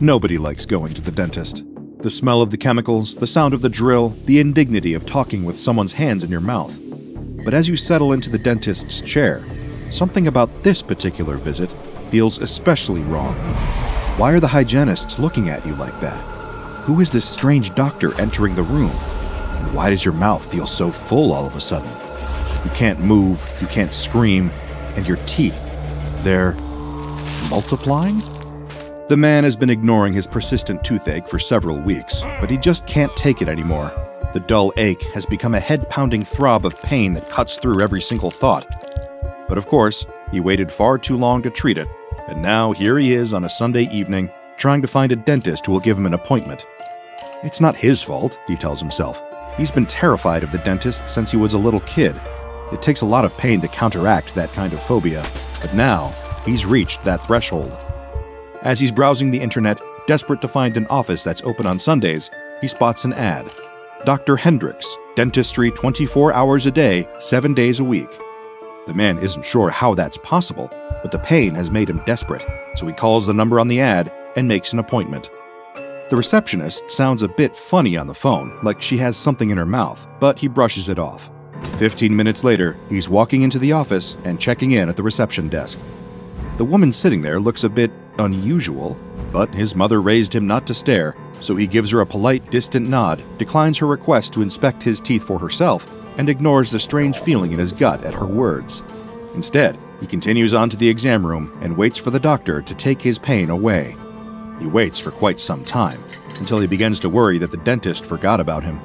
Nobody likes going to the dentist. The smell of the chemicals, the sound of the drill, the indignity of talking with someone's hands in your mouth. But as you settle into the dentist's chair, something about this particular visit feels especially wrong. Why are the hygienists looking at you like that? Who is this strange doctor entering the room? And why does your mouth feel so full all of a sudden? You can't move, you can't scream, and your teeth, they're multiplying? The man has been ignoring his persistent toothache for several weeks, but he just can't take it anymore. The dull ache has become a head pounding throb of pain that cuts through every single thought. But of course, he waited far too long to treat it, and now here he is on a Sunday evening trying to find a dentist who will give him an appointment. It's not his fault, he tells himself. He's been terrified of the dentist since he was a little kid. It takes a lot of pain to counteract that kind of phobia, but now he's reached that threshold. As he's browsing the internet, desperate to find an office that's open on Sundays, he spots an ad. Dr. Hendricks, dentistry 24 hours a day, 7 days a week. The man isn't sure how that's possible, but the pain has made him desperate, so he calls the number on the ad and makes an appointment. The receptionist sounds a bit funny on the phone, like she has something in her mouth, but he brushes it off. Fifteen minutes later, he's walking into the office and checking in at the reception desk. The woman sitting there looks a bit unusual, but his mother raised him not to stare, so he gives her a polite, distant nod, declines her request to inspect his teeth for herself, and ignores the strange feeling in his gut at her words. Instead, he continues on to the exam room and waits for the doctor to take his pain away. He waits for quite some time, until he begins to worry that the dentist forgot about him.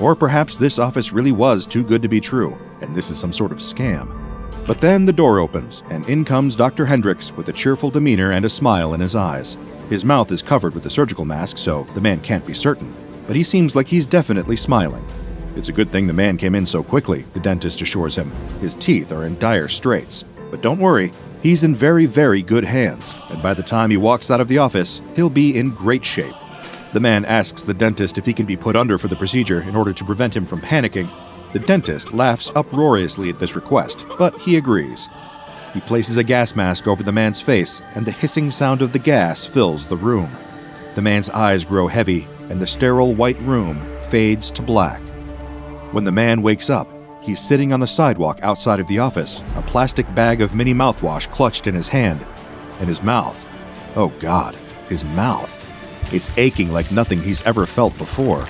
Or perhaps this office really was too good to be true, and this is some sort of scam. But then the door opens, and in comes Dr. Hendricks with a cheerful demeanor and a smile in his eyes. His mouth is covered with a surgical mask, so the man can't be certain, but he seems like he's definitely smiling. It's a good thing the man came in so quickly, the dentist assures him. His teeth are in dire straits. But don't worry, he's in very, very good hands, and by the time he walks out of the office, he'll be in great shape. The man asks the dentist if he can be put under for the procedure in order to prevent him from panicking. The dentist laughs uproariously at this request, but he agrees. He places a gas mask over the man's face, and the hissing sound of the gas fills the room. The man's eyes grow heavy, and the sterile white room fades to black. When the man wakes up, he's sitting on the sidewalk outside of the office, a plastic bag of mini mouthwash clutched in his hand. And his mouth. Oh God, his mouth. It's aching like nothing he's ever felt before.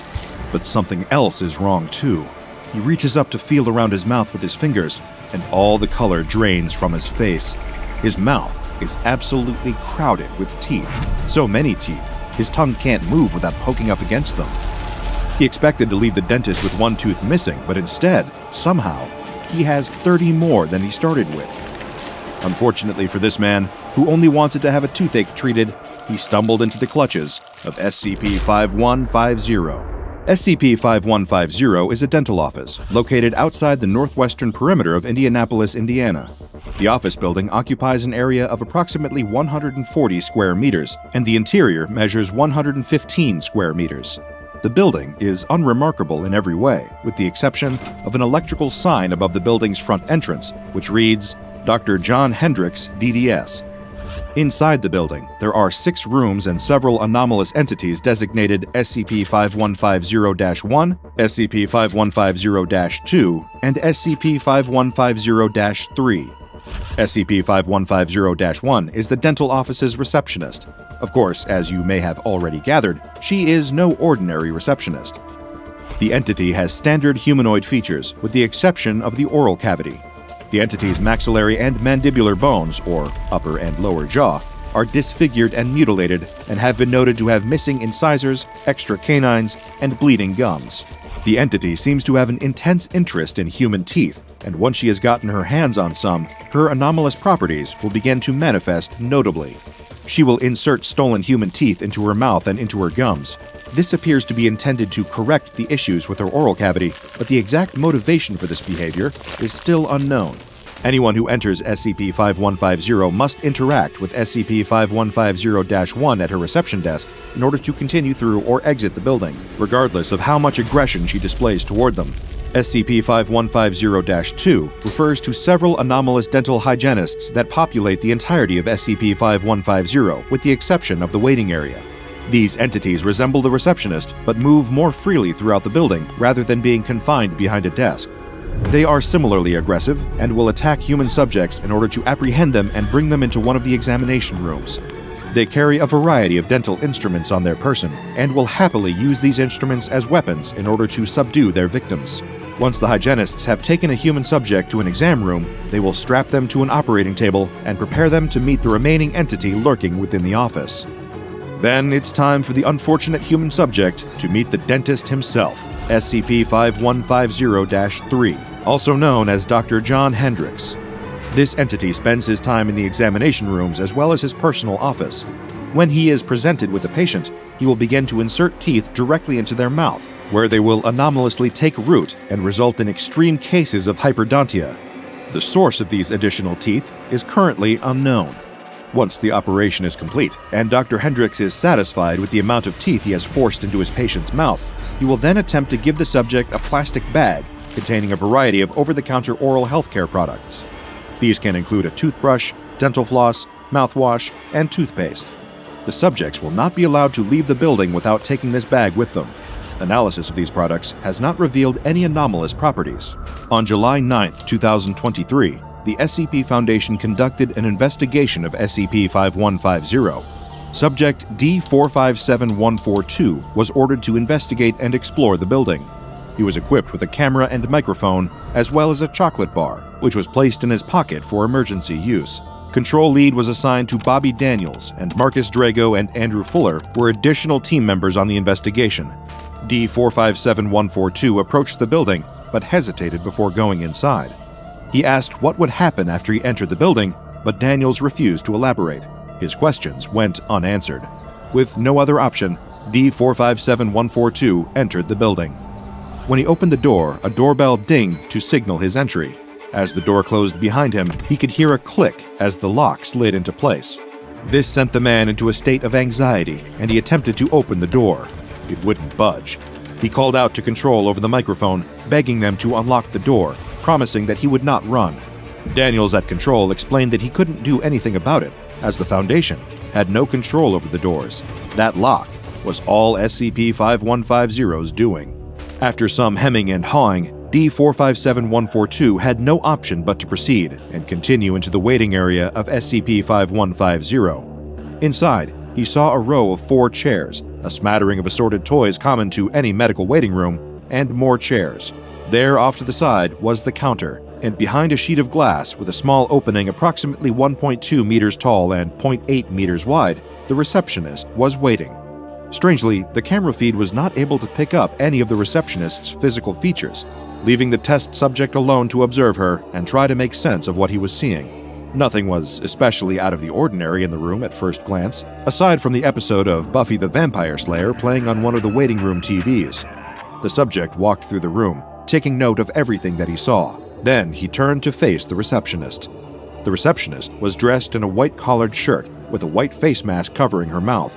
But something else is wrong too. He reaches up to feel around his mouth with his fingers, and all the color drains from his face. His mouth is absolutely crowded with teeth. So many teeth, his tongue can't move without poking up against them. He expected to leave the dentist with one tooth missing, but instead, somehow, he has 30 more than he started with. Unfortunately for this man, who only wanted to have a toothache treated, he stumbled into the clutches of SCP 5150. SCP 5150 is a dental office located outside the northwestern perimeter of Indianapolis, Indiana. The office building occupies an area of approximately 140 square meters, and the interior measures 115 square meters. The building is unremarkable in every way, with the exception of an electrical sign above the building's front entrance, which reads Dr. John Hendricks, DDS. Inside the building, there are six rooms and several anomalous entities designated SCP 5150 1, SCP 5150 2, and SCP 5150 3. SCP 5150 1 is the dental office's receptionist, of course, as you may have already gathered, she is no ordinary receptionist. The entity has standard humanoid features, with the exception of the oral cavity. The entity's maxillary and mandibular bones, or upper and lower jaw, are disfigured and mutilated and have been noted to have missing incisors, extra canines, and bleeding gums. The entity seems to have an intense interest in human teeth, and once she has gotten her hands on some, her anomalous properties will begin to manifest notably. She will insert stolen human teeth into her mouth and into her gums. This appears to be intended to correct the issues with her oral cavity, but the exact motivation for this behavior is still unknown. Anyone who enters SCP 5150 must interact with SCP 5150 1 at her reception desk in order to continue through or exit the building, regardless of how much aggression she displays toward them. SCP 5150 2 refers to several anomalous dental hygienists that populate the entirety of SCP 5150, with the exception of the waiting area. These entities resemble the receptionist, but move more freely throughout the building rather than being confined behind a desk. They are similarly aggressive and will attack human subjects in order to apprehend them and bring them into one of the examination rooms. They carry a variety of dental instruments on their person and will happily use these instruments as weapons in order to subdue their victims. Once the hygienists have taken a human subject to an exam room, they will strap them to an operating table and prepare them to meet the remaining entity lurking within the office. Then it's time for the unfortunate human subject to meet the dentist himself, SCP 5150 3, also known as Dr. John Hendricks. This entity spends his time in the examination rooms as well as his personal office. When he is presented with a patient, he will begin to insert teeth directly into their mouth, where they will anomalously take root and result in extreme cases of hyperdontia. The source of these additional teeth is currently unknown. Once the operation is complete, and Dr. Hendricks is satisfied with the amount of teeth he has forced into his patient's mouth, he will then attempt to give the subject a plastic bag containing a variety of over the counter oral healthcare products. These can include a toothbrush, dental floss, mouthwash, and toothpaste. The subjects will not be allowed to leave the building without taking this bag with them. Analysis of these products has not revealed any anomalous properties. On July 9, 2023, the SCP Foundation conducted an investigation of SCP 5150. Subject D457142 was ordered to investigate and explore the building. He was equipped with a camera and microphone, as well as a chocolate bar, which was placed in his pocket for emergency use. Control lead was assigned to Bobby Daniels, and Marcus Drago and Andrew Fuller were additional team members on the investigation. D457142 approached the building, but hesitated before going inside. He asked what would happen after he entered the building, but Daniels refused to elaborate. His questions went unanswered. With no other option, D457142 entered the building. When he opened the door, a doorbell dinged to signal his entry. As the door closed behind him, he could hear a click as the lock slid into place. This sent the man into a state of anxiety, and he attempted to open the door. It wouldn't budge. He called out to control over the microphone, begging them to unlock the door, promising that he would not run. Daniels at control explained that he couldn't do anything about it, as the Foundation had no control over the doors. That lock was all SCP 5150's doing. After some hemming and hawing, D457142 had no option but to proceed and continue into the waiting area of SCP 5150. Inside, he saw a row of four chairs, a smattering of assorted toys common to any medical waiting room, and more chairs. There, off to the side, was the counter, and behind a sheet of glass with a small opening approximately 1.2 meters tall and 0.8 meters wide, the receptionist was waiting. Strangely, the camera feed was not able to pick up any of the receptionist's physical features, leaving the test subject alone to observe her and try to make sense of what he was seeing. Nothing was especially out of the ordinary in the room at first glance, aside from the episode of Buffy the Vampire Slayer playing on one of the waiting room TVs. The subject walked through the room, taking note of everything that he saw. Then he turned to face the receptionist. The receptionist was dressed in a white collared shirt with a white face mask covering her mouth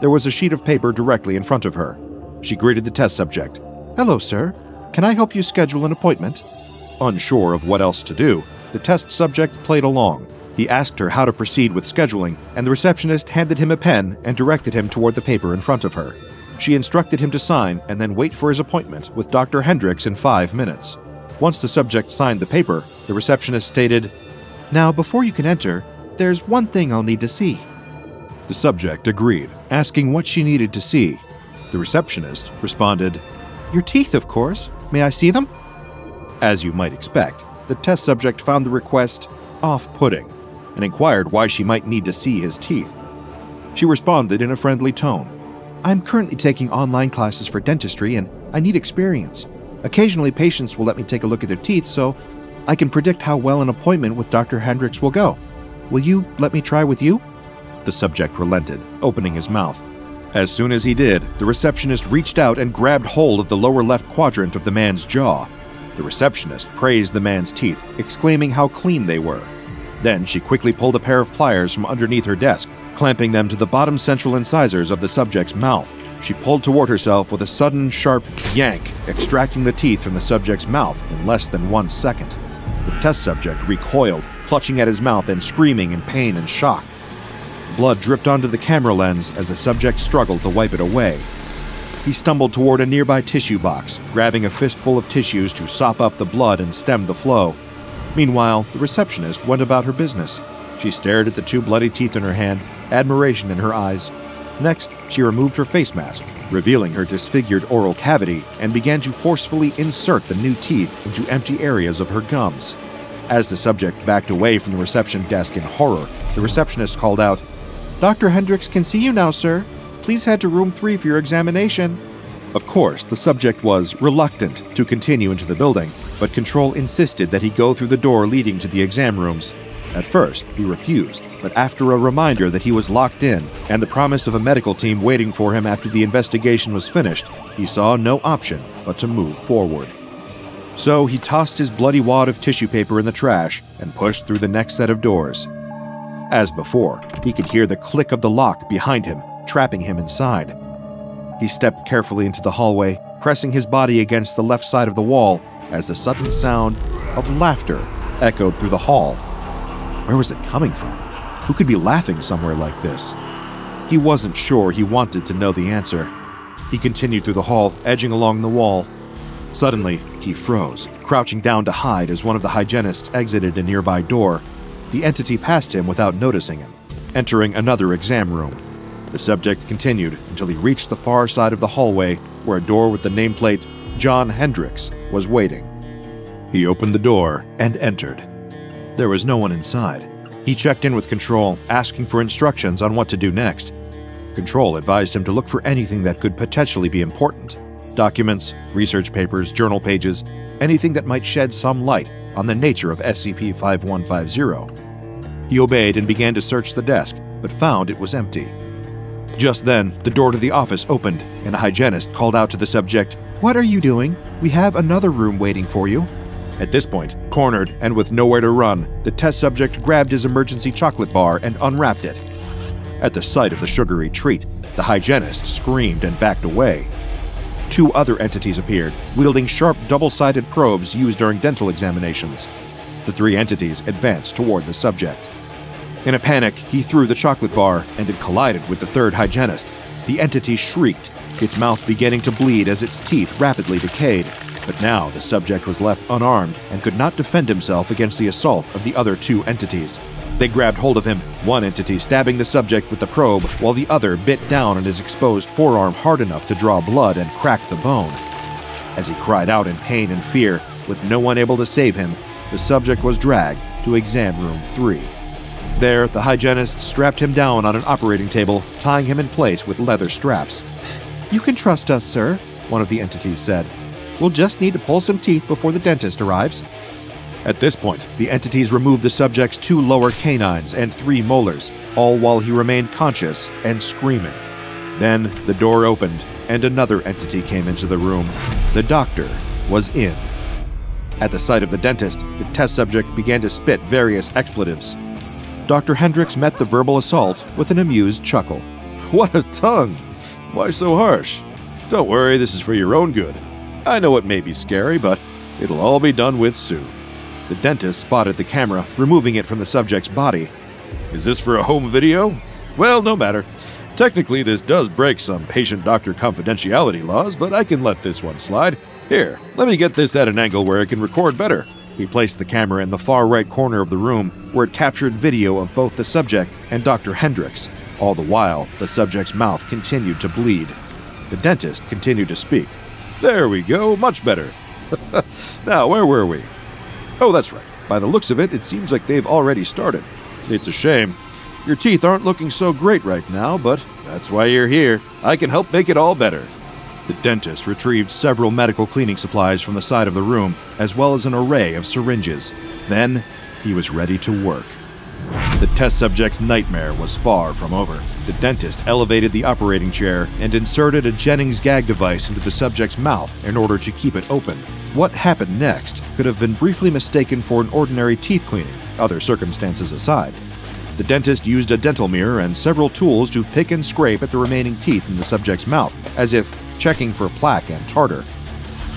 there was a sheet of paper directly in front of her. She greeted the test subject. Hello, sir. Can I help you schedule an appointment? Unsure of what else to do, the test subject played along. He asked her how to proceed with scheduling, and the receptionist handed him a pen and directed him toward the paper in front of her. She instructed him to sign and then wait for his appointment with Dr. Hendricks in five minutes. Once the subject signed the paper, the receptionist stated, Now, before you can enter, there's one thing I'll need to see. The subject agreed, asking what she needed to see. The receptionist responded, Your teeth, of course. May I see them? As you might expect, the test subject found the request off putting and inquired why she might need to see his teeth. She responded in a friendly tone I'm currently taking online classes for dentistry and I need experience. Occasionally, patients will let me take a look at their teeth so I can predict how well an appointment with Dr. Hendricks will go. Will you let me try with you? The subject relented, opening his mouth. As soon as he did, the receptionist reached out and grabbed hold of the lower left quadrant of the man's jaw. The receptionist praised the man's teeth, exclaiming how clean they were. Then she quickly pulled a pair of pliers from underneath her desk, clamping them to the bottom central incisors of the subject's mouth. She pulled toward herself with a sudden, sharp yank, extracting the teeth from the subject's mouth in less than one second. The test subject recoiled, clutching at his mouth and screaming in pain and shock. Blood dripped onto the camera lens as the subject struggled to wipe it away. He stumbled toward a nearby tissue box, grabbing a fistful of tissues to sop up the blood and stem the flow. Meanwhile, the receptionist went about her business. She stared at the two bloody teeth in her hand, admiration in her eyes. Next, she removed her face mask, revealing her disfigured oral cavity, and began to forcefully insert the new teeth into empty areas of her gums. As the subject backed away from the reception desk in horror, the receptionist called out, Dr. Hendricks can see you now, sir. Please head to room 3 for your examination. Of course, the subject was reluctant to continue into the building, but Control insisted that he go through the door leading to the exam rooms. At first, he refused, but after a reminder that he was locked in and the promise of a medical team waiting for him after the investigation was finished, he saw no option but to move forward. So he tossed his bloody wad of tissue paper in the trash and pushed through the next set of doors. As before, he could hear the click of the lock behind him, trapping him inside. He stepped carefully into the hallway, pressing his body against the left side of the wall as the sudden sound of laughter echoed through the hall. Where was it coming from? Who could be laughing somewhere like this? He wasn't sure he wanted to know the answer. He continued through the hall, edging along the wall. Suddenly, he froze, crouching down to hide as one of the hygienists exited a nearby door the entity passed him without noticing him, entering another exam room. The subject continued until he reached the far side of the hallway where a door with the nameplate John Hendricks was waiting. He opened the door and entered. There was no one inside. He checked in with Control, asking for instructions on what to do next. Control advised him to look for anything that could potentially be important documents, research papers, journal pages, anything that might shed some light on the nature of SCP 5150. He obeyed and began to search the desk, but found it was empty. Just then, the door to the office opened, and a hygienist called out to the subject, What are you doing? We have another room waiting for you. At this point, cornered and with nowhere to run, the test subject grabbed his emergency chocolate bar and unwrapped it. At the sight of the sugary treat, the hygienist screamed and backed away. Two other entities appeared, wielding sharp double sided probes used during dental examinations. The three entities advanced toward the subject. In a panic, he threw the chocolate bar, and it collided with the third hygienist. The entity shrieked, its mouth beginning to bleed as its teeth rapidly decayed. But now the subject was left unarmed and could not defend himself against the assault of the other two entities. They grabbed hold of him, one entity stabbing the subject with the probe, while the other bit down on his exposed forearm hard enough to draw blood and crack the bone. As he cried out in pain and fear, with no one able to save him, the subject was dragged to exam room 3. There, the hygienist strapped him down on an operating table, tying him in place with leather straps. You can trust us, sir, one of the entities said. We'll just need to pull some teeth before the dentist arrives. At this point, the entities removed the subject's two lower canines and three molars, all while he remained conscious and screaming. Then the door opened, and another entity came into the room. The doctor was in. At the sight of the dentist, the test subject began to spit various expletives. Dr. Hendricks met the verbal assault with an amused chuckle. What a tongue! Why so harsh? Don't worry, this is for your own good. I know it may be scary, but it'll all be done with soon. The dentist spotted the camera, removing it from the subject's body. Is this for a home video? Well, no matter. Technically, this does break some patient doctor confidentiality laws, but I can let this one slide. Here, let me get this at an angle where it can record better. He placed the camera in the far right corner of the room, where it captured video of both the subject and Dr. Hendricks. All the while, the subject's mouth continued to bleed. The dentist continued to speak. There we go, much better. now, where were we? Oh, that's right. By the looks of it, it seems like they've already started. It's a shame. Your teeth aren't looking so great right now, but that's why you're here. I can help make it all better. The dentist retrieved several medical cleaning supplies from the side of the room, as well as an array of syringes. Then, he was ready to work. The test subject's nightmare was far from over. The dentist elevated the operating chair and inserted a Jennings gag device into the subject's mouth in order to keep it open. What happened next could have been briefly mistaken for an ordinary teeth cleaning, other circumstances aside. The dentist used a dental mirror and several tools to pick and scrape at the remaining teeth in the subject's mouth, as if checking for plaque and tartar.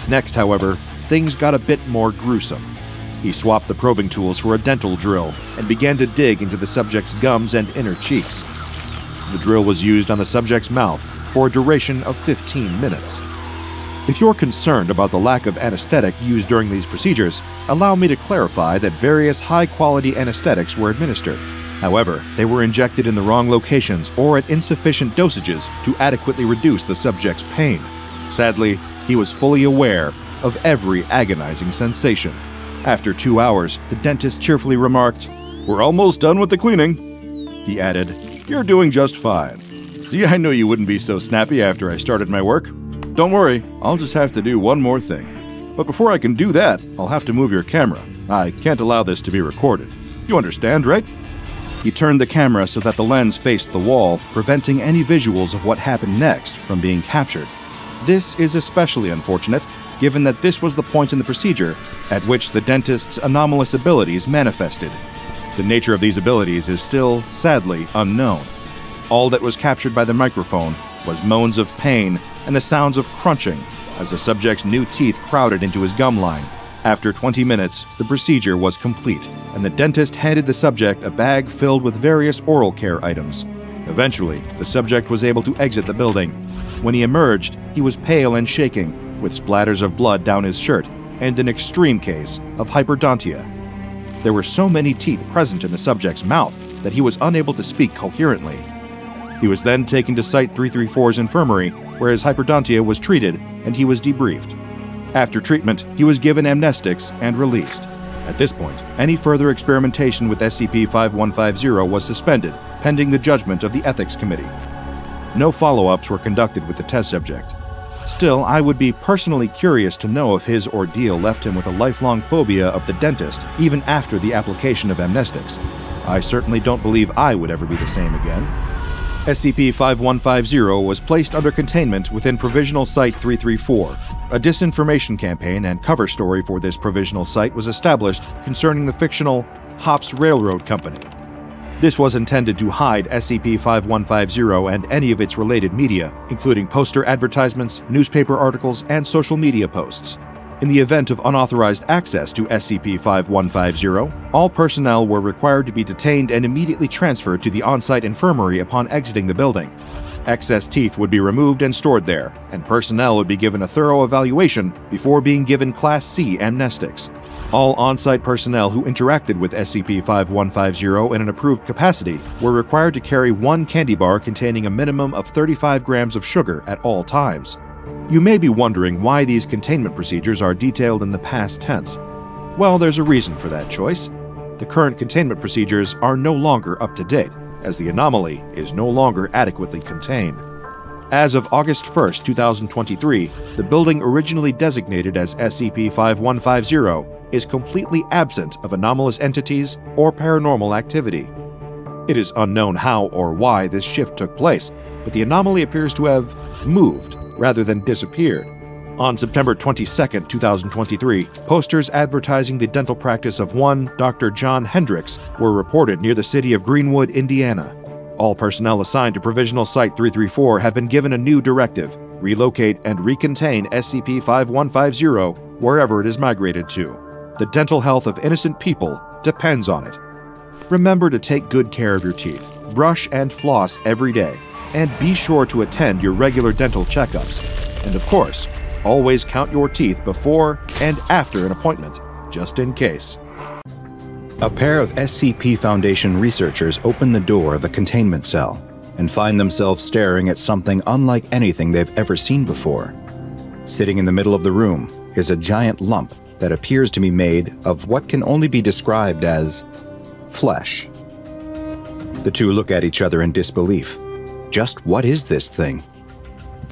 Next, however, things got a bit more gruesome. He swapped the probing tools for a dental drill and began to dig into the subject's gums and inner cheeks. The drill was used on the subject's mouth for a duration of 15 minutes. If you're concerned about the lack of anesthetic used during these procedures, allow me to clarify that various high quality anesthetics were administered. However, they were injected in the wrong locations or at insufficient dosages to adequately reduce the subject's pain. Sadly, he was fully aware of every agonizing sensation. After two hours, the dentist cheerfully remarked, We're almost done with the cleaning. He added, You're doing just fine. See, I knew you wouldn't be so snappy after I started my work. Don't worry, I'll just have to do one more thing. But before I can do that, I'll have to move your camera. I can't allow this to be recorded. You understand, right? He turned the camera so that the lens faced the wall, preventing any visuals of what happened next from being captured. This is especially unfortunate, given that this was the point in the procedure at which the dentist's anomalous abilities manifested. The nature of these abilities is still, sadly, unknown. All that was captured by the microphone was moans of pain and the sounds of crunching as the subject's new teeth crowded into his gum line. After 20 minutes, the procedure was complete, and the dentist handed the subject a bag filled with various oral care items. Eventually, the subject was able to exit the building. When he emerged, he was pale and shaking, with splatters of blood down his shirt and an extreme case of hyperdontia. There were so many teeth present in the subject's mouth that he was unable to speak coherently. He was then taken to Site 334's infirmary, where his hyperdontia was treated and he was debriefed. After treatment, he was given amnestics and released. At this point, any further experimentation with SCP 5150 was suspended, pending the judgment of the Ethics Committee. No follow ups were conducted with the test subject. Still, I would be personally curious to know if his ordeal left him with a lifelong phobia of the dentist, even after the application of amnestics. I certainly don't believe I would ever be the same again. SCP 5150 was placed under containment within Provisional Site 334. A disinformation campaign and cover story for this provisional site was established concerning the fictional Hops Railroad Company. This was intended to hide SCP 5150 and any of its related media, including poster advertisements, newspaper articles, and social media posts. In the event of unauthorized access to SCP 5150, all personnel were required to be detained and immediately transferred to the on site infirmary upon exiting the building. Excess teeth would be removed and stored there, and personnel would be given a thorough evaluation before being given Class C amnestics. All on site personnel who interacted with SCP 5150 in an approved capacity were required to carry one candy bar containing a minimum of 35 grams of sugar at all times. You may be wondering why these containment procedures are detailed in the past tense. Well, there's a reason for that choice. The current containment procedures are no longer up to date, as the anomaly is no longer adequately contained. As of August 1, 2023, the building originally designated as SCP 5150 is completely absent of anomalous entities or paranormal activity. It is unknown how or why this shift took place, but the anomaly appears to have moved rather than disappeared. On September 22, 2023, posters advertising the dental practice of one Dr. John Hendricks were reported near the city of Greenwood, Indiana. All personnel assigned to Provisional Site 334 have been given a new directive relocate and recontain SCP 5150 wherever it is migrated to. The dental health of innocent people depends on it. Remember to take good care of your teeth, brush and floss every day, and be sure to attend your regular dental checkups. And of course, always count your teeth before and after an appointment, just in case. A pair of SCP Foundation researchers open the door of a containment cell and find themselves staring at something unlike anything they've ever seen before. Sitting in the middle of the room is a giant lump that appears to be made of what can only be described as flesh. The two look at each other in disbelief. Just what is this thing?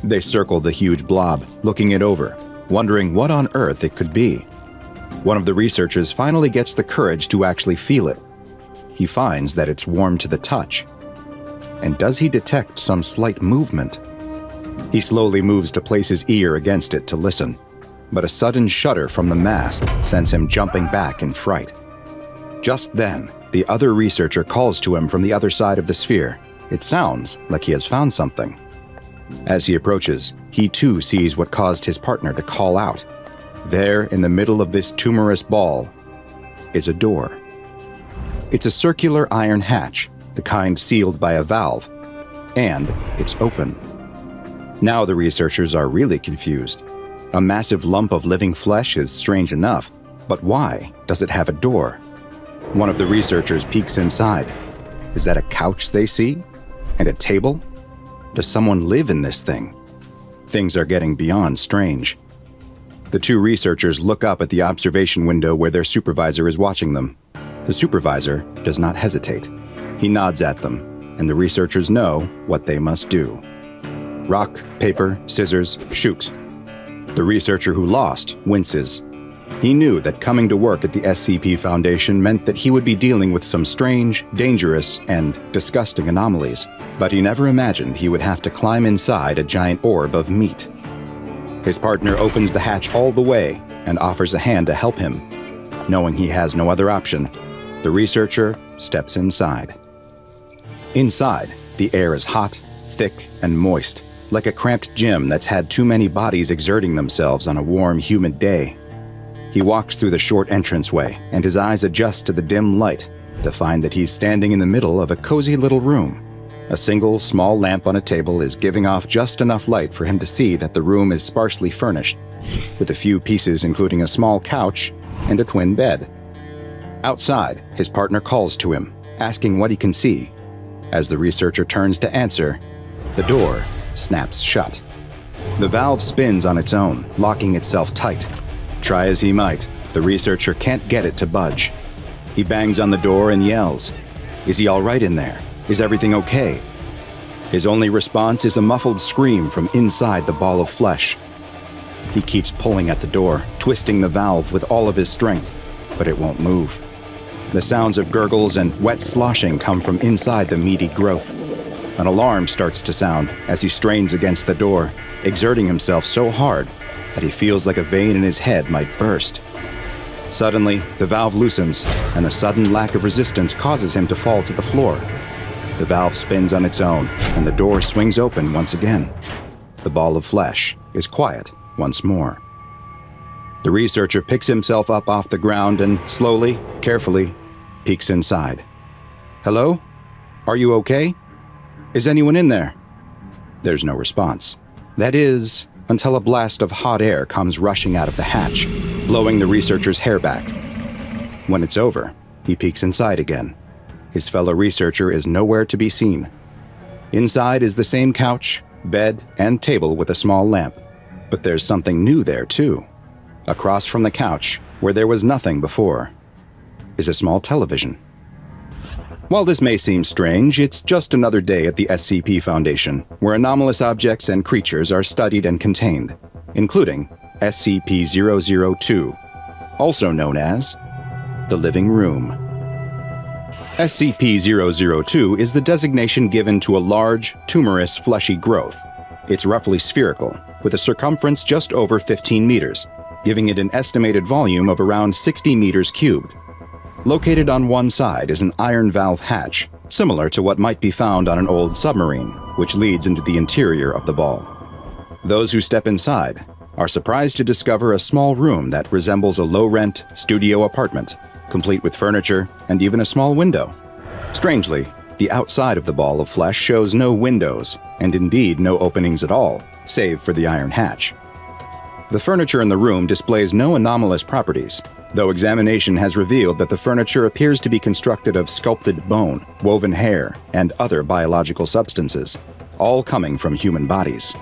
They circle the huge blob, looking it over, wondering what on earth it could be. One of the researchers finally gets the courage to actually feel it. He finds that it's warm to the touch. And does he detect some slight movement? He slowly moves to place his ear against it to listen, but a sudden shudder from the mask sends him jumping back in fright. Just then, the other researcher calls to him from the other side of the sphere. It sounds like he has found something. As he approaches, he too sees what caused his partner to call out. There, in the middle of this tumorous ball, is a door. It's a circular iron hatch, the kind sealed by a valve, and it's open. Now the researchers are really confused. A massive lump of living flesh is strange enough, but why does it have a door? One of the researchers peeks inside. Is that a couch they see? And a table? Does someone live in this thing? Things are getting beyond strange. The two researchers look up at the observation window where their supervisor is watching them. The supervisor does not hesitate. He nods at them, and the researchers know what they must do. Rock, paper, scissors, shoot. The researcher who lost winces. He knew that coming to work at the SCP Foundation meant that he would be dealing with some strange, dangerous, and disgusting anomalies, but he never imagined he would have to climb inside a giant orb of meat. His partner opens the hatch all the way and offers a hand to help him. Knowing he has no other option, the researcher steps inside. Inside, the air is hot, thick, and moist, like a cramped gym that's had too many bodies exerting themselves on a warm, humid day. He walks through the short entranceway, and his eyes adjust to the dim light to find that he's standing in the middle of a cozy little room. A single small lamp on a table is giving off just enough light for him to see that the room is sparsely furnished, with a few pieces including a small couch and a twin bed. Outside, his partner calls to him, asking what he can see. As the researcher turns to answer, the door snaps shut. The valve spins on its own, locking itself tight. Try as he might, the researcher can't get it to budge. He bangs on the door and yells, Is he all right in there? Is everything okay? His only response is a muffled scream from inside the ball of flesh. He keeps pulling at the door, twisting the valve with all of his strength, but it won't move. The sounds of gurgles and wet sloshing come from inside the meaty growth. An alarm starts to sound as he strains against the door, exerting himself so hard that he feels like a vein in his head might burst. Suddenly, the valve loosens, and the sudden lack of resistance causes him to fall to the floor. The valve spins on its own, and the door swings open once again. The ball of flesh is quiet once more. The researcher picks himself up off the ground and slowly, carefully, peeks inside. Hello? Are you okay? Is anyone in there? There's no response. That is, until a blast of hot air comes rushing out of the hatch, blowing the researcher's hair back. When it's over, he peeks inside again. His fellow researcher is nowhere to be seen. Inside is the same couch, bed, and table with a small lamp. But there's something new there, too. Across from the couch, where there was nothing before, is a small television. While this may seem strange, it's just another day at the SCP Foundation, where anomalous objects and creatures are studied and contained, including SCP 002, also known as the Living Room. SCP-002 is the designation given to a large, tumorous, fleshy growth. It's roughly spherical, with a circumference just over 15 meters, giving it an estimated volume of around 60 meters cubed. Located on one side is an iron valve hatch, similar to what might be found on an old submarine, which leads into the interior of the ball. Those who step inside are surprised to discover a small room that resembles a low-rent studio apartment complete with furniture and even a small window. Strangely, the outside of the ball of flesh shows no windows, and indeed no openings at all, save for the iron hatch. The furniture in the room displays no anomalous properties, though examination has revealed that the furniture appears to be constructed of sculpted bone, woven hair, and other biological substances, all coming from human bodies.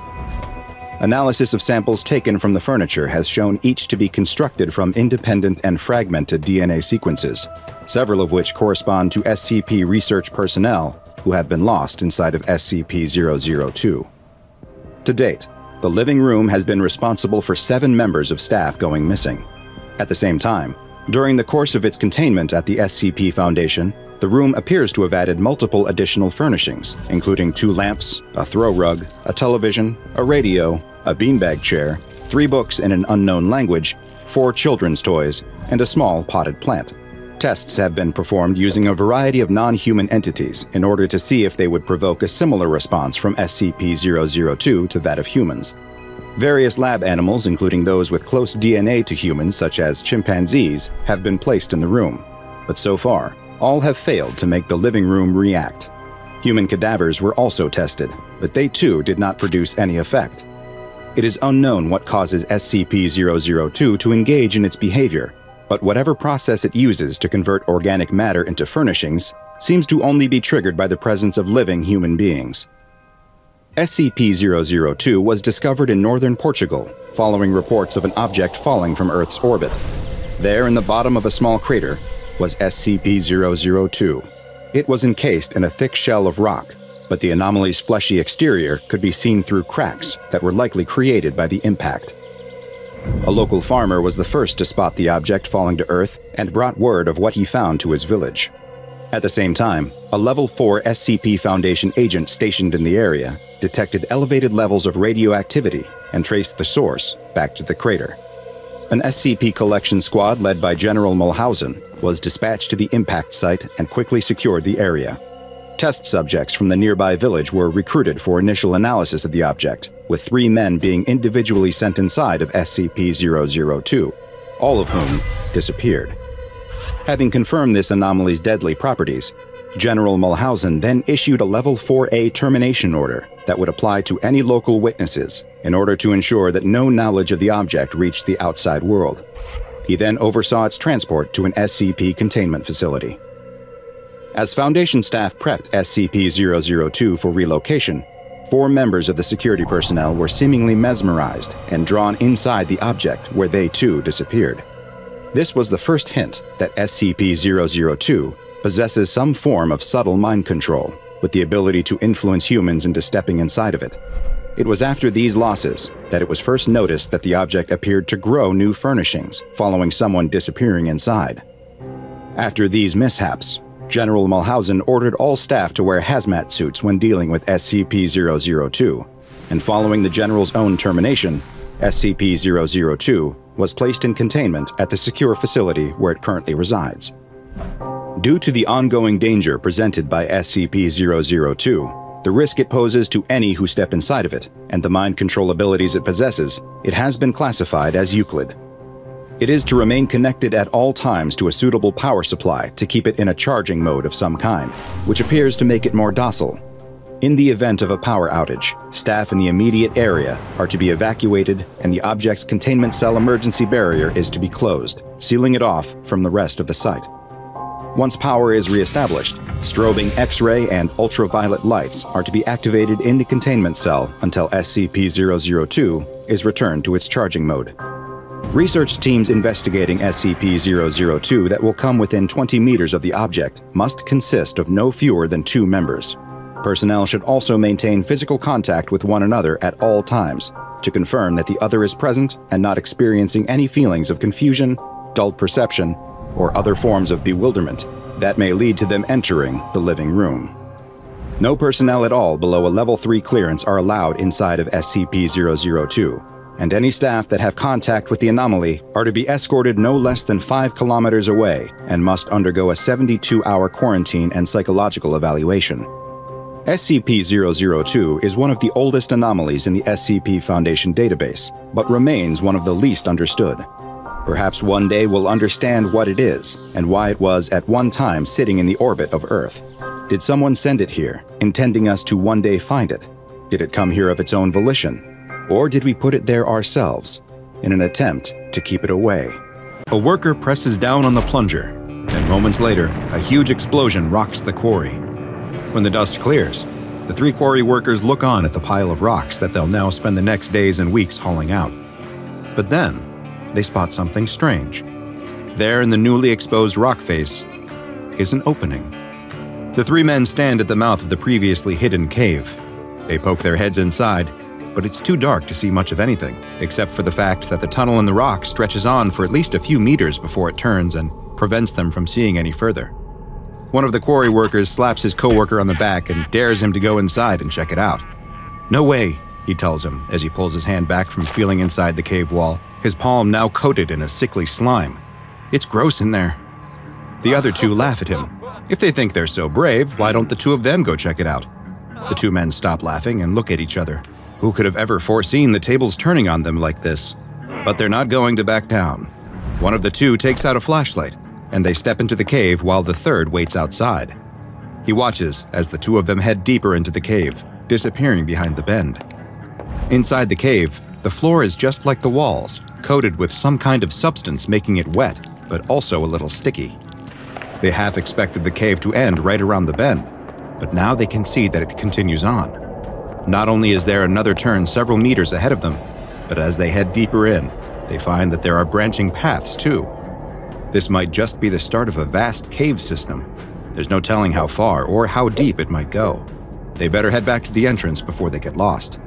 Analysis of samples taken from the furniture has shown each to be constructed from independent and fragmented DNA sequences, several of which correspond to SCP research personnel who have been lost inside of SCP 002. To date, the living room has been responsible for seven members of staff going missing. At the same time, during the course of its containment at the SCP Foundation, the room appears to have added multiple additional furnishings, including two lamps, a throw rug, a television, a radio, a beanbag chair, three books in an unknown language, four children's toys, and a small potted plant. Tests have been performed using a variety of non human entities in order to see if they would provoke a similar response from SCP 002 to that of humans. Various lab animals, including those with close DNA to humans, such as chimpanzees, have been placed in the room. But so far, all have failed to make the living room react. Human cadavers were also tested, but they too did not produce any effect. It is unknown what causes SCP 002 to engage in its behavior, but whatever process it uses to convert organic matter into furnishings seems to only be triggered by the presence of living human beings. SCP 002 was discovered in northern Portugal following reports of an object falling from Earth's orbit. There, in the bottom of a small crater, was SCP 002. It was encased in a thick shell of rock, but the anomaly's fleshy exterior could be seen through cracks that were likely created by the impact. A local farmer was the first to spot the object falling to Earth and brought word of what he found to his village. At the same time, a Level 4 SCP Foundation agent stationed in the area detected elevated levels of radioactivity and traced the source back to the crater. An SCP collection squad led by General Mulhausen was dispatched to the impact site and quickly secured the area. Test subjects from the nearby village were recruited for initial analysis of the object, with three men being individually sent inside of SCP 002, all of whom disappeared. Having confirmed this anomaly's deadly properties, General Mulhausen then issued a Level 4A termination order that would apply to any local witnesses in order to ensure that no knowledge of the object reached the outside world. He then oversaw its transport to an SCP containment facility. As Foundation staff prepped SCP 002 for relocation, four members of the security personnel were seemingly mesmerized and drawn inside the object where they too disappeared. This was the first hint that SCP 002 possesses some form of subtle mind control, with the ability to influence humans into stepping inside of it. It was after these losses that it was first noticed that the object appeared to grow new furnishings following someone disappearing inside. After these mishaps, General Mulhausen ordered all staff to wear hazmat suits when dealing with SCP 002, and following the General's own termination, SCP 002 was placed in containment at the secure facility where it currently resides. Due to the ongoing danger presented by SCP 002, the risk it poses to any who step inside of it, and the mind control abilities it possesses, it has been classified as Euclid. It is to remain connected at all times to a suitable power supply to keep it in a charging mode of some kind, which appears to make it more docile. In the event of a power outage, staff in the immediate area are to be evacuated and the object's containment cell emergency barrier is to be closed, sealing it off from the rest of the site. Once power is reestablished, strobing X ray and ultraviolet lights are to be activated in the containment cell until SCP 002 is returned to its charging mode. Research teams investigating SCP-002 that will come within 20 meters of the object must consist of no fewer than two members. Personnel should also maintain physical contact with one another at all times to confirm that the other is present and not experiencing any feelings of confusion, dulled perception, or other forms of bewilderment that may lead to them entering the living room. No personnel at all below a Level 3 clearance are allowed inside of SCP-002, and any staff that have contact with the anomaly are to be escorted no less than 5 kilometers away and must undergo a 72 hour quarantine and psychological evaluation. SCP 002 is one of the oldest anomalies in the SCP Foundation database, but remains one of the least understood. Perhaps one day we'll understand what it is and why it was at one time sitting in the orbit of Earth. Did someone send it here, intending us to one day find it? Did it come here of its own volition? Or did we put it there ourselves in an attempt to keep it away? A worker presses down on the plunger, and moments later, a huge explosion rocks the quarry. When the dust clears, the three quarry workers look on at the pile of rocks that they'll now spend the next days and weeks hauling out. But then, they spot something strange. There, in the newly exposed rock face, is an opening. The three men stand at the mouth of the previously hidden cave. They poke their heads inside but it's too dark to see much of anything, except for the fact that the tunnel in the rock stretches on for at least a few meters before it turns and prevents them from seeing any further. One of the quarry workers slaps his coworker on the back and dares him to go inside and check it out. No way, he tells him as he pulls his hand back from feeling inside the cave wall, his palm now coated in a sickly slime. It's gross in there. The other two laugh at him. If they think they're so brave, why don't the two of them go check it out? The two men stop laughing and look at each other. Who could have ever foreseen the tables turning on them like this? But they're not going to back down. One of the two takes out a flashlight, and they step into the cave while the third waits outside. He watches as the two of them head deeper into the cave, disappearing behind the bend. Inside the cave, the floor is just like the walls, coated with some kind of substance making it wet, but also a little sticky. They half expected the cave to end right around the bend, but now they can see that it continues on. Not only is there another turn several meters ahead of them, but as they head deeper in, they find that there are branching paths too. This might just be the start of a vast cave system. There's no telling how far or how deep it might go. They better head back to the entrance before they get lost.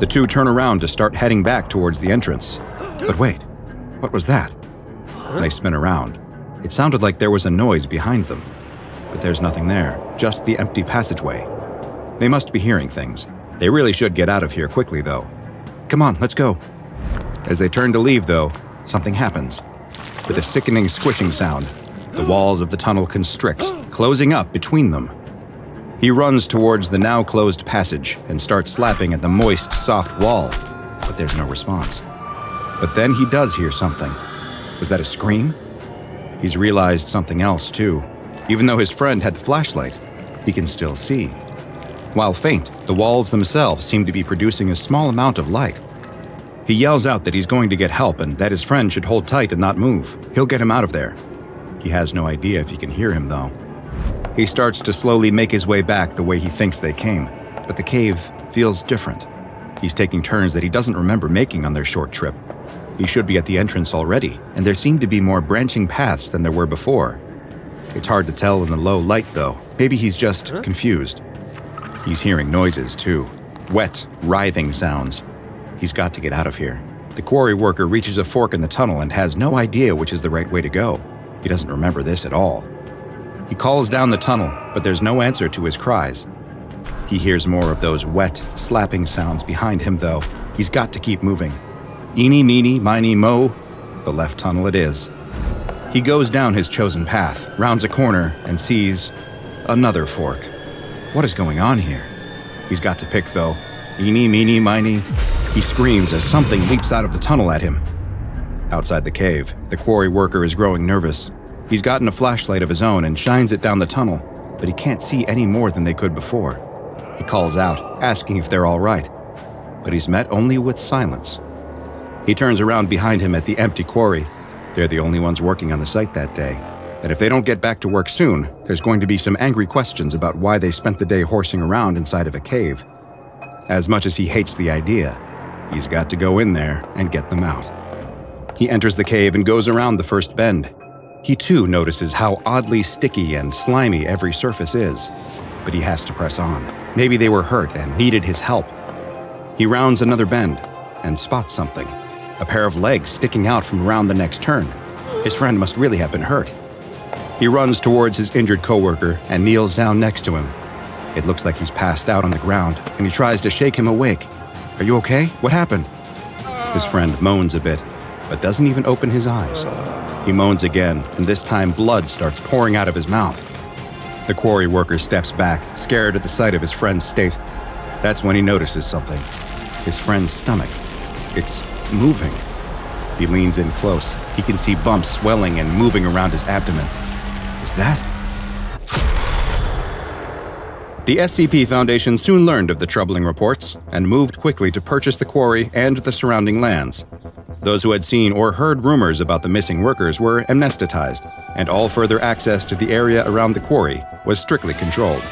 The two turn around to start heading back towards the entrance. But wait, what was that? They spin around. It sounded like there was a noise behind them. But there's nothing there, just the empty passageway. They must be hearing things. They really should get out of here quickly, though. Come on, let's go. As they turn to leave, though, something happens. With a sickening squishing sound, the walls of the tunnel constrict, closing up between them. He runs towards the now closed passage and starts slapping at the moist, soft wall, but there's no response. But then he does hear something. Was that a scream? He's realized something else, too. Even though his friend had the flashlight, he can still see. While faint, the walls themselves seem to be producing a small amount of light. He yells out that he's going to get help and that his friend should hold tight and not move. He'll get him out of there. He has no idea if he can hear him, though. He starts to slowly make his way back the way he thinks they came, but the cave feels different. He's taking turns that he doesn't remember making on their short trip. He should be at the entrance already, and there seem to be more branching paths than there were before. It's hard to tell in the low light, though. Maybe he's just confused. He's hearing noises, too wet, writhing sounds. He's got to get out of here. The quarry worker reaches a fork in the tunnel and has no idea which is the right way to go. He doesn't remember this at all. He calls down the tunnel, but there's no answer to his cries. He hears more of those wet, slapping sounds behind him, though. He's got to keep moving. Eeny, meeny, miny, mo, the left tunnel it is. He goes down his chosen path, rounds a corner, and sees another fork. What is going on here? He's got to pick, though. Eeny, meeny, miny. He screams as something leaps out of the tunnel at him. Outside the cave, the quarry worker is growing nervous. He's gotten a flashlight of his own and shines it down the tunnel, but he can't see any more than they could before. He calls out, asking if they're all right, but he's met only with silence. He turns around behind him at the empty quarry. They're the only ones working on the site that day, and if they don't get back to work soon, there's going to be some angry questions about why they spent the day horsing around inside of a cave. As much as he hates the idea, he's got to go in there and get them out. He enters the cave and goes around the first bend. He too notices how oddly sticky and slimy every surface is, but he has to press on. Maybe they were hurt and needed his help. He rounds another bend and spots something a pair of legs sticking out from around the next turn. His friend must really have been hurt. He runs towards his injured coworker and kneels down next to him. It looks like he's passed out on the ground, and he tries to shake him awake. Are you okay? What happened? His friend moans a bit, but doesn't even open his eyes. He moans again, and this time blood starts pouring out of his mouth. The quarry worker steps back, scared at the sight of his friend's state. That's when he notices something his friend's stomach. It's moving. He leans in close. He can see bumps swelling and moving around his abdomen is that? The SCP Foundation soon learned of the troubling reports and moved quickly to purchase the quarry and the surrounding lands. Those who had seen or heard rumors about the missing workers were amnesticized, and all further access to the area around the quarry was strictly controlled.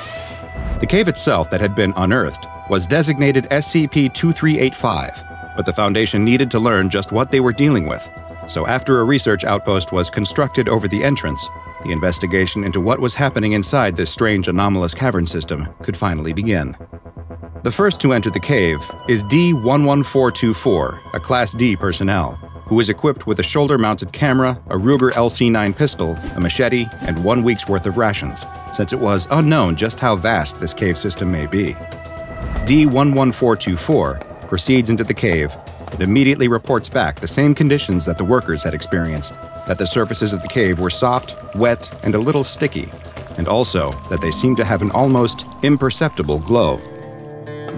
The cave itself that had been unearthed was designated SCP 2385, but the Foundation needed to learn just what they were dealing with. So, after a research outpost was constructed over the entrance, the investigation into what was happening inside this strange anomalous cavern system could finally begin. The first to enter the cave is D11424, a Class D personnel, who is equipped with a shoulder mounted camera, a Ruger LC 9 pistol, a machete, and one week's worth of rations, since it was unknown just how vast this cave system may be. D11424 proceeds into the cave and immediately reports back the same conditions that the workers had experienced that the surfaces of the cave were soft, wet, and a little sticky, and also that they seemed to have an almost imperceptible glow.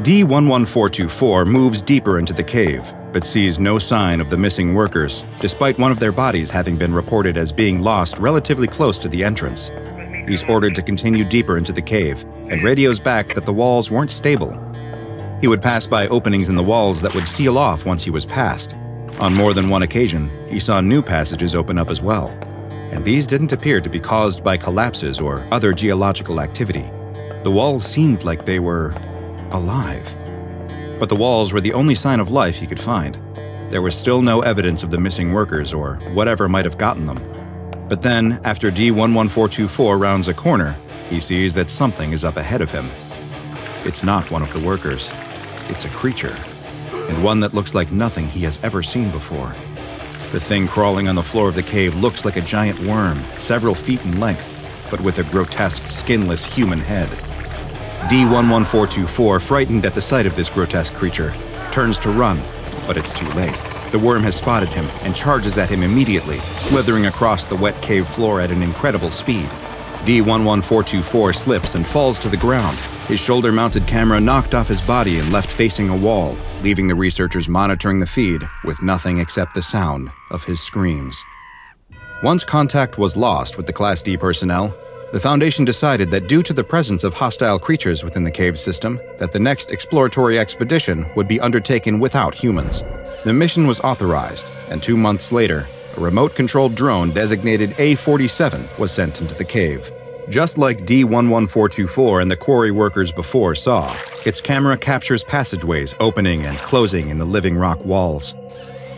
D11424 moves deeper into the cave, but sees no sign of the missing workers, despite one of their bodies having been reported as being lost relatively close to the entrance. He's ordered to continue deeper into the cave, and radios back that the walls weren't stable. He would pass by openings in the walls that would seal off once he was past. On more than one occasion, he saw new passages open up as well, and these didn't appear to be caused by collapses or other geological activity. The walls seemed like they were alive. But the walls were the only sign of life he could find. There was still no evidence of the missing workers or whatever might have gotten them. But then, after D11424 rounds a corner, he sees that something is up ahead of him. It's not one of the workers, it's a creature, and one that looks like nothing he has ever seen before. The thing crawling on the floor of the cave looks like a giant worm, several feet in length, but with a grotesque, skinless human head. D11424, frightened at the sight of this grotesque creature, turns to run, but it's too late. The worm has spotted him and charges at him immediately, slithering across the wet cave floor at an incredible speed. D11424 slips and falls to the ground, his shoulder mounted camera knocked off his body and left facing a wall, leaving the researchers monitoring the feed with nothing except the sound of his screams. Once contact was lost with the Class D personnel, the Foundation decided that due to the presence of hostile creatures within the cave system, that the next exploratory expedition would be undertaken without humans. The mission was authorized, and two months later, a remote controlled drone designated A 47 was sent into the cave. Just like D11424 and the quarry workers before saw, its camera captures passageways opening and closing in the living rock walls.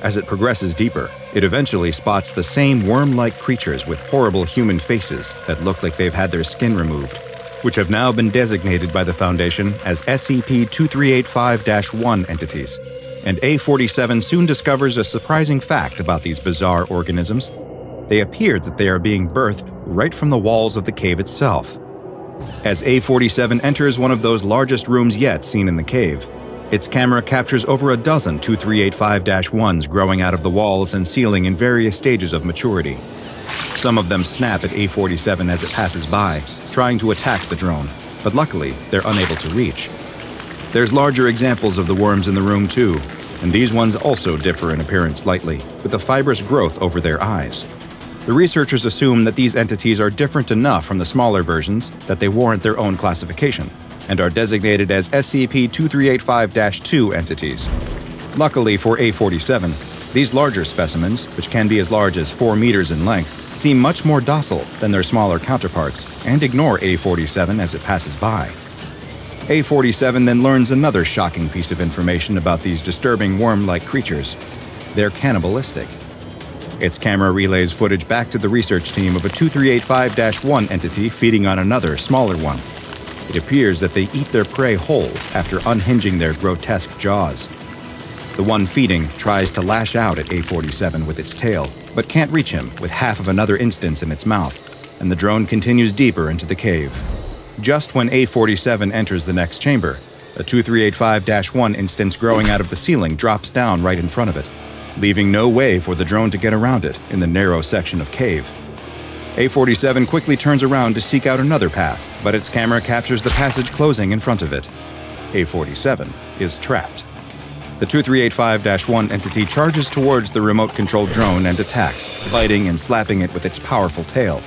As it progresses deeper, it eventually spots the same worm like creatures with horrible human faces that look like they've had their skin removed, which have now been designated by the Foundation as SCP 2385 1 entities and A47 soon discovers a surprising fact about these bizarre organisms. They appear that they are being birthed right from the walls of the cave itself. As A47 enters one of those largest rooms yet seen in the cave, its camera captures over a dozen 2385 1s growing out of the walls and ceiling in various stages of maturity. Some of them snap at A47 as it passes by, trying to attack the drone, but luckily they're unable to reach. There's larger examples of the worms in the room too, and these ones also differ in appearance slightly, with a fibrous growth over their eyes. The researchers assume that these entities are different enough from the smaller versions that they warrant their own classification, and are designated as SCP 2385 2 entities. Luckily for A47, these larger specimens, which can be as large as 4 meters in length, seem much more docile than their smaller counterparts and ignore A47 as it passes by. A47 then learns another shocking piece of information about these disturbing worm like creatures. They're cannibalistic. Its camera relays footage back to the research team of a 2385 1 entity feeding on another, smaller one. It appears that they eat their prey whole after unhinging their grotesque jaws. The one feeding tries to lash out at A47 with its tail, but can't reach him with half of another instance in its mouth, and the drone continues deeper into the cave. Just when A47 enters the next chamber, a 2385 1 instance growing out of the ceiling drops down right in front of it, leaving no way for the drone to get around it in the narrow section of cave. A47 quickly turns around to seek out another path, but its camera captures the passage closing in front of it. A47 is trapped. The 2385 1 entity charges towards the remote controlled drone and attacks, biting and slapping it with its powerful tail.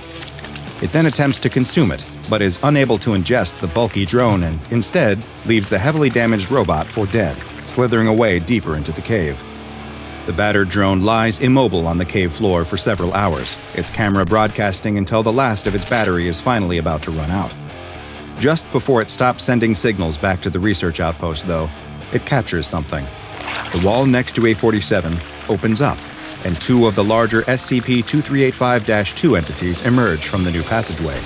It then attempts to consume it, but is unable to ingest the bulky drone and instead leaves the heavily damaged robot for dead, slithering away deeper into the cave. The battered drone lies immobile on the cave floor for several hours, its camera broadcasting until the last of its battery is finally about to run out. Just before it stops sending signals back to the research outpost, though, it captures something. The wall next to A47 opens up, and two of the larger SCP 2385 2 entities emerge from the new passageway.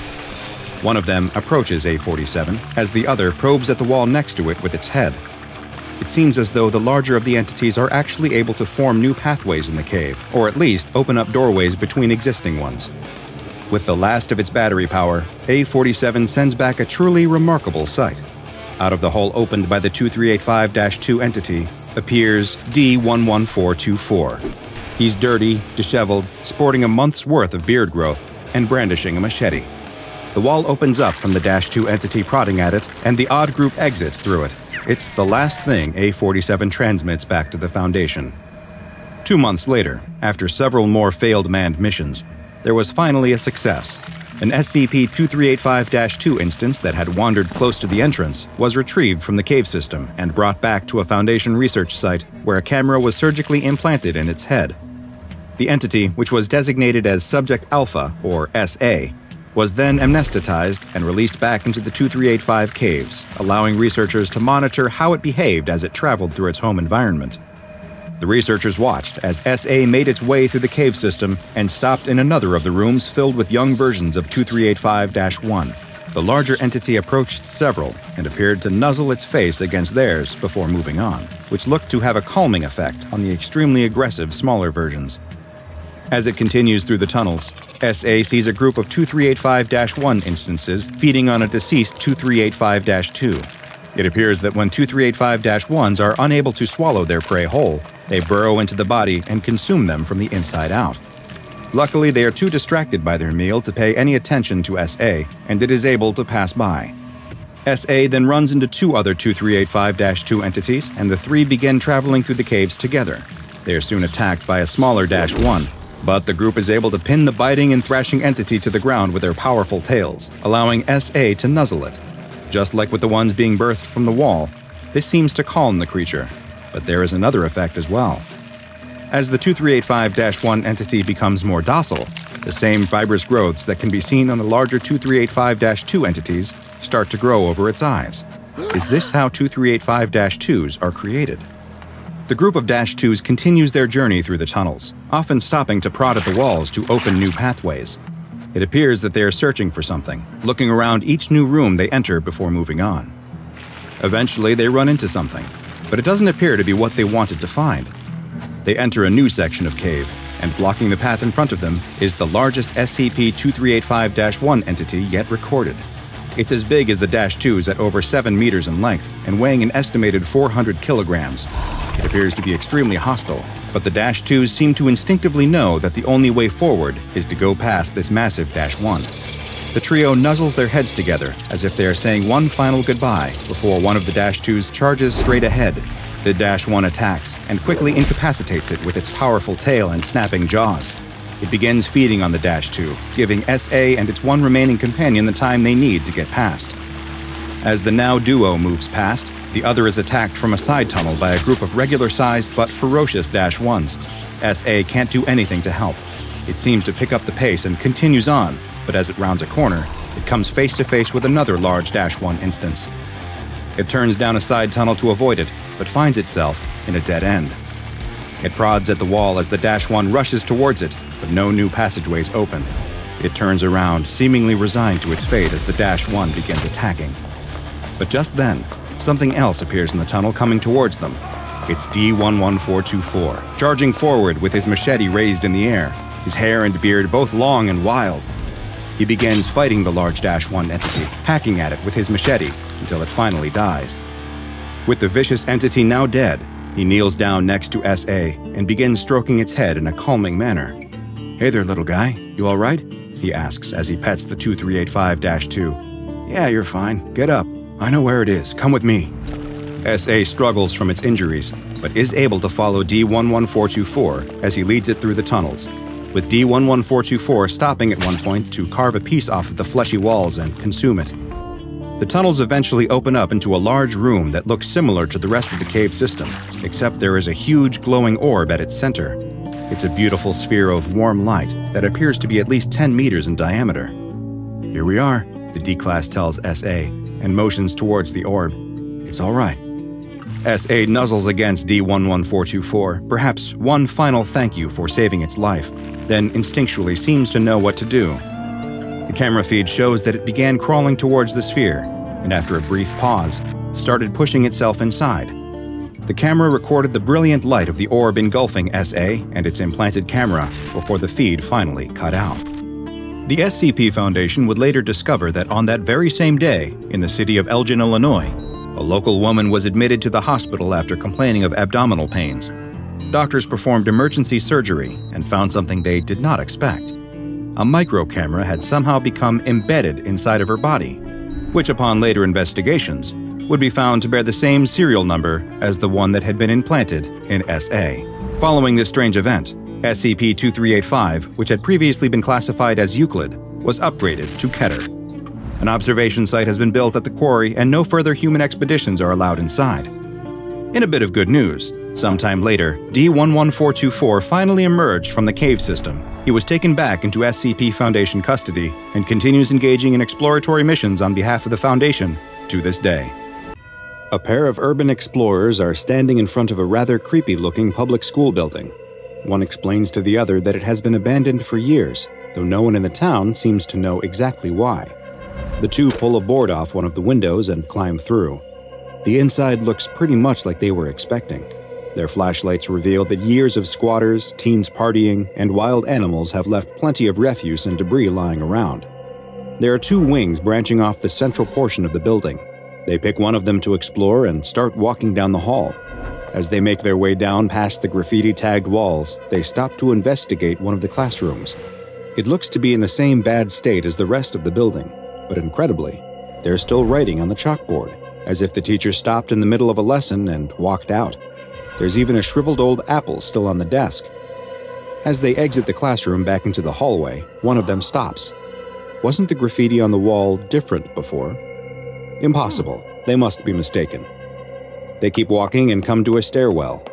One of them approaches A47 as the other probes at the wall next to it with its head. It seems as though the larger of the entities are actually able to form new pathways in the cave, or at least open up doorways between existing ones. With the last of its battery power, A47 sends back a truly remarkable sight. Out of the hole opened by the 2385 2 entity appears D11424. He's dirty, disheveled, sporting a month's worth of beard growth, and brandishing a machete. The wall opens up from the Dash 2 entity prodding at it, and the odd group exits through it. It's the last thing A 47 transmits back to the Foundation. Two months later, after several more failed manned missions, there was finally a success. An SCP 2385 2 instance that had wandered close to the entrance was retrieved from the cave system and brought back to a Foundation research site where a camera was surgically implanted in its head. The entity, which was designated as Subject Alpha, or SA, was then amnesticized and released back into the 2385 caves, allowing researchers to monitor how it behaved as it traveled through its home environment. The researchers watched as SA made its way through the cave system and stopped in another of the rooms filled with young versions of 2385 1. The larger entity approached several and appeared to nuzzle its face against theirs before moving on, which looked to have a calming effect on the extremely aggressive smaller versions. As it continues through the tunnels, SA sees a group of 2385 1 instances feeding on a deceased 2385 2. It appears that when 2385 1s are unable to swallow their prey whole, they burrow into the body and consume them from the inside out. Luckily, they are too distracted by their meal to pay any attention to SA, and it is able to pass by. SA then runs into two other 2385 2 entities, and the three begin traveling through the caves together. They are soon attacked by a smaller Dash 1, but the group is able to pin the biting and thrashing entity to the ground with their powerful tails, allowing SA to nuzzle it. Just like with the ones being birthed from the wall, this seems to calm the creature, but there is another effect as well. As the 2385 1 entity becomes more docile, the same fibrous growths that can be seen on the larger 2385 2 entities start to grow over its eyes. Is this how 2385 2s are created? The group of Dash 2s continues their journey through the tunnels, often stopping to prod at the walls to open new pathways. It appears that they are searching for something, looking around each new room they enter before moving on. Eventually, they run into something, but it doesn't appear to be what they wanted to find. They enter a new section of cave, and blocking the path in front of them is the largest SCP 2385 1 entity yet recorded. It's as big as the Dash 2s at over 7 meters in length and weighing an estimated 400 kilograms. It appears to be extremely hostile, but the Dash 2s seem to instinctively know that the only way forward is to go past this massive Dash 1. The trio nuzzles their heads together as if they are saying one final goodbye before one of the Dash 2s charges straight ahead. The Dash 1 attacks and quickly incapacitates it with its powerful tail and snapping jaws. It begins feeding on the Dash 2, giving SA and its one remaining companion the time they need to get past. As the now duo moves past, the other is attacked from a side tunnel by a group of regular sized but ferocious Dash 1s. SA can't do anything to help. It seems to pick up the pace and continues on, but as it rounds a corner, it comes face to face with another large Dash 1 instance. It turns down a side tunnel to avoid it, but finds itself in a dead end. It prods at the wall as the Dash 1 rushes towards it, but no new passageways open. It turns around, seemingly resigned to its fate as the Dash 1 begins attacking. But just then, something else appears in the tunnel coming towards them. It's D11424, charging forward with his machete raised in the air, his hair and beard both long and wild, he begins fighting the large Dash 1 entity, hacking at it with his machete until it finally dies. With the vicious entity now dead, he kneels down next to SA and begins stroking its head in a calming manner. Hey there, little guy. You all right? He asks as he pets the 2385 2. Yeah, you're fine. Get up. I know where it is. Come with me. SA struggles from its injuries, but is able to follow D11424 as he leads it through the tunnels, with D11424 stopping at one point to carve a piece off of the fleshy walls and consume it. The tunnels eventually open up into a large room that looks similar to the rest of the cave system, except there is a huge glowing orb at its center. It's a beautiful sphere of warm light that appears to be at least 10 meters in diameter. Here we are, the D class tells SA and motions towards the orb. It's all right. SA nuzzles against D11424, perhaps one final thank you for saving its life, then instinctually seems to know what to do. The camera feed shows that it began crawling towards the sphere, and after a brief pause, started pushing itself inside. The camera recorded the brilliant light of the orb engulfing SA and its implanted camera before the feed finally cut out. The SCP Foundation would later discover that on that very same day, in the city of Elgin, Illinois, A local woman was admitted to the hospital after complaining of abdominal pains. Doctors performed emergency surgery and found something they did not expect. A micro camera had somehow become embedded inside of her body, which, upon later investigations, would be found to bear the same serial number as the one that had been implanted in SA. Following this strange event, SCP 2385, which had previously been classified as Euclid, was upgraded to Keter. An observation site has been built at the quarry, and no further human expeditions are allowed inside. In a bit of good news, sometime later, D11424 finally emerged from the cave system. He was taken back into SCP Foundation custody and continues engaging in exploratory missions on behalf of the Foundation to this day. A pair of urban explorers are standing in front of a rather creepy looking public school building. One explains to the other that it has been abandoned for years, though no one in the town seems to know exactly why. The two pull a board off one of the windows and climb through. The inside looks pretty much like they were expecting. Their flashlights reveal that years of squatters, teens partying, and wild animals have left plenty of refuse and debris lying around. There are two wings branching off the central portion of the building, they pick one of them to explore and start walking down the hall. As they make their way down past the graffiti tagged walls, they stop to investigate one of the classrooms. It looks to be in the same bad state as the rest of the building, but incredibly, they're still writing on the chalkboard, as if the teacher stopped in the middle of a lesson and walked out. There's even a shriveled old apple still on the desk. As they exit the classroom back into the hallway, one of them stops. Wasn't the graffiti on the wall different before? Impossible. They must be mistaken. They keep walking and come to a stairwell.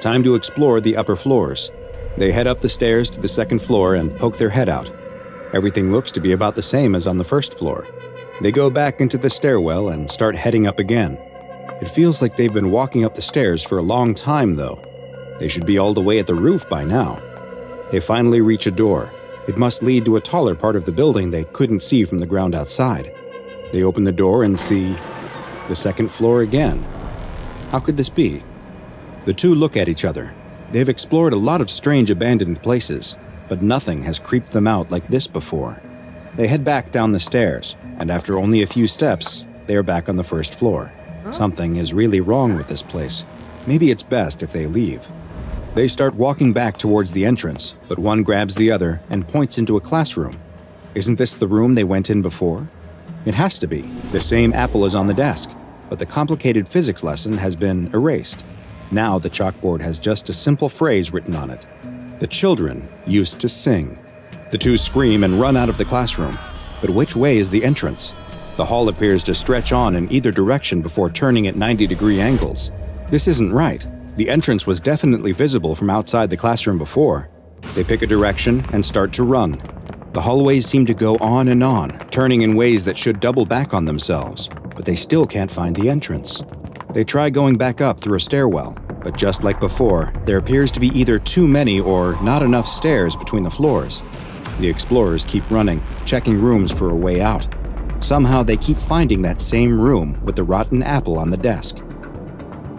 Time to explore the upper floors. They head up the stairs to the second floor and poke their head out. Everything looks to be about the same as on the first floor. They go back into the stairwell and start heading up again. It feels like they've been walking up the stairs for a long time, though. They should be all the way at the roof by now. They finally reach a door. It must lead to a taller part of the building they couldn't see from the ground outside. They open the door and see the second floor again. How could this be? The two look at each other. They've explored a lot of strange abandoned places, but nothing has creeped them out like this before. They head back down the stairs, and after only a few steps, they are back on the first floor. Something is really wrong with this place. Maybe it's best if they leave. They start walking back towards the entrance, but one grabs the other and points into a classroom. Isn't this the room they went in before? It has to be. The same apple is on the desk, but the complicated physics lesson has been erased. Now the chalkboard has just a simple phrase written on it. The children used to sing. The two scream and run out of the classroom. But which way is the entrance? The hall appears to stretch on in either direction before turning at 90 degree angles. This isn't right. The entrance was definitely visible from outside the classroom before. They pick a direction and start to run. The hallways seem to go on and on, turning in ways that should double back on themselves, but they still can't find the entrance. They try going back up through a stairwell, but just like before, there appears to be either too many or not enough stairs between the floors. The explorers keep running, checking rooms for a way out. Somehow they keep finding that same room with the rotten apple on the desk.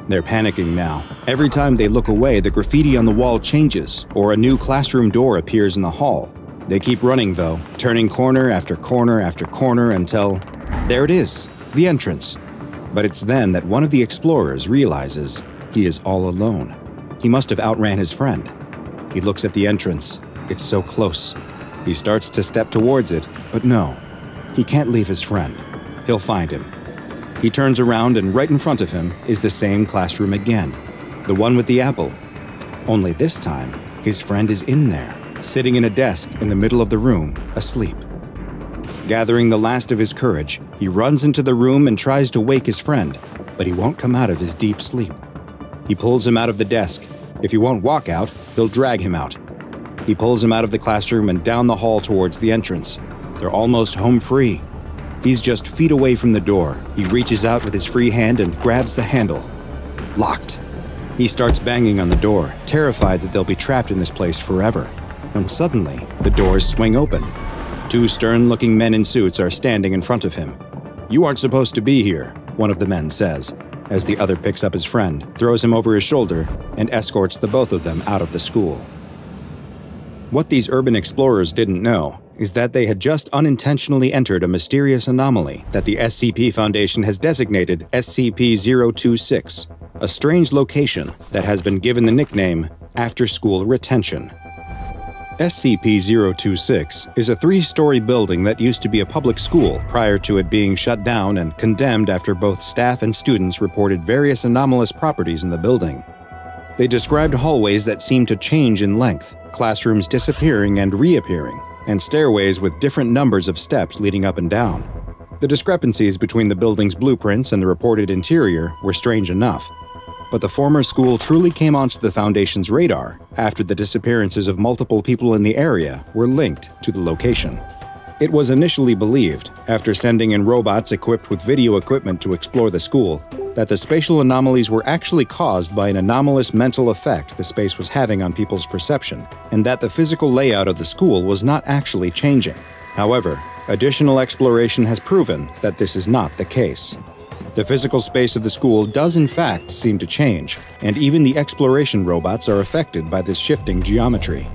They're panicking now. Every time they look away, the graffiti on the wall changes, or a new classroom door appears in the hall, they keep running, though, turning corner after corner after corner until there it is, the entrance. But it's then that one of the explorers realizes he is all alone. He must have outran his friend. He looks at the entrance. It's so close. He starts to step towards it, but no. He can't leave his friend. He'll find him. He turns around, and right in front of him is the same classroom again. The one with the apple. Only this time, his friend is in there sitting in a desk in the middle of the room, asleep. Gathering the last of his courage, he runs into the room and tries to wake his friend, but he won't come out of his deep sleep. He pulls him out of the desk. If he won't walk out, he'll drag him out. He pulls him out of the classroom and down the hall towards the entrance. They're almost home free. He's just feet away from the door. He reaches out with his free hand and grabs the handle. Locked. He starts banging on the door, terrified that they'll be trapped in this place forever when suddenly the doors swing open. Two stern looking men in suits are standing in front of him. You aren't supposed to be here, one of the men says, as the other picks up his friend, throws him over his shoulder, and escorts the both of them out of the school. What these urban explorers didn't know is that they had just unintentionally entered a mysterious anomaly that the SCP Foundation has designated SCP 026, a strange location that has been given the nickname After School Retention. SCP 026 is a three story building that used to be a public school prior to it being shut down and condemned after both staff and students reported various anomalous properties in the building. They described hallways that seemed to change in length, classrooms disappearing and reappearing, and stairways with different numbers of steps leading up and down. The discrepancies between the building's blueprints and the reported interior were strange enough, but the former school truly came onto the Foundation's radar after the disappearances of multiple people in the area were linked to the location. It was initially believed, after sending in robots equipped with video equipment to explore the school, that the spatial anomalies were actually caused by an anomalous mental effect the space was having on people's perception, and that the physical layout of the school was not actually changing. However, additional exploration has proven that this is not the case. The physical space of the school does in fact seem to change, and even the exploration robots are affected by this shifting geometry.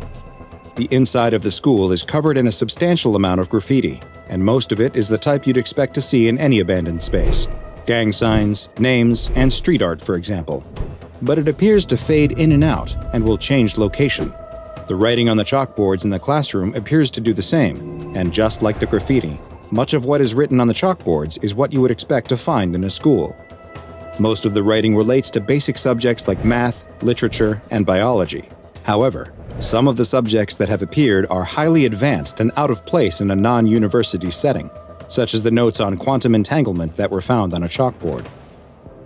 The inside of the school is covered in a substantial amount of graffiti, and most of it is the type you'd expect to see in any abandoned space gang signs, names, and street art, for example. But it appears to fade in and out and will change location. The writing on the chalkboards in the classroom appears to do the same, and just like the graffiti, much of what is written on the chalkboards is what you would expect to find in a school. Most of the writing relates to basic subjects like math, literature, and biology. However, some of the subjects that have appeared are highly advanced and out of place in a non university setting, such as the notes on quantum entanglement that were found on a chalkboard.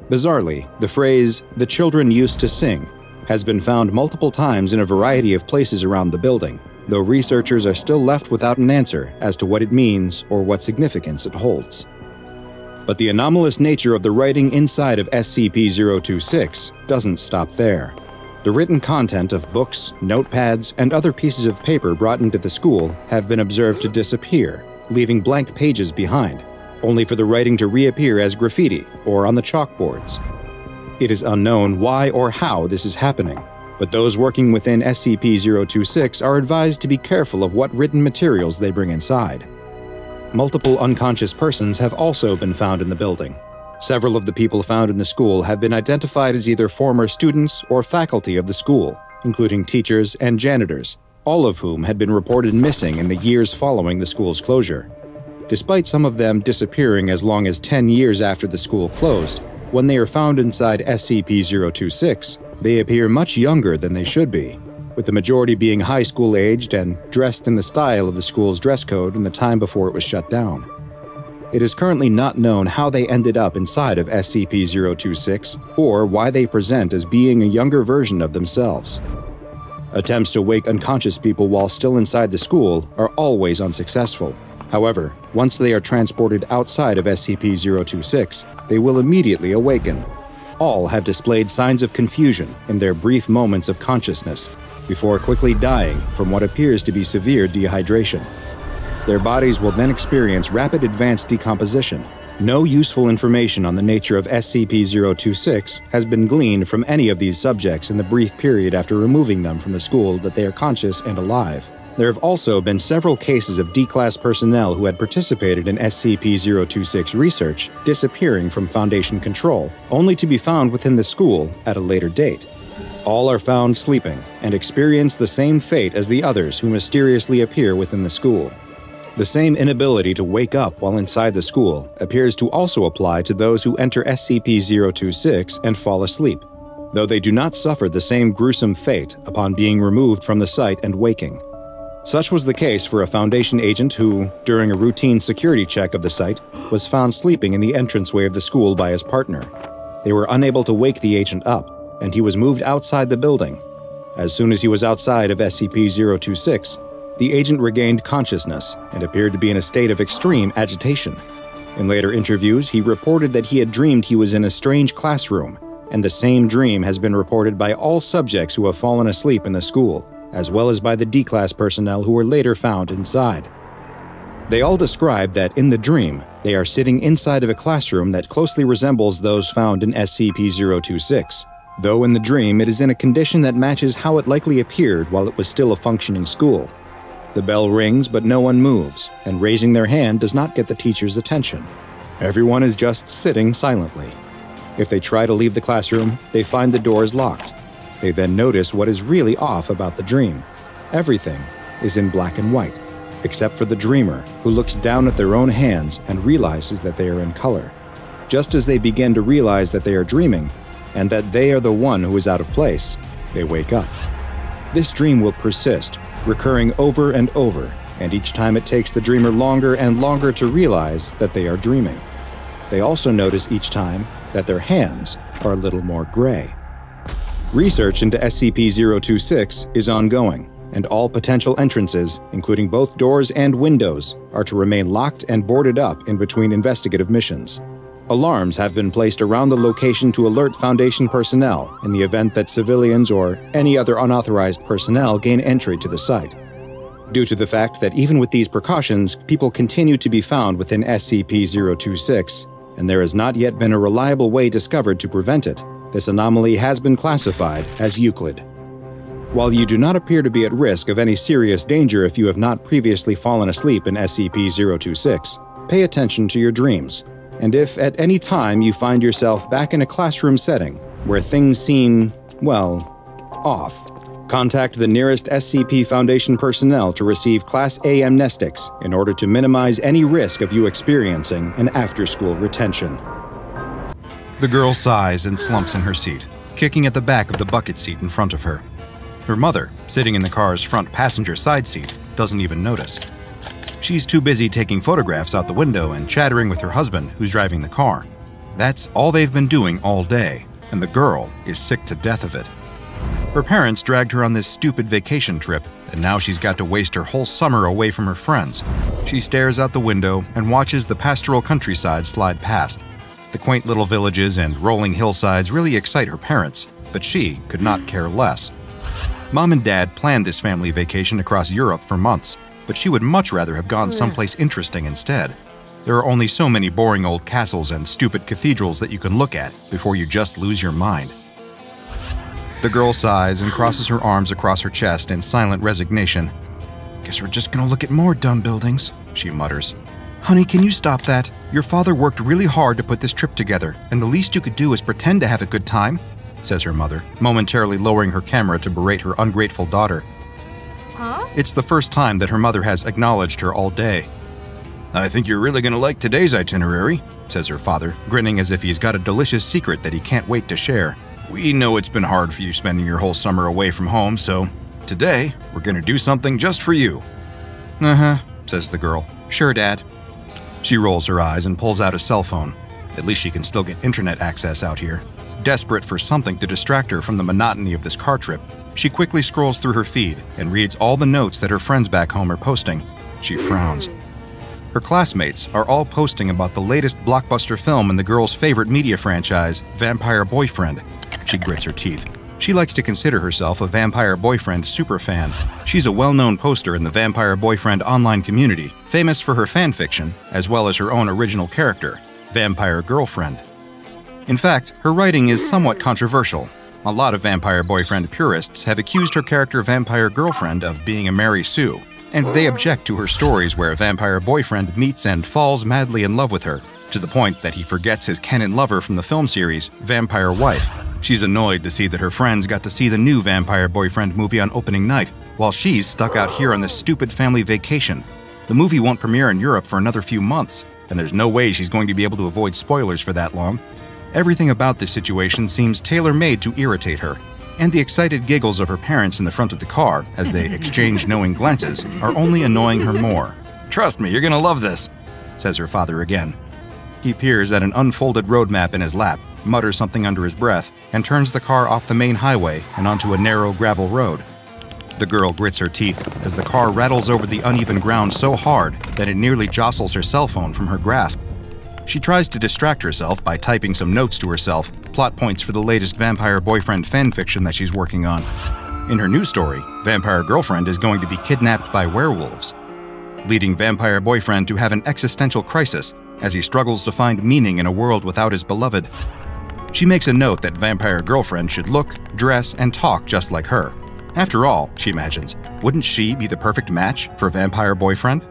Bizarrely, the phrase, the children used to sing, has been found multiple times in a variety of places around the building, though researchers are still left without an answer as to what it means or what significance it holds. But the anomalous nature of the writing inside of SCP 026 doesn't stop there. The written content of books, notepads, and other pieces of paper brought into the school have been observed to disappear, leaving blank pages behind, only for the writing to reappear as graffiti or on the chalkboards. It is unknown why or how this is happening, but those working within SCP 026 are advised to be careful of what written materials they bring inside. Multiple unconscious persons have also been found in the building. Several of the people found in the school have been identified as either former students or faculty of the school, including teachers and janitors, all of whom had been reported missing in the years following the school's closure. Despite some of them disappearing as long as 10 years after the school closed, when they are found inside SCP 026, they appear much younger than they should be, with the majority being high school aged and dressed in the style of the school's dress code in the time before it was shut down. It is currently not known how they ended up inside of SCP 026 or why they present as being a younger version of themselves. Attempts to wake unconscious people while still inside the school are always unsuccessful. However, once they are transported outside of SCP 026, they will immediately awaken all have displayed signs of confusion in their brief moments of consciousness before quickly dying from what appears to be severe dehydration. Their bodies will then experience rapid advanced decomposition. No useful information on the nature of SCP 026 has been gleaned from any of these subjects in the brief period after removing them from the school that they are conscious and alive. There have also been several cases of D class personnel who had participated in SCP 026 research disappearing from Foundation control, only to be found within the school at a later date. All are found sleeping and experience the same fate as the others who mysteriously appear within the school. The same inability to wake up while inside the school appears to also apply to those who enter SCP 026 and fall asleep, though they do not suffer the same gruesome fate upon being removed from the site and waking. Such was the case for a Foundation agent who, during a routine security check of the site, was found sleeping in the entranceway of the school by his partner. They were unable to wake the agent up, and he was moved outside the building. As soon as he was outside of SCP 026, the agent regained consciousness and appeared to be in a state of extreme agitation. In later interviews, he reported that he had dreamed he was in a strange classroom, and the same dream has been reported by all subjects who have fallen asleep in the school as well as by the D class personnel who were later found inside. They all describe that in the dream, they are sitting inside of a classroom that closely resembles those found in SCP 026, though in the dream it is in a condition that matches how it likely appeared while it was still a functioning school. The bell rings, but no one moves, and raising their hand does not get the teacher's attention. Everyone is just sitting silently. If they try to leave the classroom, they find the doors locked. They then notice what is really off about the dream. Everything is in black and white, except for the dreamer, who looks down at their own hands and realizes that they are in color. Just as they begin to realize that they are dreaming, and that they are the one who is out of place, they wake up. This dream will persist, recurring over and over, and each time it takes the dreamer longer and longer to realize that they are dreaming. They also notice each time that their hands are a little more gray. Research into SCP 026 is ongoing, and all potential entrances, including both doors and windows, are to remain locked and boarded up in between investigative missions. Alarms have been placed around the location to alert Foundation personnel in the event that civilians or any other unauthorized personnel gain entry to the site. Due to the fact that even with these precautions, people continue to be found within SCP 026, and there has not yet been a reliable way discovered to prevent it, this anomaly has been classified as Euclid. While you do not appear to be at risk of any serious danger if you have not previously fallen asleep in SCP 026, pay attention to your dreams. And if at any time you find yourself back in a classroom setting where things seem, well, off, contact the nearest SCP Foundation personnel to receive Class A amnestics in order to minimize any risk of you experiencing an after school retention. The girl sighs and slumps in her seat, kicking at the back of the bucket seat in front of her. Her mother, sitting in the car's front passenger side seat, doesn't even notice. She's too busy taking photographs out the window and chattering with her husband, who's driving the car. That's all they've been doing all day, and the girl is sick to death of it. Her parents dragged her on this stupid vacation trip, and now she's got to waste her whole summer away from her friends. She stares out the window and watches the pastoral countryside slide past. The quaint little villages and rolling hillsides really excite her parents, but she could not care less. Mom and Dad planned this family vacation across Europe for months, but she would much rather have gone oh, someplace interesting instead. There are only so many boring old castles and stupid cathedrals that you can look at before you just lose your mind. The girl sighs and crosses her arms across her chest in silent resignation. Guess we're just gonna look at more dumb buildings, she mutters. Honey, can you stop that? Your father worked really hard to put this trip together, and the least you could do is pretend to have a good time, says her mother, momentarily lowering her camera to berate her ungrateful daughter. Huh? It's the first time that her mother has acknowledged her all day. I think you're really gonna like today's itinerary, says her father, grinning as if he's got a delicious secret that he can't wait to share. We know it's been hard for you spending your whole summer away from home, so today we're gonna do something just for you. Uh huh, says the girl. Sure, Dad. She rolls her eyes and pulls out a cell phone. At least she can still get internet access out here. Desperate for something to distract her from the monotony of this car trip, she quickly scrolls through her feed and reads all the notes that her friends back home are posting. She frowns. Her classmates are all posting about the latest blockbuster film in the girl's favorite media franchise, Vampire Boyfriend. She grits her teeth. She likes to consider herself a Vampire Boyfriend superfan. She's a well known poster in the Vampire Boyfriend online community, famous for her fanfiction, as well as her own original character, Vampire Girlfriend. In fact, her writing is somewhat controversial. A lot of Vampire Boyfriend purists have accused her character Vampire Girlfriend of being a Mary Sue, and they object to her stories where a vampire boyfriend meets and falls madly in love with her, to the point that he forgets his canon lover from the film series, Vampire Wife. She's annoyed to see that her friends got to see the new Vampire Boyfriend movie on opening night, while she's stuck out here on this stupid family vacation. The movie won't premiere in Europe for another few months, and there's no way she's going to be able to avoid spoilers for that long. Everything about this situation seems tailor made to irritate her, and the excited giggles of her parents in the front of the car as they exchange knowing glances are only annoying her more. Trust me, you're gonna love this, says her father again. He peers at an unfolded road map in his lap, mutters something under his breath, and turns the car off the main highway and onto a narrow gravel road. The girl grits her teeth as the car rattles over the uneven ground so hard that it nearly jostles her cell phone from her grasp. She tries to distract herself by typing some notes to herself, plot points for the latest Vampire Boyfriend fanfiction that she's working on. In her new story, Vampire Girlfriend is going to be kidnapped by werewolves, leading Vampire Boyfriend to have an existential crisis as he struggles to find meaning in a world without his beloved. She makes a note that Vampire Girlfriend should look, dress, and talk just like her. After all, she imagines, wouldn't she be the perfect match for vampire boyfriend?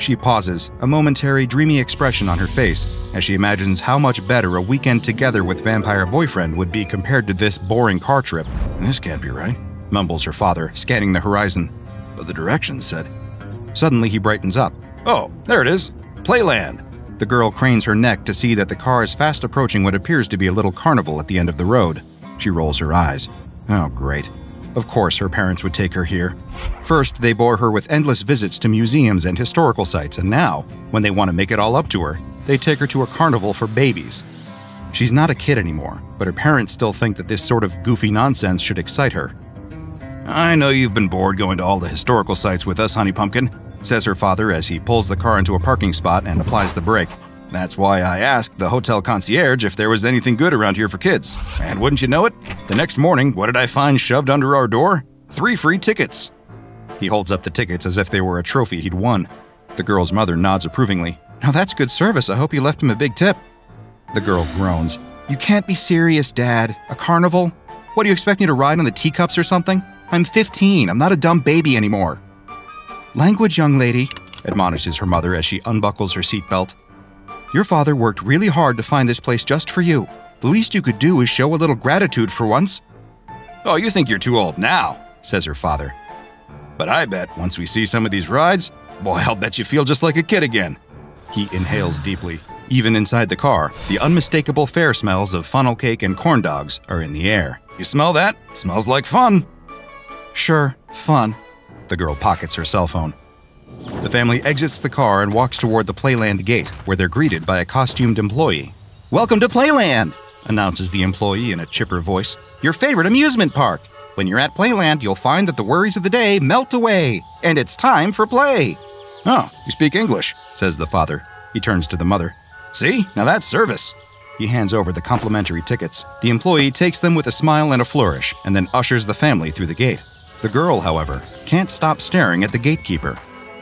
She pauses, a momentary dreamy expression on her face, as she imagines how much better a weekend together with vampire boyfriend would be compared to this boring car trip. This can't be right, mumbles her father, scanning the horizon. But the directions said. Suddenly he brightens up. Oh, there it is. Playland. The girl cranes her neck to see that the car is fast approaching what appears to be a little carnival at the end of the road. She rolls her eyes. Oh, great. Of course, her parents would take her here. First, they bore her with endless visits to museums and historical sites, and now, when they want to make it all up to her, they take her to a carnival for babies. She's not a kid anymore, but her parents still think that this sort of goofy nonsense should excite her. I know you've been bored going to all the historical sites with us, Honey Pumpkin, says her father as he pulls the car into a parking spot and applies the brake. That's why I asked the hotel concierge if there was anything good around here for kids. And wouldn't you know it, the next morning, what did I find shoved under our door? Three free tickets. He holds up the tickets as if they were a trophy he'd won. The girl's mother nods approvingly. Now that's good service. I hope you left him a big tip. The girl groans. You can't be serious, Dad. A carnival? What do you expect me to ride on the teacups or something? I'm 15. I'm not a dumb baby anymore. Language, young lady, admonishes her mother as she unbuckles her seatbelt. Your father worked really hard to find this place just for you. The least you could do is show a little gratitude for once. Oh, you think you're too old now, says her father. But I bet once we see some of these rides, boy, I'll bet you feel just like a kid again. He inhales deeply. Even inside the car, the unmistakable fair smells of funnel cake and corn dogs are in the air. You smell that? It smells like fun. Sure, fun. The girl pockets her cell phone. The family exits the car and walks toward the Playland gate, where they're greeted by a costumed employee. Welcome to Playland, announces the employee in a chipper voice. Your favorite amusement park. When you're at Playland, you'll find that the worries of the day melt away, and it's time for play. Oh, you speak English, says the father. He turns to the mother. See, now that's service. He hands over the complimentary tickets. The employee takes them with a smile and a flourish, and then ushers the family through the gate. The girl, however, can't stop staring at the gatekeeper.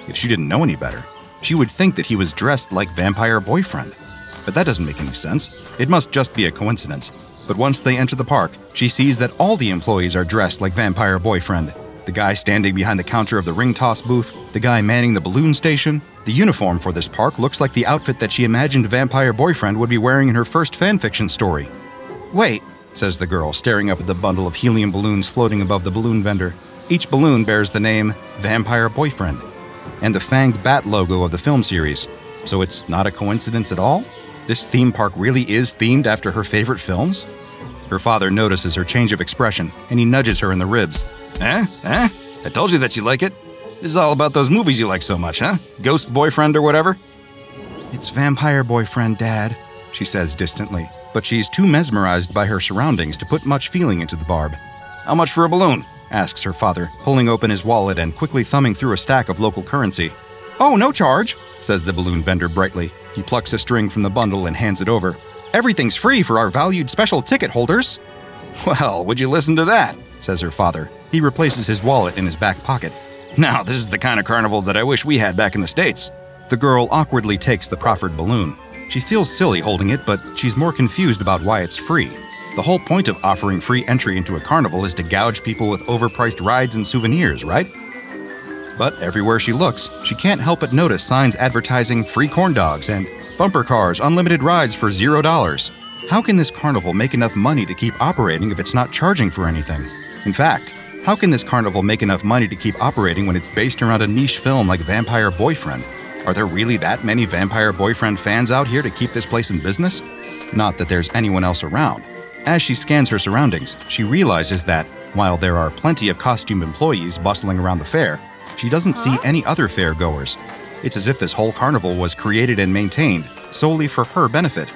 If she didn't know any better, she would think that he was dressed like vampire boyfriend. But that doesn't make any sense. It must just be a coincidence. But once they enter the park, she sees that all the employees are dressed like vampire boyfriend. The guy standing behind the counter of the ring toss booth, the guy manning the balloon station. The uniform for this park looks like the outfit that she imagined vampire boyfriend would be wearing in her first fanfiction story. Wait, says the girl, staring up at the bundle of helium balloons floating above the balloon vendor. Each balloon bears the name Vampire Boyfriend and the fanged bat logo of the film series. So it's not a coincidence at all? This theme park really is themed after her favorite films? Her father notices her change of expression and he nudges her in the ribs. Eh? Eh? I told you that you like it. This is all about those movies you like so much, huh? Ghost Boyfriend or whatever? It's Vampire Boyfriend, Dad, she says distantly, but she's too mesmerized by her surroundings to put much feeling into the barb. How much for a balloon? Asks her father, pulling open his wallet and quickly thumbing through a stack of local currency. Oh, no charge, says the balloon vendor brightly. He plucks a string from the bundle and hands it over. Everything's free for our valued special ticket holders. Well, would you listen to that? says her father. He replaces his wallet in his back pocket. Now, this is the kind of carnival that I wish we had back in the States. The girl awkwardly takes the proffered balloon. She feels silly holding it, but she's more confused about why it's free. The whole point of offering free entry into a carnival is to gouge people with overpriced rides and souvenirs, right? But everywhere she looks, she can't help but notice signs advertising free corn dogs and bumper cars, unlimited rides for zero dollars. How can this carnival make enough money to keep operating if it's not charging for anything? In fact, how can this carnival make enough money to keep operating when it's based around a niche film like Vampire Boyfriend? Are there really that many Vampire Boyfriend fans out here to keep this place in business? Not that there's anyone else around. As she scans her surroundings, she realizes that, while there are plenty of costume employees bustling around the fair, she doesn't see any other fair goers. It's as if this whole carnival was created and maintained solely for her benefit.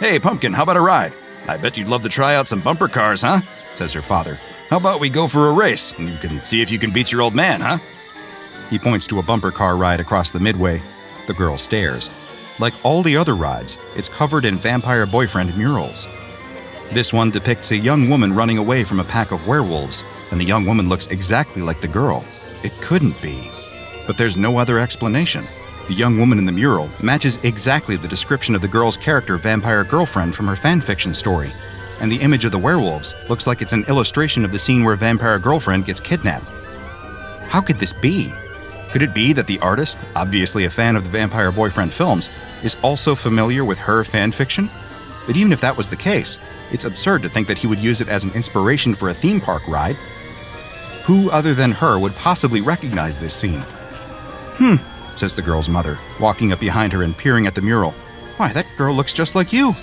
Hey, Pumpkin, how about a ride? I bet you'd love to try out some bumper cars, huh? says her father. How about we go for a race and you can see if you can beat your old man, huh? He points to a bumper car ride across the midway. The girl stares. Like all the other rides, it's covered in vampire boyfriend murals. This one depicts a young woman running away from a pack of werewolves, and the young woman looks exactly like the girl. It couldn't be. But there's no other explanation. The young woman in the mural matches exactly the description of the girl's character vampire girlfriend from her fanfiction story. and the image of the werewolves looks like it's an illustration of the scene where Vampire Girlfriend gets kidnapped. How could this be? Could it be that the artist, obviously a fan of the Vampire Boyfriend films, is also familiar with her fan fiction? But even if that was the case, it's absurd to think that he would use it as an inspiration for a theme park ride. Who other than her would possibly recognize this scene? Hmm, says the girl's mother, walking up behind her and peering at the mural. Why, that girl looks just like you.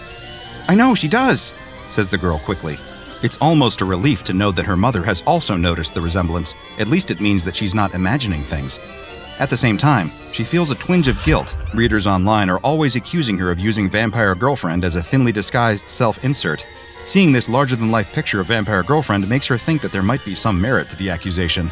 I know, she does, says the girl quickly. It's almost a relief to know that her mother has also noticed the resemblance. At least it means that she's not imagining things. At the same time, she feels a twinge of guilt. Readers online are always accusing her of using Vampire Girlfriend as a thinly disguised self insert. Seeing this larger than life picture of Vampire Girlfriend makes her think that there might be some merit to the accusation.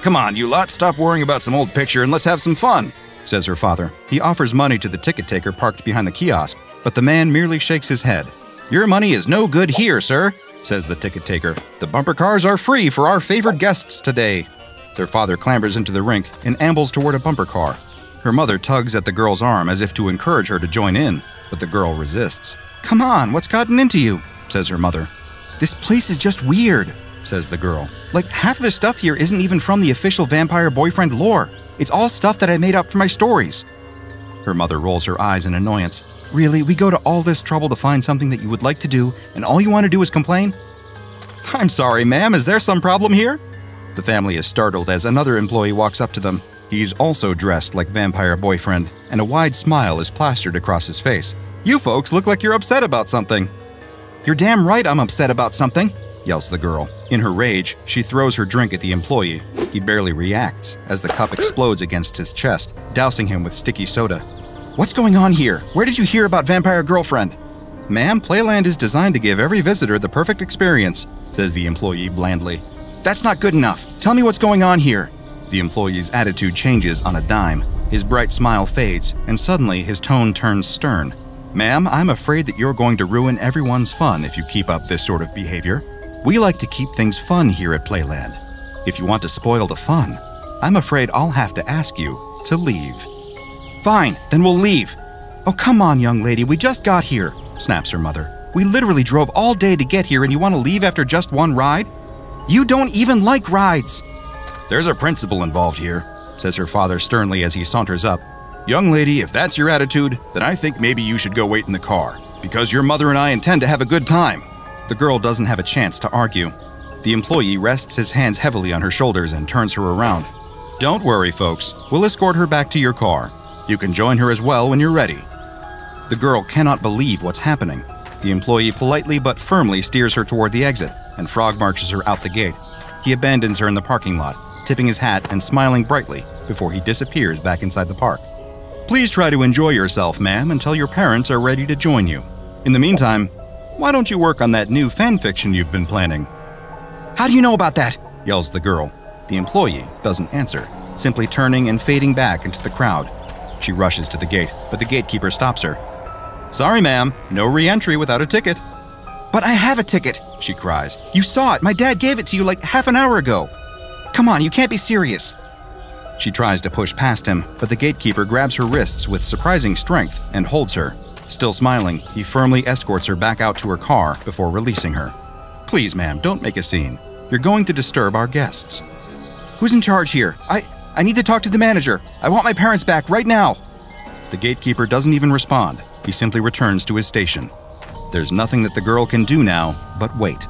Come on, you lot, stop worrying about some old picture and let's have some fun, says her father. He offers money to the ticket taker parked behind the kiosk, but the man merely shakes his head. Your money is no good here, sir, says the ticket taker. The bumper cars are free for our favored guests today. Their father clambers into the rink and ambles toward a bumper car. Her mother tugs at the girl's arm as if to encourage her to join in, but the girl resists. Come on, what's gotten into you? says her mother. This place is just weird, says the girl. Like, half of the stuff here isn't even from the official vampire boyfriend lore. It's all stuff that I made up for my stories. Her mother rolls her eyes in annoyance. Really, we go to all this trouble to find something that you would like to do, and all you want to do is complain? I'm sorry, ma'am, is there some problem here? The family is startled as another employee walks up to them. He's also dressed like vampire boyfriend, and a wide smile is plastered across his face. You folks look like you're upset about something. You're damn right I'm upset about something, yells the girl. In her rage, she throws her drink at the employee. He barely reacts as the cup explodes against his chest, dousing him with sticky soda. What's going on here? Where did you hear about Vampire Girlfriend? Ma'am, Playland is designed to give every visitor the perfect experience, says the employee blandly. That's not good enough. Tell me what's going on here. The employee's attitude changes on a dime. His bright smile fades, and suddenly his tone turns stern. Ma'am, I'm afraid that you're going to ruin everyone's fun if you keep up this sort of behavior. We like to keep things fun here at Playland. If you want to spoil the fun, I'm afraid I'll have to ask you to leave. Fine, then we'll leave. Oh, come on, young lady, we just got here, snaps her mother. We literally drove all day to get here and you want to leave after just one ride? You don't even like rides. There's a principle involved here, says her father sternly as he saunters up. Young lady, if that's your attitude, then I think maybe you should go wait in the car, because your mother and I intend to have a good time. The girl doesn't have a chance to argue. The employee rests his hands heavily on her shoulders and turns her around. Don't worry, folks. We'll escort her back to your car. You can join her as well when you're ready. The girl cannot believe what's happening. The employee politely but firmly steers her toward the exit, and Frog marches her out the gate. He abandons her in the parking lot, tipping his hat and smiling brightly before he disappears back inside the park. Please try to enjoy yourself, ma'am, until your parents are ready to join you. In the meantime, why don't you work on that new fanfiction you've been planning? How do you know about that? yells the girl. The employee doesn't answer, simply turning and fading back into the crowd. She rushes to the gate, but the gatekeeper stops her. Sorry, ma'am, no re entry without a ticket. But I have a ticket, she cries. You saw it. My dad gave it to you like half an hour ago. Come on, you can't be serious. She tries to push past him, but the gatekeeper grabs her wrists with surprising strength and holds her. Still smiling, he firmly escorts her back out to her car before releasing her. Please, ma'am, don't make a scene. You're going to disturb our guests. Who's in charge here? I I need to talk to the manager. I want my parents back right now. The gatekeeper doesn't even respond. He simply returns to his station. There's nothing that the girl can do now but wait.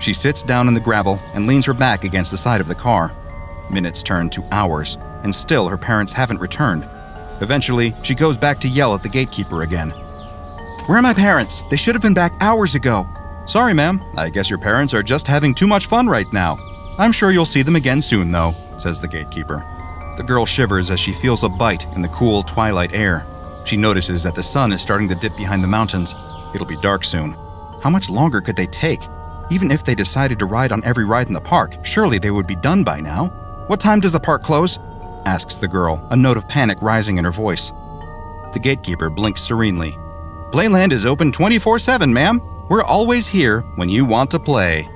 She sits down in the gravel and leans her back against the side of the car. Minutes turn to hours, and still her parents haven't returned. Eventually, she goes back to yell at the gatekeeper again. Where are my parents? They should have been back hours ago. Sorry, ma'am. I guess your parents are just having too much fun right now. I'm sure you'll see them again soon, though, says the gatekeeper. The girl shivers as she feels a bite in the cool twilight air. She notices that the sun is starting to dip behind the mountains. It'll be dark soon. How much longer could they take? Even if they decided to ride on every ride in the park, surely they would be done by now. What time does the park close? asks the girl, a note of panic rising in her voice. The gatekeeper blinks serenely. Playland is open 24 7, ma'am. We're always here when you want to play.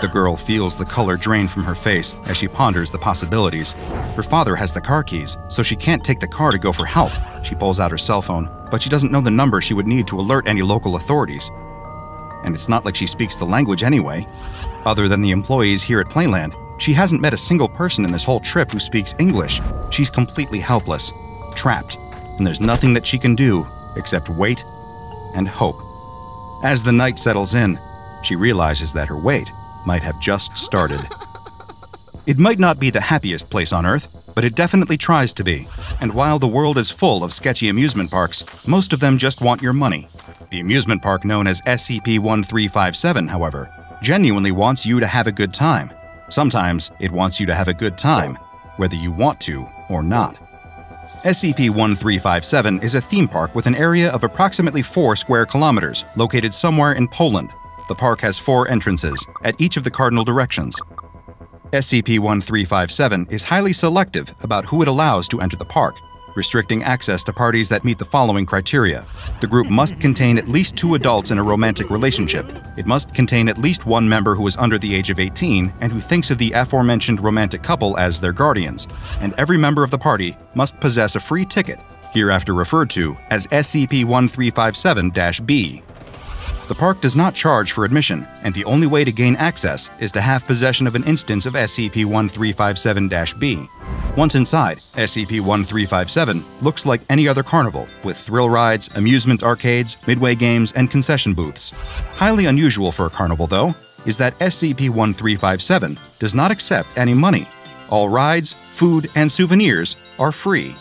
The girl feels the color drain from her face as she ponders the possibilities. Her father has the car keys, so she can't take the car to go for help. She pulls out her cell phone, but she doesn't know the number she would need to alert any local authorities. and it's not like she speaks the language anyway. Other than the employees here at Playland, she hasn't met a single person in this whole trip who speaks English. She's completely helpless, trapped, and there's nothing that she can do except wait and hope. As the night settles in, she realizes that her wait might have just started. It might not be the happiest place on Earth, but it definitely tries to be. And while the world is full of sketchy amusement parks, most of them just want your money. The amusement park known as SCP 1357, however, genuinely wants you to have a good time. Sometimes it wants you to have a good time, whether you want to or not. SCP 1357 is a theme park with an area of approximately 4 square kilometers, located somewhere in Poland. The park has four entrances, at each of the cardinal directions, SCP 1357 is highly selective about who it allows to enter the park, restricting access to parties that meet the following criteria. The group must contain at least two adults in a romantic relationship. It must contain at least one member who is under the age of 18 and who thinks of the aforementioned romantic couple as their guardians. And every member of the party must possess a free ticket, hereafter referred to as SCP 1357 B. The park does not charge for admission, and the only way to gain access is to have possession of an instance of SCP 1357 B. Once inside, SCP 1357 looks like any other carnival, with thrill rides, amusement arcades, midway games, and concession booths. Highly unusual for a carnival, though, is that SCP 1357 does not accept any money. All rides, food, and souvenirs are free.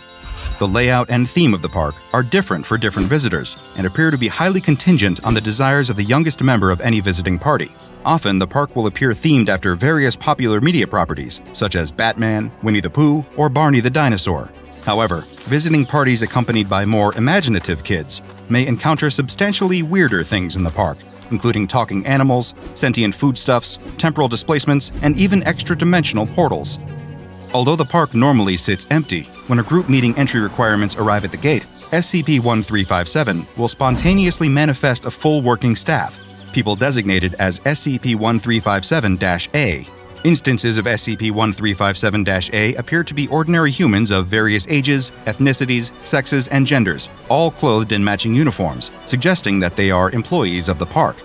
The layout and theme of the park are different for different visitors and appear to be highly contingent on the desires of the youngest member of any visiting party. Often, the park will appear themed after various popular media properties, such as Batman, Winnie the Pooh, or Barney the Dinosaur. However, visiting parties accompanied by more imaginative kids may encounter substantially weirder things in the park, including talking animals, sentient foodstuffs, temporal displacements, and even extra dimensional portals. Although the park normally sits empty, when a group meeting entry requirements arrive at the gate, SCP 1357 will spontaneously manifest a full working staff, people designated as SCP 1357 A. Instances of SCP 1357 A appear to be ordinary humans of various ages, ethnicities, sexes, and genders, all clothed in matching uniforms, suggesting that they are employees of the park.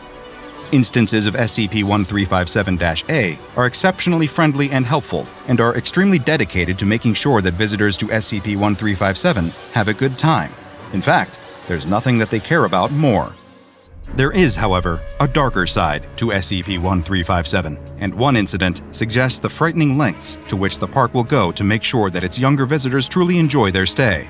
Instances of SCP 1357 A are exceptionally friendly and helpful, and are extremely dedicated to making sure that visitors to SCP 1357 have a good time. In fact, there's nothing that they care about more. There is, however, a darker side to SCP 1357, and one incident suggests the frightening lengths to which the park will go to make sure that its younger visitors truly enjoy their stay.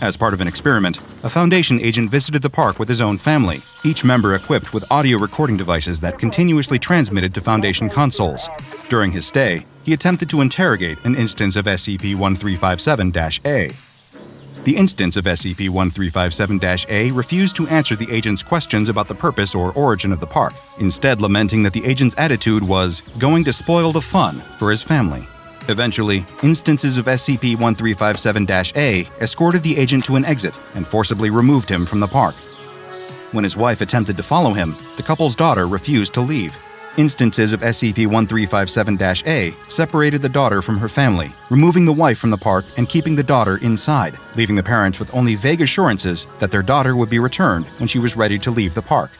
As part of an experiment, a Foundation agent visited the park with his own family, each member equipped with audio recording devices that continuously transmitted to Foundation consoles. During his stay, he attempted to interrogate an instance of SCP 1357 A. The instance of SCP 1357 A refused to answer the agent's questions about the purpose or origin of the park, instead, lamenting that the agent's attitude was going to spoil the fun for his family. Eventually, instances of SCP 1357 A escorted the agent to an exit and forcibly removed him from the park. When his wife attempted to follow him, the couple's daughter refused to leave. Instances of SCP 1357 A separated the daughter from her family, removing the wife from the park and keeping the daughter inside, leaving the parents with only vague assurances that their daughter would be returned when she was ready to leave the park.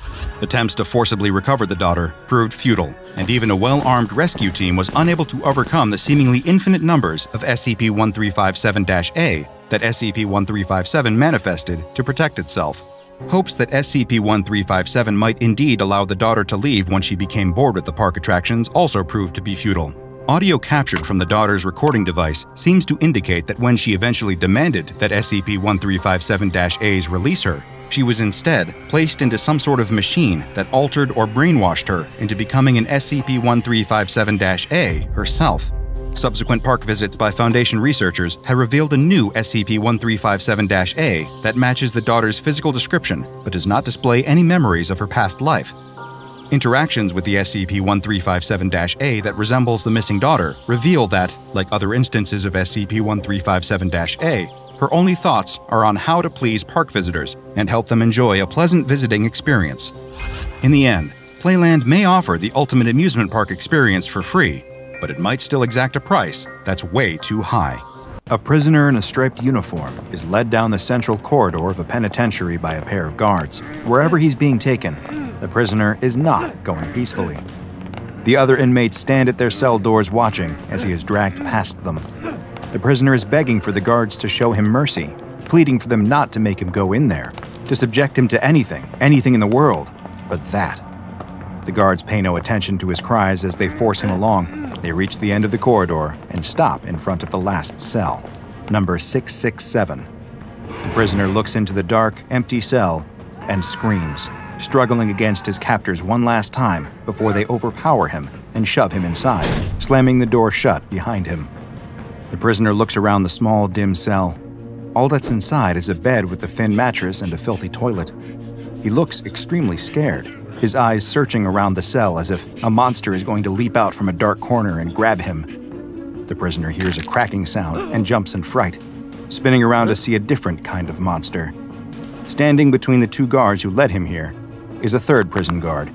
Attempts to forcibly recover the daughter proved futile, and even a well armed rescue team was unable to overcome the seemingly infinite numbers of SCP 1357 A that SCP 1357 manifested to protect itself. Hopes that SCP 1357 might indeed allow the daughter to leave when she became bored with the park attractions also proved to be futile. Audio captured from the daughter's recording device seems to indicate that when she eventually demanded that SCP 1357 A's release her, she was instead placed into some sort of machine that altered or brainwashed her into becoming an SCP 1357 A herself. Subsequent park visits by Foundation researchers have revealed a new SCP 1357 A that matches the daughter's physical description but does not display any memories of her past life. Interactions with the SCP 1357 A that resembles the missing daughter reveal that, like other instances of SCP 1357 A, her only thoughts are on how to please park visitors and help them enjoy a pleasant visiting experience. In the end, Playland may offer the ultimate amusement park experience for free, but it might still exact a price that's way too high. A prisoner in a striped uniform is led down the central corridor of a penitentiary by a pair of guards. Wherever he's being taken, The prisoner is not going peacefully. The other inmates stand at their cell doors watching as he is dragged past them. The prisoner is begging for the guards to show him mercy, pleading for them not to make him go in there, to subject him to anything, anything in the world, but that. The guards pay no attention to his cries as they force him along. They reach the end of the corridor and stop in front of the last cell, number 667. The prisoner looks into the dark, empty cell and screams, struggling against his captors one last time before they overpower him and shove him inside, slamming the door shut behind him. The prisoner looks around the small, dim cell. All that's inside is a bed with a thin mattress and a filthy toilet. He looks extremely scared, his eyes searching around the cell as if a monster is going to leap out from a dark corner and grab him. The prisoner hears a cracking sound and jumps in fright, spinning around to see a different kind of monster. Standing between the two guards who led him here is a third prison guard.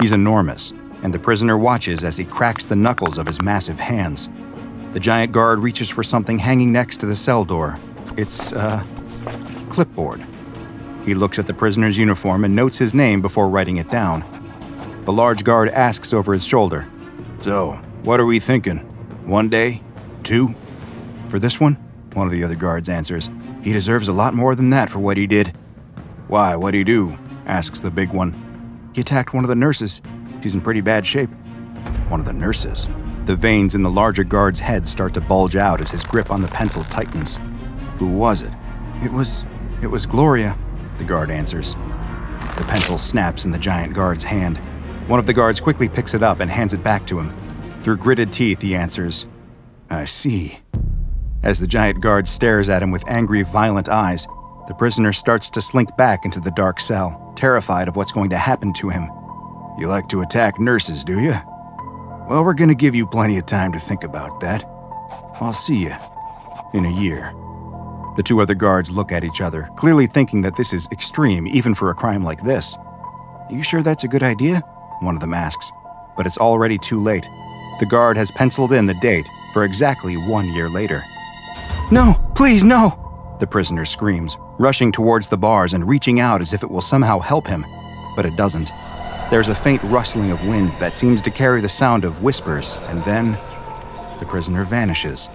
He's enormous, and the prisoner watches as he cracks the knuckles of his massive hands. The giant guard reaches for something hanging next to the cell door. It's a clipboard. He looks at the prisoner's uniform and notes his name before writing it down. The large guard asks over his shoulder, So, what are we thinking? One day? Two? For this one? One of the other guards answers, He deserves a lot more than that for what he did. Why, what'd he do? asks the big one. He attacked one of the nurses. She's in pretty bad shape. One of the nurses? The veins in the larger guard's head start to bulge out as his grip on the pencil tightens. Who was it? It was. it was Gloria, the guard answers. The pencil snaps in the giant guard's hand. One of the guards quickly picks it up and hands it back to him. Through gritted teeth, he answers, I see. As the giant guard stares at him with angry, violent eyes, the prisoner starts to slink back into the dark cell, terrified of what's going to happen to him. You like to attack nurses, do you? Well, we're gonna give you plenty of time to think about that. I'll see you in a year. The two other guards look at each other, clearly thinking that this is extreme even for a crime like this. Are you sure that's a good idea? One of them asks. But it's already too late. The guard has penciled in the date for exactly one year later. No, please, no! The prisoner screams, rushing towards the bars and reaching out as if it will somehow help him. But it doesn't. There's a faint rustling of wind that seems to carry the sound of whispers, and then the prisoner vanishes.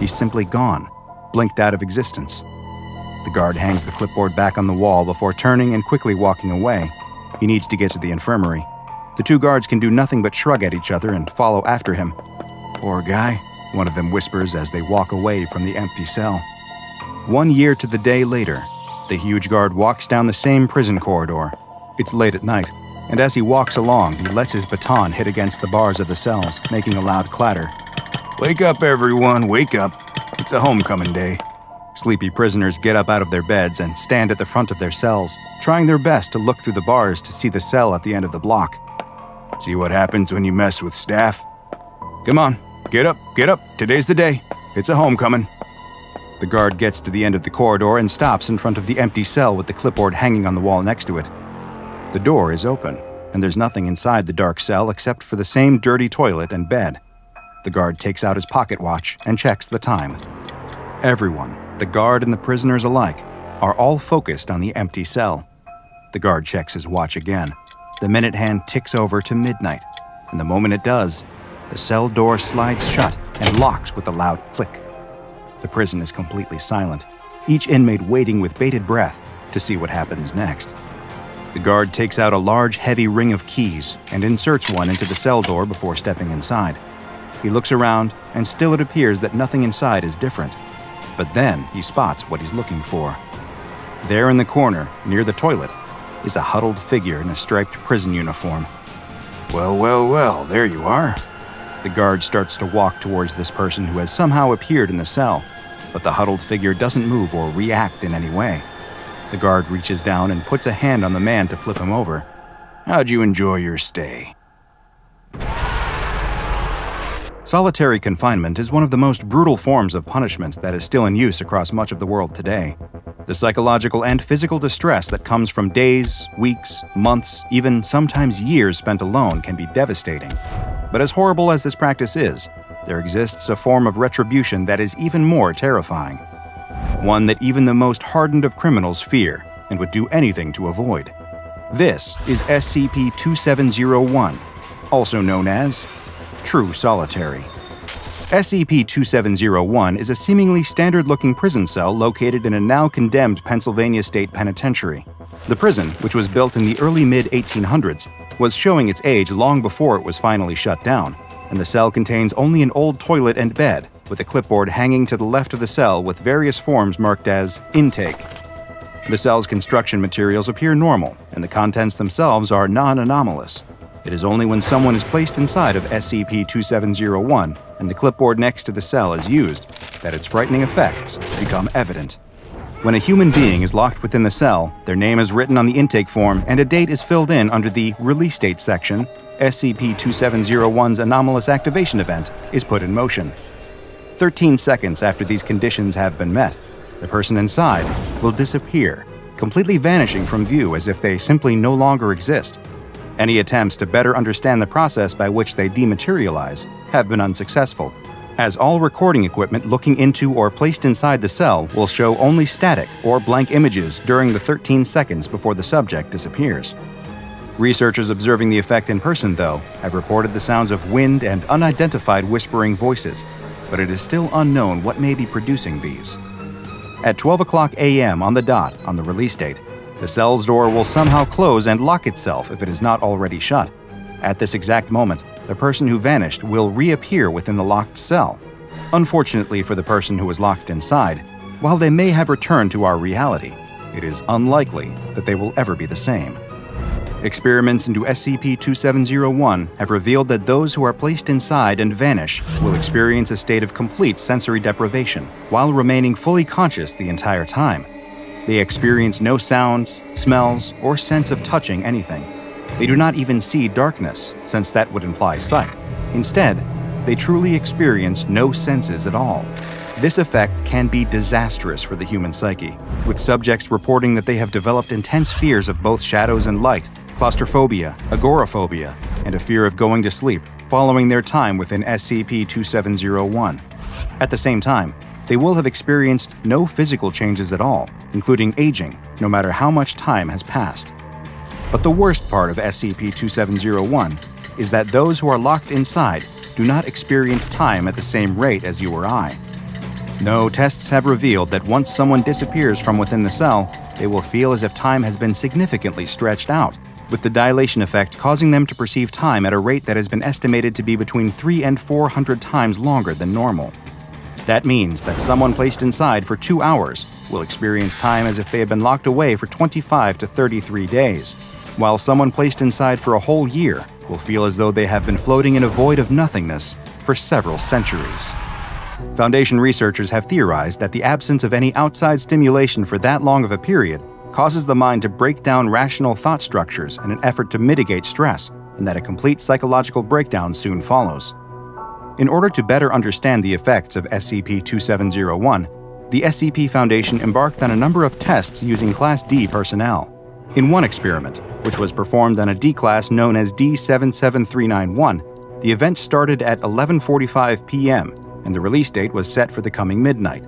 He's simply gone, blinked out of existence. The guard hangs the clipboard back on the wall before turning and quickly walking away. He needs to get to the infirmary. The two guards can do nothing but shrug at each other and follow after him. Poor guy, one of them whispers as they walk away from the empty cell. One year to the day later, the huge guard walks down the same prison corridor. It's late at night, and as he walks along, he lets his baton hit against the bars of the cells, making a loud clatter. Wake up, everyone, wake up. It's a homecoming day. Sleepy prisoners get up out of their beds and stand at the front of their cells, trying their best to look through the bars to see the cell at the end of the block. See what happens when you mess with staff? Come on, get up, get up. Today's the day. It's a homecoming. The guard gets to the end of the corridor and stops in front of the empty cell with the clipboard hanging on the wall next to it. The door is open, and there's nothing inside the dark cell except for the same dirty toilet and bed. The guard takes out his pocket watch and checks the time. Everyone, the guard and the prisoners alike, are all focused on the empty cell. The guard checks his watch again. The minute hand ticks over to midnight, and the moment it does, the cell door slides shut and locks with a loud click. The prison is completely silent, each inmate waiting with bated breath to see what happens next. The guard takes out a large, heavy ring of keys and inserts one into the cell door before stepping inside. He looks around, and still it appears that nothing inside is different. But then he spots what he's looking for. There in the corner, near the toilet, is a huddled figure in a striped prison uniform. Well, well, well, there you are. The guard starts to walk towards this person who has somehow appeared in the cell, but the huddled figure doesn't move or react in any way. The guard reaches down and puts a hand on the man to flip him over. How'd you enjoy your stay? Solitary confinement is one of the most brutal forms of punishment that is still in use across much of the world today. The psychological and physical distress that comes from days, weeks, months, even sometimes years spent alone can be devastating. But as horrible as this practice is, there exists a form of retribution that is even more terrifying. One that even the most hardened of criminals fear and would do anything to avoid. This is SCP 2701, also known as True Solitary. SCP 2701 is a seemingly standard looking prison cell located in a now condemned Pennsylvania State Penitentiary. The prison, which was built in the early mid 1800s, was showing its age long before it was finally shut down, and the cell contains only an old toilet and bed, with a clipboard hanging to the left of the cell with various forms marked as intake. The cell's construction materials appear normal, and the contents themselves are non anomalous. It is only when someone is placed inside of SCP 2701 and the clipboard next to the cell is used that its frightening effects become evident. When a human being is locked within the cell, their name is written on the intake form and a date is filled in under the Release Date section. SCP 2701's anomalous activation event is put in motion. 13 seconds after these conditions have been met, the person inside will disappear, completely vanishing from view as if they simply no longer exist. Any attempts to better understand the process by which they dematerialize have been unsuccessful, as all recording equipment looking into or placed inside the cell will show only static or blank images during the 13 seconds before the subject disappears. Researchers observing the effect in person, though, have reported the sounds of wind and unidentified whispering voices, but it is still unknown what may be producing these. At 12 o'clock a.m. on the dot on the release date, the cell's door will somehow close and lock itself if it is not already shut. At this exact moment, the person who vanished will reappear within the locked cell. Unfortunately for the person who was locked inside, while they may have returned to our reality, it is unlikely that they will ever be the same. Experiments into SCP 2701 have revealed that those who are placed inside and vanish will experience a state of complete sensory deprivation while remaining fully conscious the entire time. They experience no sounds, smells, or sense of touching anything. They do not even see darkness, since that would imply sight. Instead, they truly experience no senses at all. This effect can be disastrous for the human psyche, with subjects reporting that they have developed intense fears of both shadows and light, claustrophobia, agoraphobia, and a fear of going to sleep following their time within SCP 2701. At the same time, they will have experienced no physical changes at all, including aging, no matter how much time has passed. But the worst part of SCP 2701 is that those who are locked inside do not experience time at the same rate as you or I. No, tests have revealed that once someone disappears from within the cell, they will feel as if time has been significantly stretched out, with the dilation effect causing them to perceive time at a rate that has been estimated to be between 3 and 400 times longer than normal. That means that someone placed inside for two hours will experience time as if they had been locked away for 25 to 33 days, while someone placed inside for a whole year will feel as though they have been floating in a void of nothingness for several centuries. Foundation researchers have theorized that the absence of any outside stimulation for that long of a period causes the mind to break down rational thought structures in an effort to mitigate stress, and that a complete psychological breakdown soon follows. In order to better understand the effects of SCP 2701, the SCP Foundation embarked on a number of tests using Class D personnel. In one experiment, which was performed on a D class known as D77391, the event started at 11:45 p.m. and the release date was set for the coming midnight.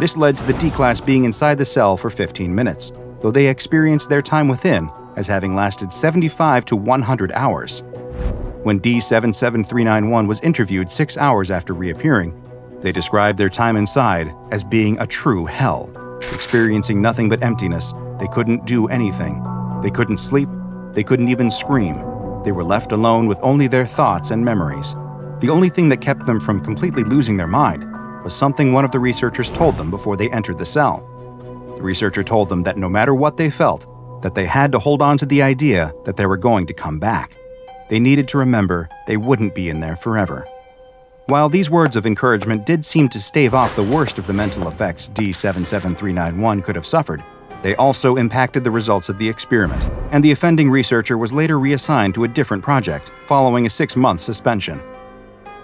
This led to the D class being inside the cell for 15 minutes, though they experienced their time within as having lasted 75 to 100 hours. When D77391 was interviewed six hours after reappearing, they described their time inside as being a true hell. Experiencing nothing but emptiness, they couldn't do anything. They couldn't sleep, they couldn't even scream. They were left alone with only their thoughts and memories. The only thing that kept them from completely losing their mind was something one of the researchers told them before they entered the cell. The researcher told them that no matter what they felt, that they had to hold on to the idea that they were going to come back they needed to remember they wouldn't be in there forever. While these words of encouragement did seem to stave off the worst of the mental effects D77391 could have suffered, they also impacted the results of the experiment, and the offending researcher was later reassigned to a different project following a six month suspension.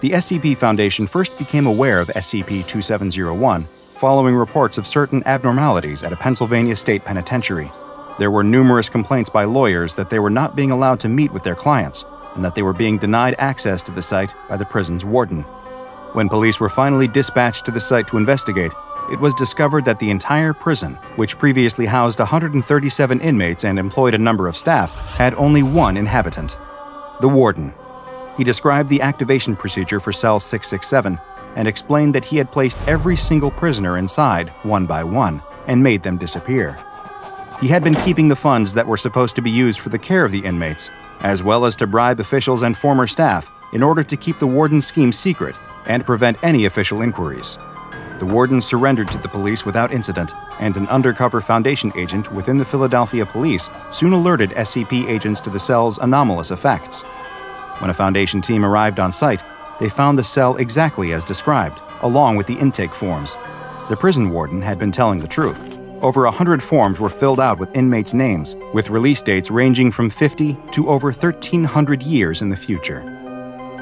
The SCP Foundation first became aware of SCP 2701 following reports of certain abnormalities at a Pennsylvania state penitentiary. There were numerous complaints by lawyers that they were not being allowed to meet with their clients, and that they were being denied access to the site by the prison's warden. When police were finally dispatched to the site to investigate, it was discovered that the entire prison, which previously housed 137 inmates and employed a number of staff, had only one inhabitant the warden. He described the activation procedure for cell 667 and explained that he had placed every single prisoner inside, one by one, and made them disappear. He had been keeping the funds that were supposed to be used for the care of the inmates, as well as to bribe officials and former staff in order to keep the warden's scheme secret and prevent any official inquiries. The warden surrendered to the police without incident, and an undercover Foundation agent within the Philadelphia police soon alerted SCP agents to the cell's anomalous effects. When a Foundation team arrived on site, they found the cell exactly as described, along with the intake forms. The prison warden had been telling the truth. Over a hundred forms were filled out with inmates' names, with release dates ranging from 50 to over 1,300 years in the future.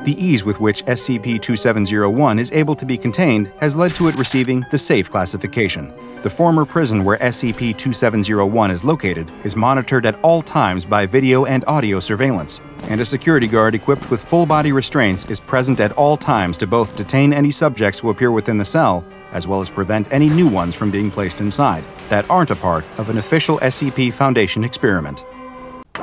The ease with which SCP-2701 is able to be contained has led to it receiving the Safe classification. The former prison where SCP-2701 is located is monitored at all times by video and audio surveillance, and a security guard equipped with full-body restraints is present at all times to both detain any subjects who appear within the cell, as well as prevent any new ones from being placed inside that aren't a part of an official SCP Foundation experiment.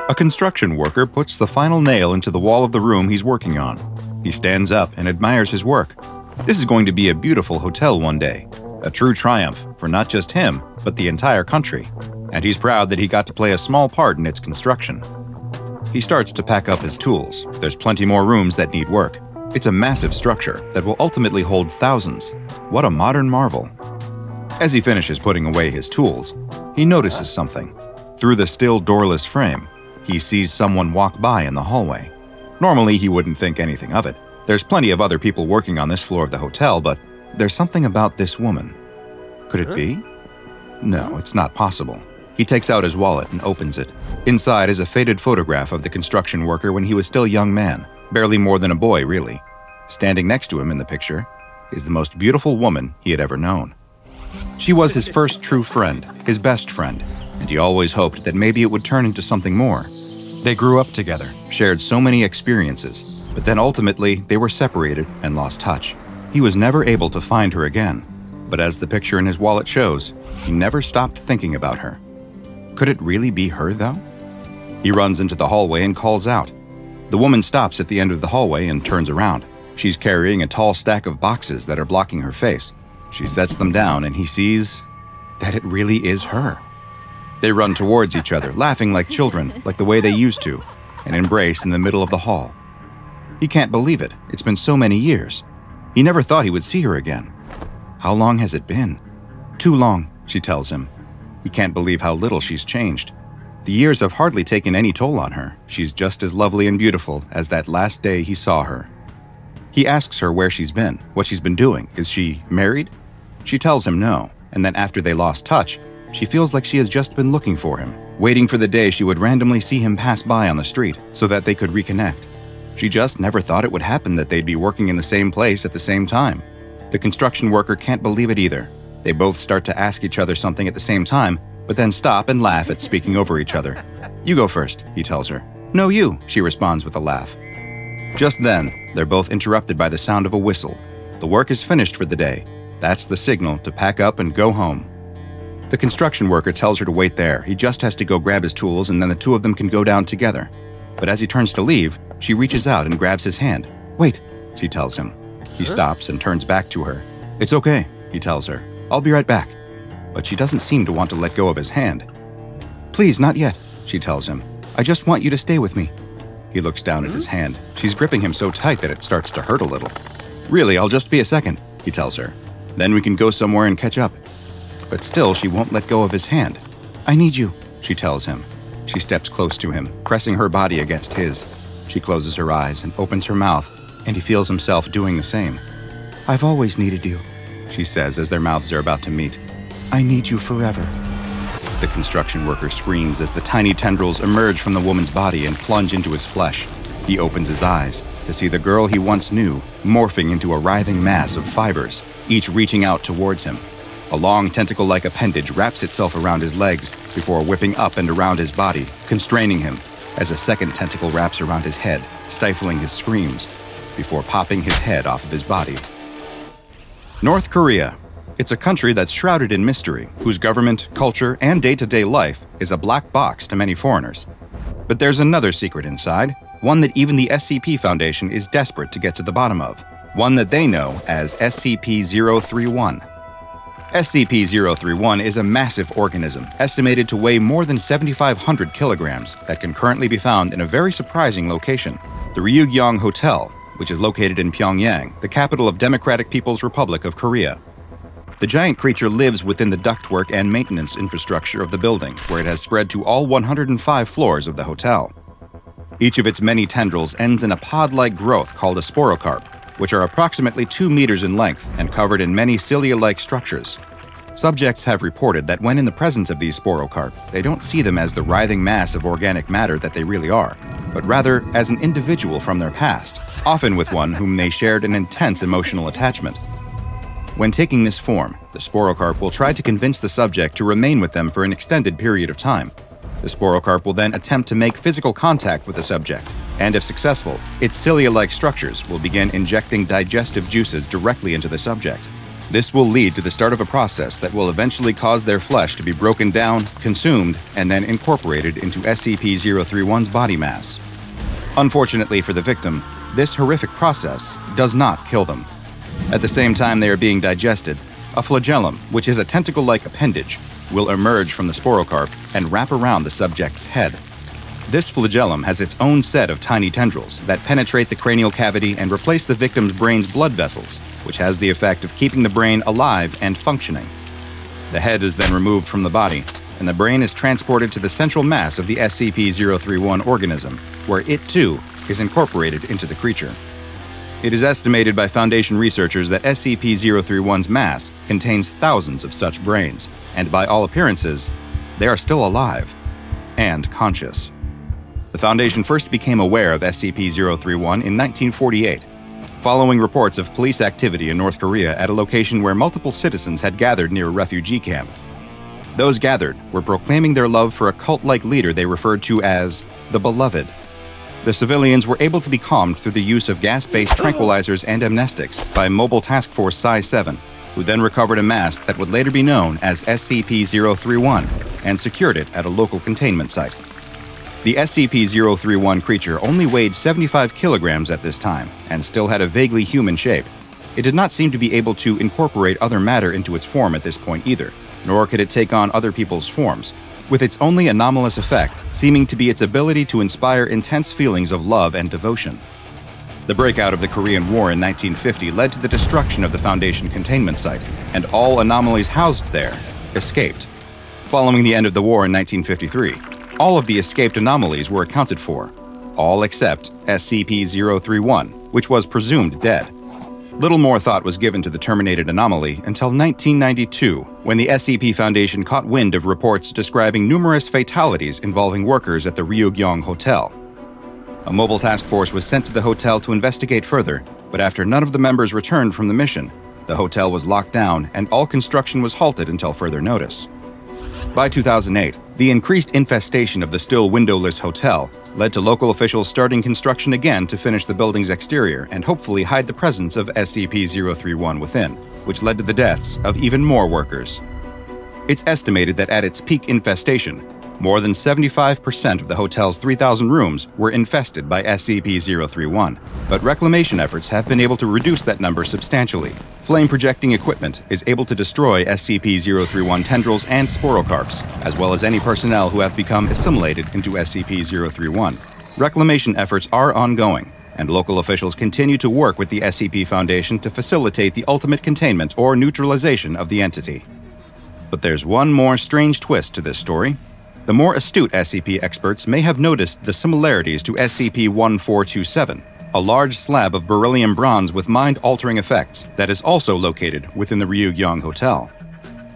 A construction worker puts the final nail into the wall of the room he's working on. He stands up and admires his work. This is going to be a beautiful hotel one day, a true triumph for not just him, but the entire country. And he's proud that he got to play a small part in its construction. He starts to pack up his tools. There's plenty more rooms that need work. It's a massive structure that will ultimately hold thousands. What a modern marvel. As he finishes putting away his tools, he notices something. Through the still doorless frame, he sees someone walk by in the hallway. Normally, he wouldn't think anything of it. There's plenty of other people working on this floor of the hotel, but there's something about this woman. Could it be? No, it's not possible. He takes out his wallet and opens it. Inside is a faded photograph of the construction worker when he was still a young man, barely more than a boy, really. Standing next to him in the picture is the most beautiful woman he had ever known. She was his first true friend, his best friend, and he always hoped that maybe it would turn into something more. They grew up together, shared so many experiences, but then ultimately they were separated and lost touch. He was never able to find her again, but as the picture in his wallet shows, he never stopped thinking about her. Could it really be her, though? He runs into the hallway and calls out. The woman stops at the end of the hallway and turns around. She's carrying a tall stack of boxes that are blocking her face. She sets them down and he sees that it really is her. They run towards each other, laughing like children, like the way they used to, and embrace in the middle of the hall. He can't believe it. It's been so many years. He never thought he would see her again. How long has it been? Too long, she tells him. He can't believe how little she's changed. The years have hardly taken any toll on her. She's just as lovely and beautiful as that last day he saw her. He asks her where she's been, what she's been doing. Is she married? She tells him no, and that after they lost touch, she feels like she has just been looking for him, waiting for the day she would randomly see him pass by on the street so that they could reconnect. She just never thought it would happen that they'd be working in the same place at the same time. The construction worker can't believe it either. They both start to ask each other something at the same time, but then stop and laugh at speaking over each other. You go first, he tells her. No, you, she responds with a laugh. Just then, they're both interrupted by the sound of a whistle. The work is finished for the day. That's the signal to pack up and go home. The construction worker tells her to wait there. He just has to go grab his tools, and then the two of them can go down together. But as he turns to leave, she reaches out and grabs his hand. Wait, she tells him. He stops and turns back to her. It's okay, he tells her. I'll be right back. But she doesn't seem to want to let go of his hand. Please, not yet, she tells him. I just want you to stay with me. He looks down at his hmm? hand. She's gripping him so tight that it starts to hurt a little. Really, I'll just be a second, he tells her. Then we can go somewhere and catch up but still she won't let go of his hand. I need you, she tells him. She steps close to him, pressing her body against his. She closes her eyes and opens her mouth, and he feels himself doing the same. I've always needed you, she says as their mouths are about to meet. I need you forever. The construction worker screams as the tiny tendrils emerge from the woman's body and plunge into his flesh. He opens his eyes to see the girl he once knew morphing into a writhing mass of fibers, each reaching out towards him. A long tentacle like appendage wraps itself around his legs before whipping up and around his body, constraining him as a second tentacle wraps around his head, stifling his screams before popping his head off of his body. North Korea. It's a country that's shrouded in mystery, whose government, culture, and day to day life is a black box to many foreigners. But there's another secret inside, one that even the SCP Foundation is desperate to get to the bottom of, one that they know as SCP 031. SCP 031 is a massive organism, estimated to weigh more than 7,500 kilograms, that can currently be found in a very surprising location the Ryugyong Hotel, which is located in Pyongyang, the capital of Democratic People's Republic of Korea. The giant creature lives within the ductwork and maintenance infrastructure of the building, where it has spread to all 105 floors of the hotel. Each of its many tendrils ends in a pod like growth called a sporocarp, which are approximately 2 meters in length and covered in many cilia like structures. Subjects have reported that when in the presence of these sporocarp, they don't see them as the writhing mass of organic matter that they really are, but rather as an individual from their past, often with one whom they shared an intense emotional attachment. When taking this form, the sporocarp will try to convince the subject to remain with them for an extended period of time. The sporocarp will then attempt to make physical contact with the subject, and if successful, its cilia like structures will begin injecting digestive juices directly into the subject. This will lead to the start of a process that will eventually cause their flesh to be broken down, consumed, and then incorporated into SCP 031's body mass. Unfortunately for the victim, this horrific process does not kill them. At the same time they are being digested, a flagellum, which is a tentacle like appendage, will emerge from the sporocarp and wrap around the subject's head. This flagellum has its own set of tiny tendrils that penetrate the cranial cavity and replace the victim's brain's blood vessels, which has the effect of keeping the brain alive and functioning. The head is then removed from the body, and the brain is transported to the central mass of the SCP 031 organism, where it too is incorporated into the creature. It is estimated by Foundation researchers that SCP 031's mass contains thousands of such brains, and by all appearances, they are still alive and conscious. The Foundation first became aware of SCP 031 in 1948, following reports of police activity in North Korea at a location where multiple citizens had gathered near a refugee camp. Those gathered were proclaiming their love for a cult like leader they referred to as the Beloved the civilians were able to be calmed through the use of gas based tranquilizers and amnestics by Mobile Task Force Psi 7, who then recovered a mass that would later be known as SCP 031 and secured it at a local containment site. The SCP 031 creature only weighed 75 kilograms at this time and still had a vaguely human shape. It did not seem to be able to incorporate other matter into its form at this point either, nor could it take on other people's forms, with its only anomalous effect seeming to be its ability to inspire intense feelings of love and devotion. The breakout of the Korean War in 1950 led to the destruction of the Foundation containment site, and all anomalies housed there escaped. Following the end of the war in 1953, all of the escaped anomalies were accounted for, all except SCP 031, which was presumed dead. Little more thought was given to the terminated anomaly until 1992, when the SCP Foundation caught wind of reports describing numerous fatalities involving workers at the Ryugyong Hotel. A mobile task force was sent to the hotel to investigate further, but after none of the members returned from the mission, the hotel was locked down and all construction was halted until further notice. By 2008, the increased infestation of the still windowless hotel led to local officials starting construction again to finish the building's exterior and hopefully hide the presence of SCP 031 within, which led to the deaths of even more workers. It's estimated that at its peak infestation, more than 75% of the hotel's 3,000 rooms were infested by SCP 031, but reclamation efforts have been able to reduce that number substantially. Flame projecting equipment is able to destroy SCP 031 tendrils and sporocarps, as well as any personnel who have become assimilated into SCP 031. Reclamation efforts are ongoing, and local officials continue to work with the SCP Foundation to facilitate the ultimate containment or neutralization of the entity. But there's one more strange twist to this story. The more astute SCP experts may have noticed the similarities to SCP 1427, a large slab of beryllium bronze with mind altering effects that is also located within the Ryugyong Hotel.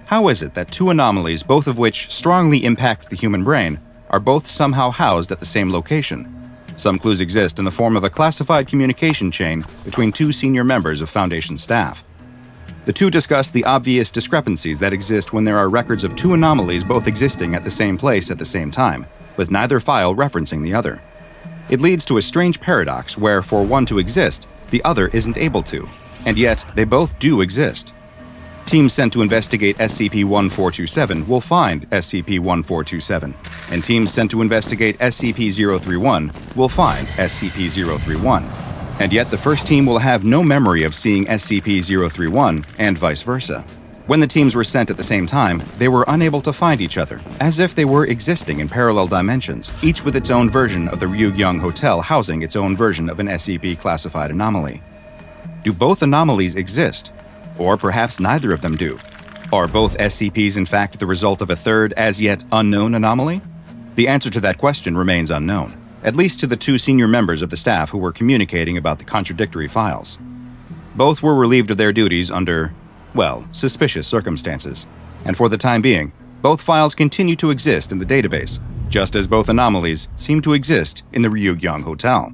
How is it that two anomalies, both of which strongly impact the human brain, are both somehow housed at the same location? Some clues exist in the form of a classified communication chain between two senior members of Foundation staff. The two discuss the obvious discrepancies that exist when there are records of two anomalies both existing at the same place at the same time, with neither file referencing the other. It leads to a strange paradox where, for one to exist, the other isn't able to, and yet they both do exist. Teams sent to investigate SCP 1427 will find SCP 1427, and teams sent to investigate SCP 031 will find SCP 031. And yet, the first team will have no memory of seeing SCP 031, and vice versa. When the teams were sent at the same time, they were unable to find each other, as if they were existing in parallel dimensions, each with its own version of the Ryugyong Hotel housing its own version of an SCP classified anomaly. Do both anomalies exist? Or perhaps neither of them do? Are both SCPs in fact the result of a third, as yet unknown anomaly? The answer to that question remains unknown, at least to the two senior members of the staff who were communicating about the contradictory files. Both were relieved of their duties under well, suspicious circumstances. And for the time being, both files continue to exist in the database, just as both anomalies seem to exist in the Ryugyong Hotel.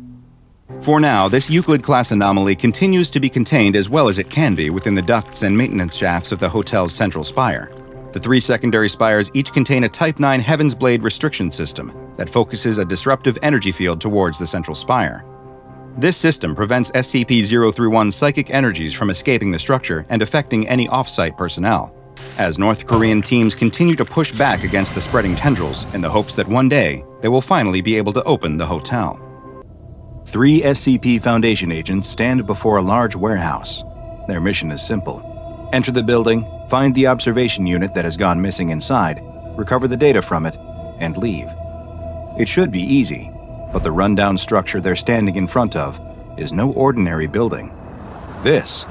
For now, this Euclid class anomaly continues to be contained as well as it can be within the ducts and maintenance shafts of the hotel's central spire. The three secondary spires each contain a Type 9 Heaven's Blade restriction system that focuses a disruptive energy field towards the central spire. This system prevents SCP-031's psychic energies from escaping the structure and affecting any off-site personnel, as North Korean teams continue to push back against the spreading tendrils in the hopes that one day they will finally be able to open the hotel. Three SCP Foundation agents stand before a large warehouse. Their mission is simple. Enter the building, find the observation unit that has gone missing inside, recover the data from it, and leave. It should be easy, but the rundown structure they're standing in front of is no ordinary building. This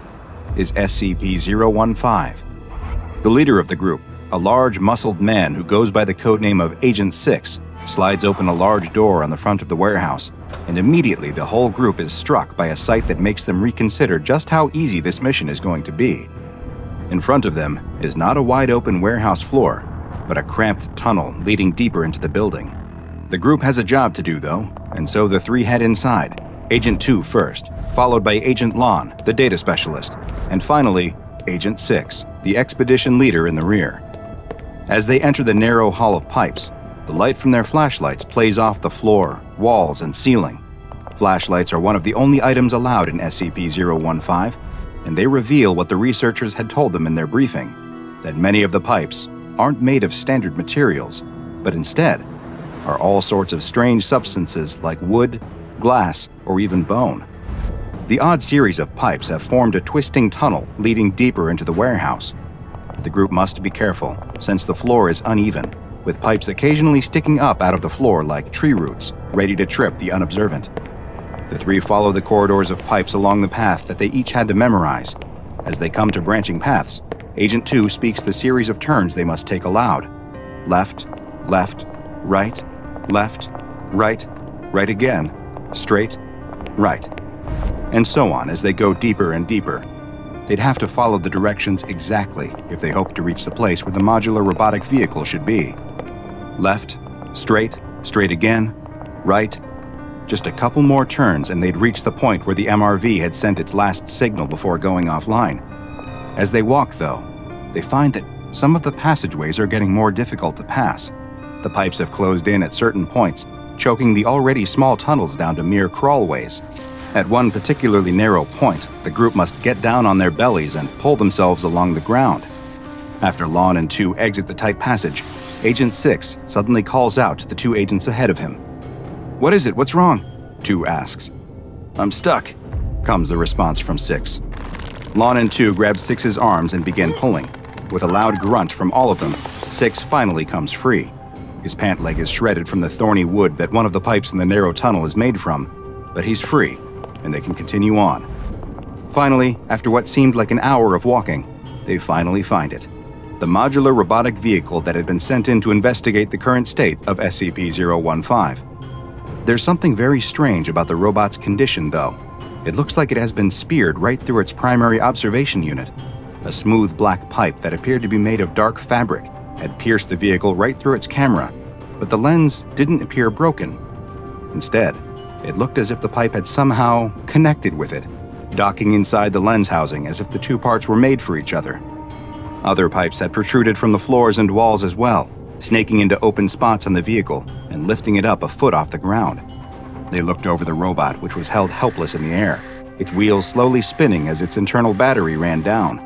is SCP 015. The leader of the group, a large, muscled man who goes by the codename of Agent 6, slides open a large door on the front of the warehouse, and immediately the whole group is struck by a sight that makes them reconsider just how easy this mission is going to be. In front of them is not a wide open warehouse floor, but a cramped tunnel leading deeper into the building. The group has a job to do, though, and so the three head inside. Agent 2 first, followed by Agent Lon, the data specialist, and finally, Agent 6, the expedition leader in the rear. As they enter the narrow hall of pipes, the light from their flashlights plays off the floor, walls, and ceiling. Flashlights are one of the only items allowed in SCP 015, and they reveal what the researchers had told them in their briefing that many of the pipes aren't made of standard materials, but instead are all sorts of strange substances like wood, glass, or even bone. The odd series of pipes have formed a twisting tunnel leading deeper into the warehouse. The group must be careful, since the floor is uneven, with pipes occasionally sticking up out of the floor like tree roots, ready to trip the unobservant. The three follow the corridors of pipes along the path that they each had to memorize. As they come to branching paths, Agent 2 speaks the series of turns they must take aloud left, left, right, left, right, right again, straight, right, and so on as they go deeper and deeper. They'd have to follow the directions exactly if they hoped to reach the place where the modular robotic vehicle should be. Left, straight, straight again, right. Just a couple more turns and they'd reach the point where the MRV had sent its last signal before going offline. As they walk, though, they find that some of the passageways are getting more difficult to pass. The pipes have closed in at certain points, choking the already small tunnels down to mere crawlways. At one particularly narrow point, the group must get down on their bellies and pull themselves along the ground. After Lon and 2 exit the tight passage, Agent 6 suddenly calls out to the two agents ahead of him. What is it? What's wrong? 2 asks. I'm stuck, comes the response from 6. Lon and 2 grab Six's arms and begin pulling. With a loud grunt from all of them, 6 finally comes free. His pant leg is shredded from the thorny wood that one of the pipes in the narrow tunnel is made from, but he's free, and they can continue on. Finally, after what seemed like an hour of walking, they finally find it the modular robotic vehicle that had been sent in to investigate the current state of SCP 015. There's something very strange about the robot's condition, though. It looks like it has been speared right through its primary observation unit. A smooth black pipe that appeared to be made of dark fabric had pierced the vehicle right through its camera, but the lens didn't appear broken. Instead, it looked as if the pipe had somehow connected with it, docking inside the lens housing as if the two parts were made for each other. Other pipes had protruded from the floors and walls as well, snaking into open spots on the vehicle and lifting it up a foot off the ground. They looked over the robot, which was held helpless in the air, its wheels slowly spinning as its internal battery ran down.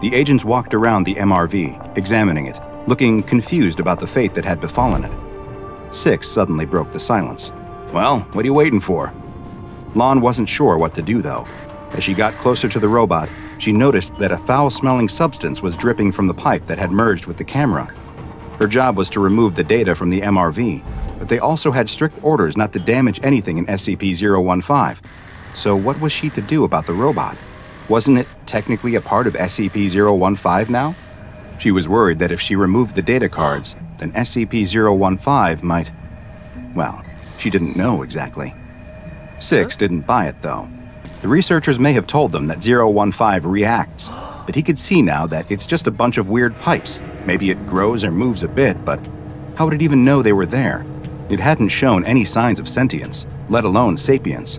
The agents walked around the MRV, examining it, looking confused about the fate that had befallen it. Six suddenly broke the silence. Well, what are you waiting for? Lon wasn't sure what to do, though. As she got closer to the robot, she noticed that a foul smelling substance was dripping from the pipe that had merged with the camera. Her job was to remove the data from the MRV, but they also had strict orders not to damage anything in SCP 015. So, what was she to do about the robot? Wasn't it technically a part of SCP 015 now? She was worried that if she removed the data cards, then SCP 015 might. Well, she didn't know exactly. Six didn't buy it, though. The researchers may have told them that 015 reacts, but he could see now that it's just a bunch of weird pipes. Maybe it grows or moves a bit, but how would it even know they were there? It hadn't shown any signs of sentience, let alone sapience.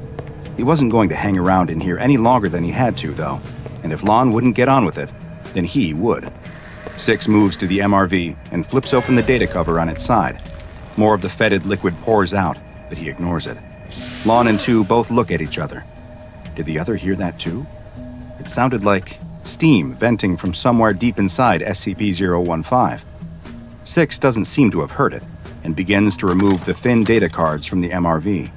He wasn't going to hang around in here any longer than he had to, though, and if Lon wouldn't get on with it, then he would. Six moves to the MRV and flips open the data cover on its side. More of the fetid liquid pours out, but he ignores it. Lon and Two both look at each other. Did the other hear that too? It sounded like steam venting from somewhere deep inside SCP 015. Six doesn't seem to have heard it and begins to remove the thin data cards from the MRV.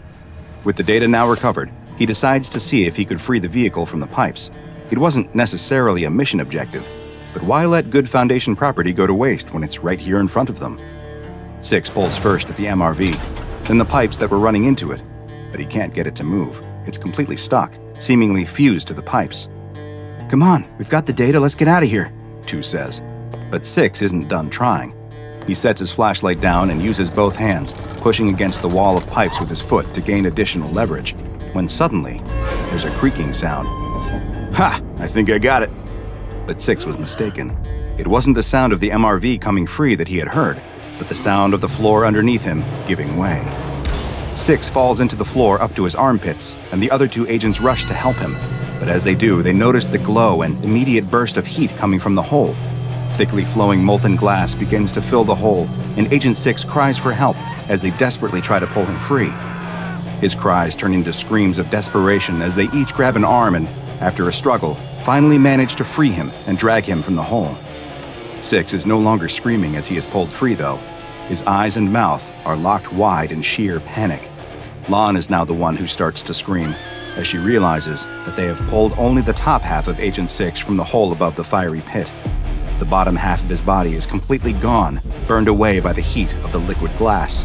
With the data now recovered, he decides to see if he could free the vehicle from the pipes. It wasn't necessarily a mission objective, but why let good Foundation property go to waste when it's right here in front of them? Six pulls first at the MRV, then the pipes that were running into it, but he can't get it to move. It's completely stuck, seemingly fused to the pipes. Come on, we've got the data, let's get out of here, Two says. But Six isn't done trying. He sets his flashlight down and uses both hands, pushing against the wall of pipes with his foot to gain additional leverage, when suddenly, there's a creaking sound. Ha! I think I got it. But Six was mistaken. It wasn't the sound of the MRV coming free that he had heard, but the sound of the floor underneath him giving way. Six falls into the floor up to his armpits, and the other two agents rush to help him. But as they do, they notice the glow and immediate burst of heat coming from the hole. Thickly flowing molten glass begins to fill the hole, and Agent Six cries for help as they desperately try to pull him free. His cries turn into screams of desperation as they each grab an arm and, after a struggle, finally manage to free him and drag him from the hole. Six is no longer screaming as he is pulled free, though. His eyes and mouth are locked wide in sheer panic. Lon is now the one who starts to scream, as she realizes that they have pulled only the top half of Agent Six from the hole above the fiery pit. The bottom half of his body is completely gone, burned away by the heat of the liquid glass.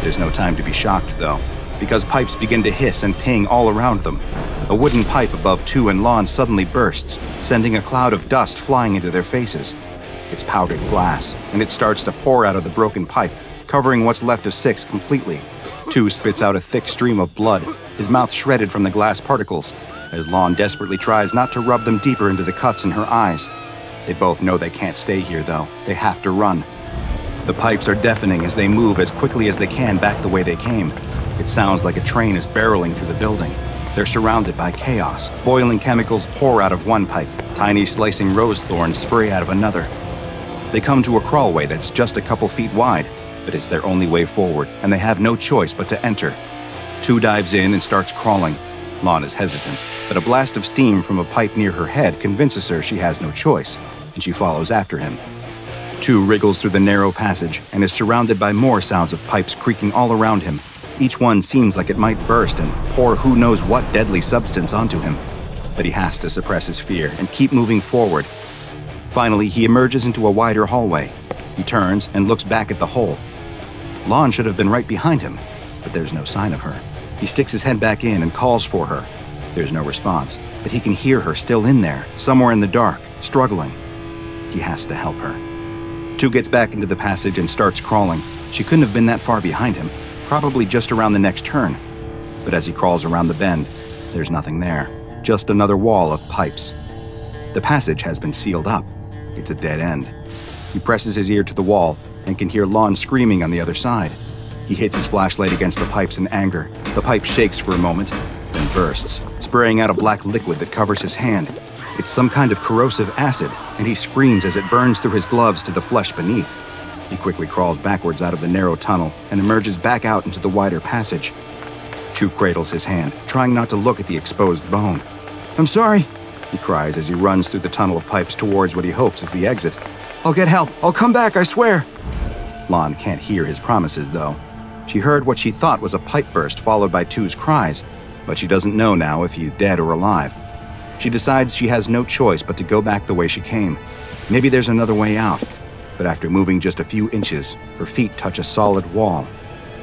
There's no time to be shocked, though, because pipes begin to hiss and ping all around them. A wooden pipe above Two and Lon suddenly bursts, sending a cloud of dust flying into their faces. It's powdered glass, and it starts to pour out of the broken pipe, covering what's left of Six completely. Two spits out a thick stream of blood, his mouth shredded from the glass particles, as Lon desperately tries not to rub them deeper into the cuts in her eyes. They both know they can't stay here, though. They have to run. The pipes are deafening as they move as quickly as they can back the way they came. It sounds like a train is barreling through the building. They're surrounded by chaos. Boiling chemicals pour out of one pipe, tiny slicing rose thorns spray out of another. They come to a crawlway that's just a couple feet wide, but it's their only way forward, and they have no choice but to enter. Two dives in and starts crawling. Lon is hesitant, but a blast of steam from a pipe near her head convinces her she has no choice, and she follows after him. Two wriggles through the narrow passage and is surrounded by more sounds of pipes creaking all around him. Each one seems like it might burst and pour who knows what deadly substance onto him. But he has to suppress his fear and keep moving forward. Finally, he emerges into a wider hallway. He turns and looks back at the hole. Lon should have been right behind him, but there's no sign of her. He sticks his head back in and calls for her. There's no response, but he can hear her still in there, somewhere in the dark, struggling. He has to help her. Two gets back into the passage and starts crawling. She couldn't have been that far behind him, probably just around the next turn. But as he crawls around the bend, there's nothing there, just another wall of pipes. The passage has been sealed up. It's a dead end. He presses his ear to the wall and can hear Lon screaming on the other side. He hits his flashlight against the pipes in anger. The pipe shakes for a moment, then bursts, spraying out a black liquid that covers his hand. It's some kind of corrosive acid, and he screams as it burns through his gloves to the flesh beneath. He quickly crawls backwards out of the narrow tunnel and emerges back out into the wider passage. Two cradles his hand, trying not to look at the exposed bone. I'm sorry, he cries as he runs through the tunnel of pipes towards what he hopes is the exit. I'll get help. I'll come back, I swear. Lon can't hear his promises, though. She heard what she thought was a pipe burst followed by Two's cries, but she doesn't know now if he's dead or alive. She decides she has no choice but to go back the way she came. Maybe there's another way out. But after moving just a few inches, her feet touch a solid wall.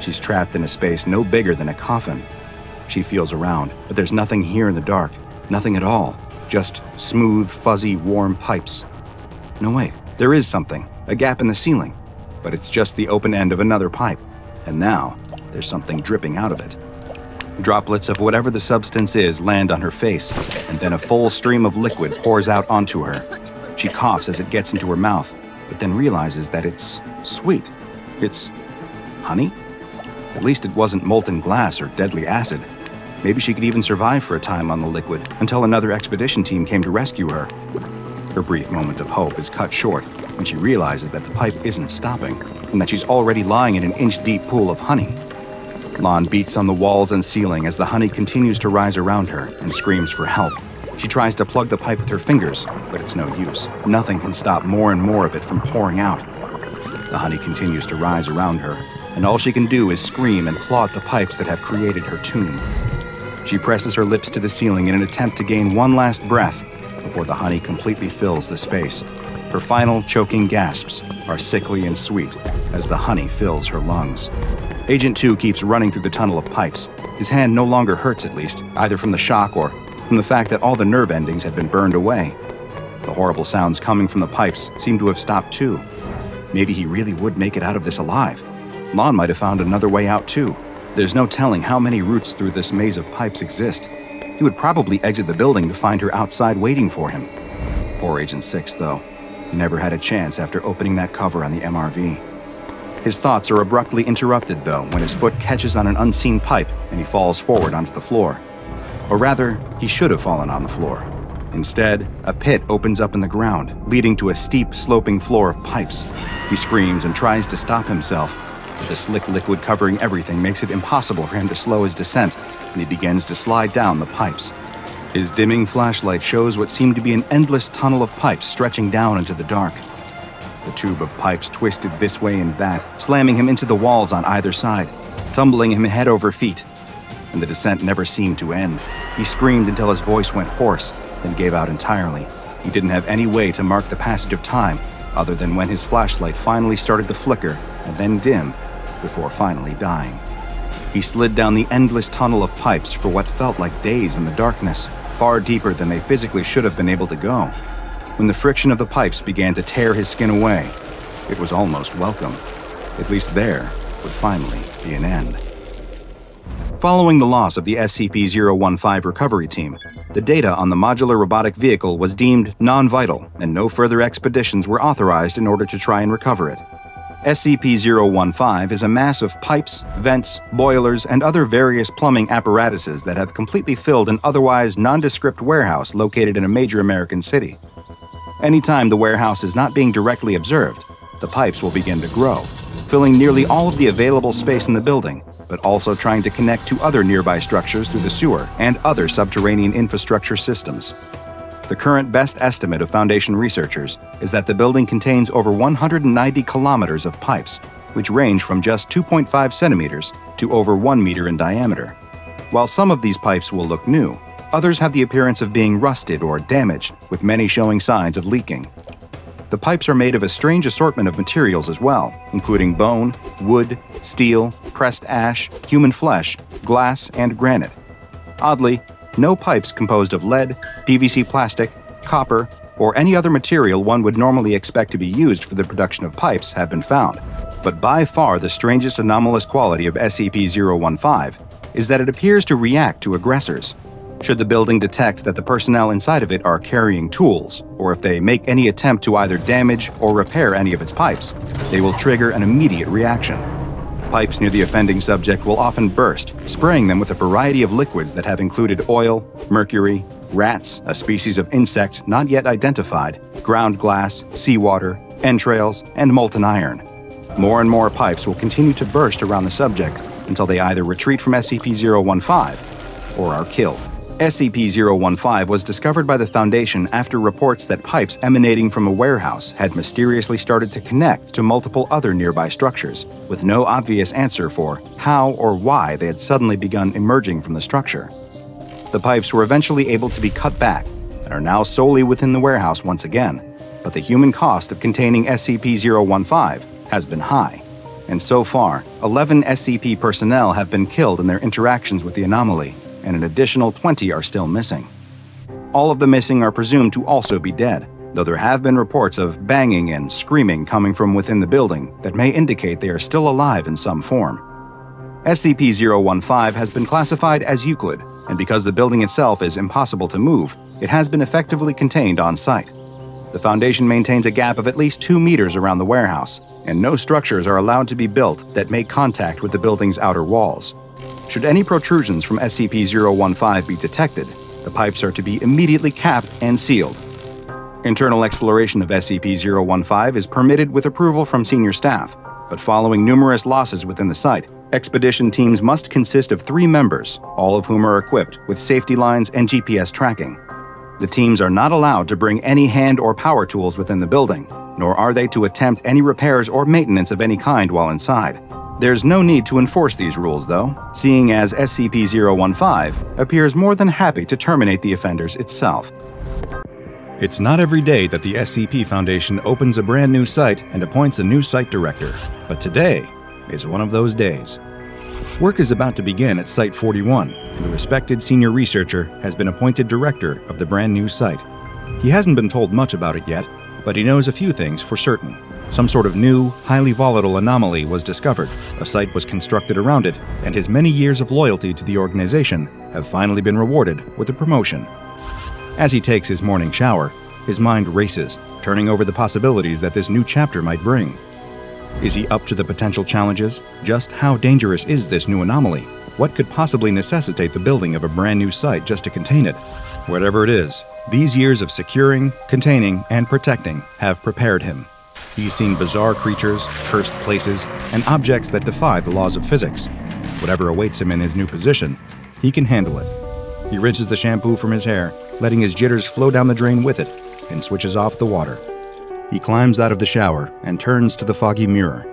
She's trapped in a space no bigger than a coffin. She feels around, but there's nothing here in the dark. Nothing at all. Just smooth, fuzzy, warm pipes. No, wait, there is something. A gap in the ceiling. But it's just the open end of another pipe. And now, there's something dripping out of it. Droplets of whatever the substance is land on her face, and then a full stream of liquid pours out onto her. She coughs as it gets into her mouth, but then realizes that it's sweet. It's honey? At least it wasn't molten glass or deadly acid. Maybe she could even survive for a time on the liquid until another expedition team came to rescue her. Her brief moment of hope is cut short when she realizes that the pipe isn't stopping and that she's already lying in an inch deep pool of honey. Lon beats on the walls and ceiling as the honey continues to rise around her and screams for help. She tries to plug the pipe with her fingers, but it's no use. Nothing can stop more and more of it from pouring out. The honey continues to rise around her, and all she can do is scream and claw at the pipes that have created her tomb. She presses her lips to the ceiling in an attempt to gain one last breath before the honey completely fills the space. Her final choking gasps are sickly and sweet as the honey fills her lungs. Agent 2 keeps running through the tunnel of pipes. His hand no longer hurts, at least, either from the shock or from the fact that all the nerve endings had been burned away. The horrible sounds coming from the pipes seem to have stopped too. Maybe he really would make it out of this alive. Lon might have found another way out too. There's no telling how many routes through this maze of pipes exist. He would probably exit the building to find her outside waiting for him. Poor Agent 6, though. He never had a chance after opening that cover on the MRV. His thoughts are abruptly interrupted, though, when his foot catches on an unseen pipe and he falls forward onto the floor. Or rather, he should have fallen on the floor. Instead, a pit opens up in the ground, leading to a steep, sloping floor of pipes. He screams and tries to stop himself, but the slick liquid covering everything makes it impossible for him to slow his descent, and he begins to slide down the pipes. His dimming flashlight shows what seemed to be an endless tunnel of pipes stretching down into the dark. The tube of pipes twisted this way and that, slamming him into the walls on either side, tumbling him head over feet. And the descent never seemed to end. He screamed until his voice went hoarse, then gave out entirely. He didn't have any way to mark the passage of time, other than when his flashlight finally started to flicker and then dim, before finally dying. He slid down the endless tunnel of pipes for what felt like days in the darkness, far deeper than they physically should have been able to go. When the friction of the pipes began to tear his skin away, it was almost welcome. At least there would finally be an end. Following the loss of the SCP 015 recovery team, the data on the modular robotic vehicle was deemed non vital, and no further expeditions were authorized in order to try and recover it. SCP 015 is a mass of pipes, vents, boilers, and other various plumbing apparatuses that have completely filled an otherwise nondescript warehouse located in a major American city. Anytime the warehouse is not being directly observed, the pipes will begin to grow, filling nearly all of the available space in the building, but also trying to connect to other nearby structures through the sewer and other subterranean infrastructure systems. The current best estimate of Foundation researchers is that the building contains over 190 kilometers of pipes, which range from just 2.5 centimeters to over 1 meter in diameter. While some of these pipes will look new, Others have the appearance of being rusted or damaged, with many showing signs of leaking. The pipes are made of a strange assortment of materials as well, including bone, wood, steel, pressed ash, human flesh, glass, and granite. Oddly, no pipes composed of lead, PVC plastic, copper, or any other material one would normally expect to be used for the production of pipes have been found. But by far the strangest anomalous quality of SCP 015 is that it appears to react to aggressors, should the building detect that the personnel inside of it are carrying tools, or if they make any attempt to either damage or repair any of its pipes, they will trigger an immediate reaction. Pipes near the offending subject will often burst, spraying them with a variety of liquids that have included oil, mercury, rats, a species of insect not yet identified, ground glass, seawater, entrails, and molten iron. More and more pipes will continue to burst around the subject until they either retreat from SCP 015 or are killed. SCP 015 was discovered by the Foundation after reports that pipes emanating from a warehouse had mysteriously started to connect to multiple other nearby structures, with no obvious answer for how or why they had suddenly begun emerging from the structure. The pipes were eventually able to be cut back and are now solely within the warehouse once again, but the human cost of containing SCP 015 has been high. And so far, 11 SCP personnel have been killed in their interactions with the anomaly, and an additional 20 are still missing. All of the missing are presumed to also be dead, though there have been reports of banging and screaming coming from within the building that may indicate they are still alive in some form. SCP 015 has been classified as Euclid, and because the building itself is impossible to move, it has been effectively contained on site. The Foundation maintains a gap of at least two meters around the warehouse, and no structures are allowed to be built that make contact with the building's outer walls. Should any protrusions from SCP 015 be detected, the pipes are to be immediately capped and sealed. Internal exploration of SCP 015 is permitted with approval from senior staff, but following numerous losses within the site, expedition teams must consist of three members, all of whom are equipped with safety lines and GPS tracking. The teams are not allowed to bring any hand or power tools within the building, nor are they to attempt any repairs or maintenance of any kind while inside. There's no need to enforce these rules, though, seeing as SCP 015 appears more than happy to terminate the offenders itself. It's not every day that the SCP Foundation opens a brand new site and appoints a new site director, but today is one of those days. Work is about to begin at Site 41, and a respected senior researcher has been appointed director of the brand new site. He hasn't been told much about it yet, but he knows a few things for certain. Some sort of new, highly volatile anomaly was discovered, a site was constructed around it, and his many years of loyalty to the organization have finally been rewarded with a promotion. As he takes his morning shower, his mind races, turning over the possibilities that this new chapter might bring. Is he up to the potential challenges? Just how dangerous is this new anomaly? What could possibly necessitate the building of a brand new site just to contain it? Whatever it is, these years of securing, containing, and protecting have prepared him. He's seen bizarre creatures, cursed places, and objects that defy the laws of physics. Whatever awaits him in his new position, he can handle it. He rinses the shampoo from his hair, letting his jitters flow down the drain with it, and switches off the water. He climbs out of the shower and turns to the foggy mirror.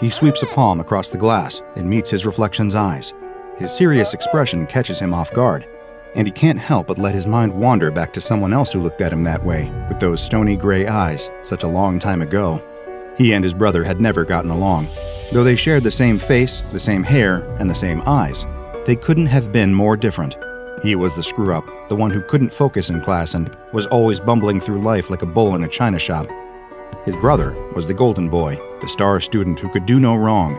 He sweeps a palm across the glass and meets his reflection's eyes. His serious expression catches him off guard, and he can't help but let his mind wander back to someone else who looked at him that way, with those stony gray eyes, such a long time ago. He and his brother had never gotten along. Though they shared the same face, the same hair, and the same eyes, they couldn't have been more different. He was the screw up, the one who couldn't focus in class and was always bumbling through life like a bull in a china shop. His brother was the golden boy, the star student who could do no wrong.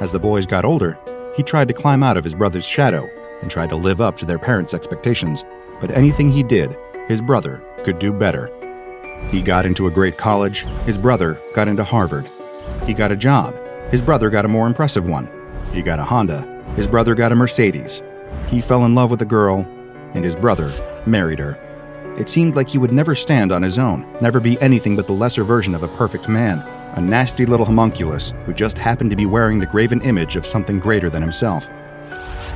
As the boys got older, he tried to climb out of his brother's shadow and tried to live up to their parents' expectations, but anything he did, his brother could do better. He got into a great college, his brother got into Harvard. He got a job, his brother got a more impressive one. He got a Honda, his brother got a Mercedes. He fell in love with a girl, and his brother married her. It seemed like he would never stand on his own, never be anything but the lesser version of a perfect man, a nasty little homunculus who just happened to be wearing the graven image of something greater than himself.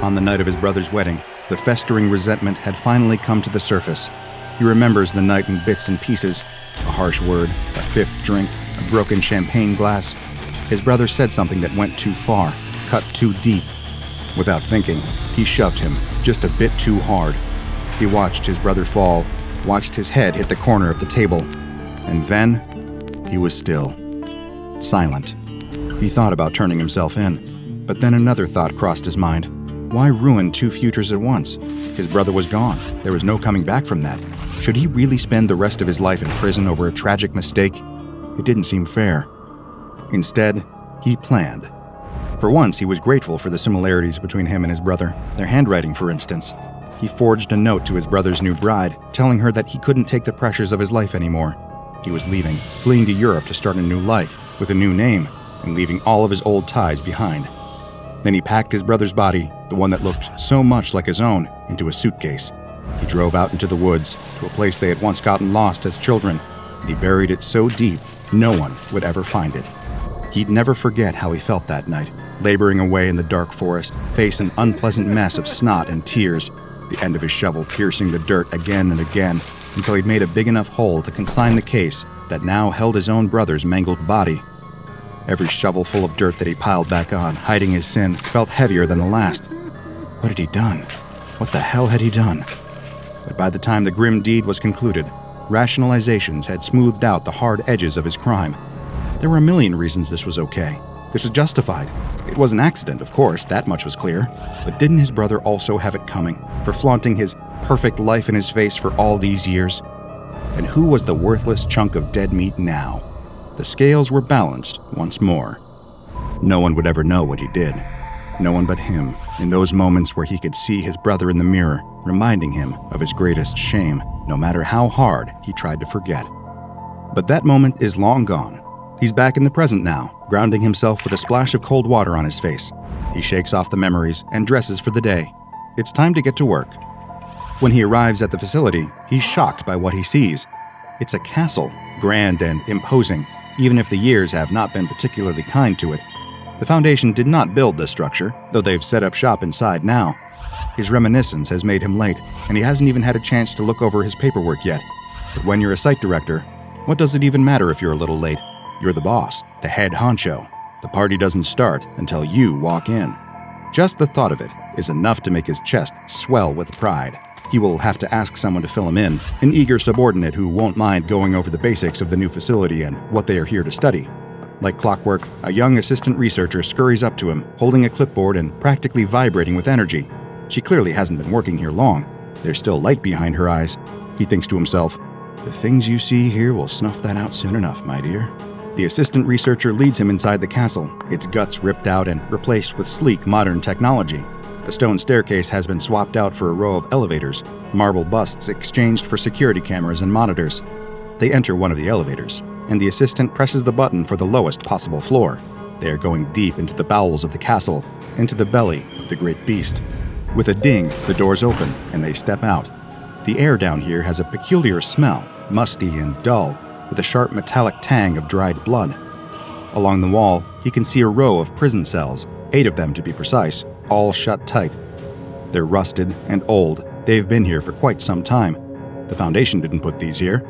On the night of his brother's wedding, the festering resentment had finally come to the surface. He remembers the night in bits and pieces a harsh word, a fifth drink, a broken champagne glass. His brother said something that went too far, cut too deep. Without thinking, he shoved him just a bit too hard. He watched his brother fall, watched his head hit the corner of the table, and then he was still. Silent. He thought about turning himself in, but then another thought crossed his mind. Why ruin two futures at once? His brother was gone. There was no coming back from that. Should he really spend the rest of his life in prison over a tragic mistake? It didn't seem fair. Instead, he planned. For once, he was grateful for the similarities between him and his brother, their handwriting, for instance. He forged a note to his brother's new bride, telling her that he couldn't take the pressures of his life anymore. He was leaving, fleeing to Europe to start a new life, with a new name, and leaving all of his old ties behind. Then he packed his brother's body, the one that looked so much like his own, into a suitcase. He drove out into the woods, to a place they had once gotten lost as children, and he buried it so deep no one would ever find it. He'd never forget how he felt that night, laboring away in the dark forest, face an unpleasant mess of snot and tears, the end of his shovel piercing the dirt again and again until he'd made a big enough hole to consign the case that now held his own brother's mangled body. Every shovelful of dirt that he piled back on, hiding his sin, felt heavier than the last. What had he done? What the hell had he done? But by the time the grim deed was concluded, rationalizations had smoothed out the hard edges of his crime. There were a million reasons this was okay. This was justified. It was an accident, of course, that much was clear. But didn't his brother also have it coming for flaunting his perfect life in his face for all these years? And who was the worthless chunk of dead meat now? The scales were balanced once more. No one would ever know what he did. No one but him, in those moments where he could see his brother in the mirror, reminding him of his greatest shame, no matter how hard he tried to forget. But that moment is long gone. He's back in the present now, grounding himself with a splash of cold water on his face. He shakes off the memories and dresses for the day. It's time to get to work. When he arrives at the facility, he's shocked by what he sees. It's a castle, grand and imposing, even if the years have not been particularly kind to it. The Foundation did not build this structure, though they've set up shop inside now. His reminiscence has made him late, and he hasn't even had a chance to look over his paperwork yet. But when you're a site director, what does it even matter if you're a little late? You're the boss, the head honcho. The party doesn't start until you walk in. Just the thought of it is enough to make his chest swell with pride. He will have to ask someone to fill him in, an eager subordinate who won't mind going over the basics of the new facility and what they are here to study. Like clockwork, a young assistant researcher scurries up to him, holding a clipboard and practically vibrating with energy. She clearly hasn't been working here long. There's still light behind her eyes. He thinks to himself, The things you see here will snuff that out soon enough, my dear. The assistant researcher leads him inside the castle, its guts ripped out and replaced with sleek modern technology. A stone staircase has been swapped out for a row of elevators, marble busts exchanged for security cameras and monitors. They enter one of the elevators, and the assistant presses the button for the lowest possible floor. They are going deep into the bowels of the castle, into the belly of the great beast. With a ding, the doors open, and they step out. The air down here has a peculiar smell, musty and dull, with a sharp metallic tang of dried blood. Along the wall, he can see a row of prison cells, eight of them to be precise, all shut tight. They're rusted and old. They've been here for quite some time. The Foundation didn't put these here.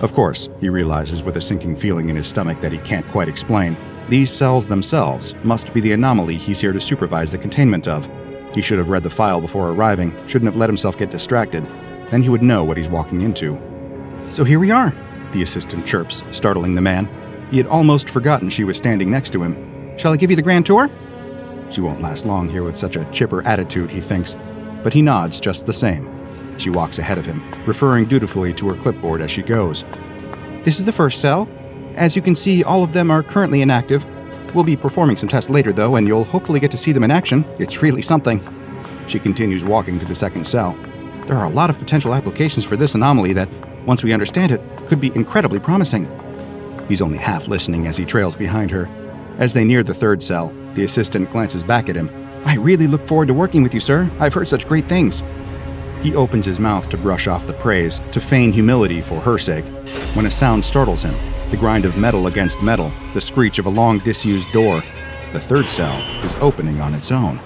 Of course, he realizes with a sinking feeling in his stomach that he can't quite explain, these cells themselves must be the anomaly he's here to supervise the containment of. He should have read the file before arriving, shouldn't have let himself get distracted. Then he would know what he's walking into. So here we are, the assistant chirps, startling the man. He had almost forgotten she was standing next to him. Shall I give you the grand tour? She won't last long here with such a chipper attitude, he thinks, but he nods just the same. She walks ahead of him, referring dutifully to her clipboard as she goes. This is the first cell. As you can see, all of them are currently inactive. We'll be performing some tests later, though, and you'll hopefully get to see them in action. It's really something. She continues walking to the second cell. There are a lot of potential applications for this anomaly that, once we understand it, could be incredibly promising. He's only half listening as he trails behind her. As they near the third cell, the assistant glances back at him. I really look forward to working with you, sir. I've heard such great things. He opens his mouth to brush off the praise, to feign humility for her sake, when a sound startles him the grind of metal against metal, the screech of a long disused door. The third cell is opening on its own.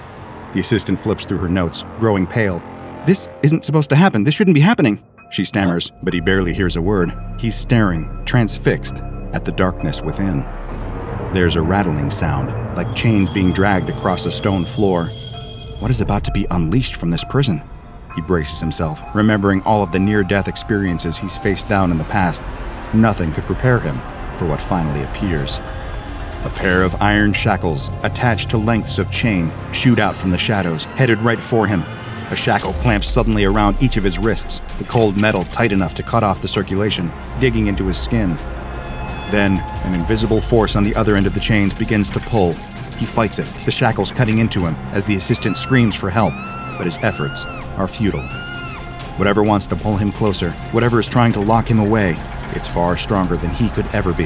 The assistant flips through her notes, growing pale. This isn't supposed to happen. This shouldn't be happening. She stammers, but he barely hears a word. He's staring, transfixed, at the darkness within. There's a rattling sound, like chains being dragged across a stone floor. What is about to be unleashed from this prison? He braces himself, remembering all of the near death experiences he's faced down in the past. Nothing could prepare him for what finally appears. A pair of iron shackles, attached to lengths of chain, shoot out from the shadows, headed right for him. A shackle clamps suddenly around each of his wrists, the cold metal tight enough to cut off the circulation, digging into his skin. Then, an invisible force on the other end of the chains begins to pull. He fights it, the shackles cutting into him as the assistant screams for help, but his efforts are futile. Whatever wants to pull him closer, whatever is trying to lock him away, it's far stronger than he could ever be.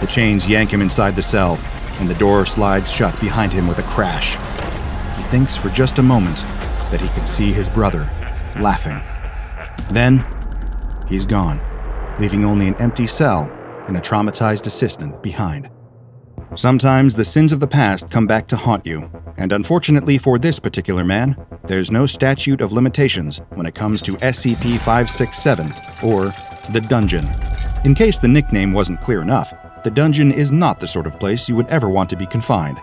The chains yank him inside the cell, and the door slides shut behind him with a crash. He thinks for just a moment that he can see his brother laughing. Then, he's gone, leaving only an empty cell and a traumatized assistant behind. Sometimes the sins of the past come back to haunt you, and unfortunately for this particular man, there's no statute of limitations when it comes to SCP 567, or the Dungeon. In case the nickname wasn't clear enough, the Dungeon is not the sort of place you would ever want to be confined.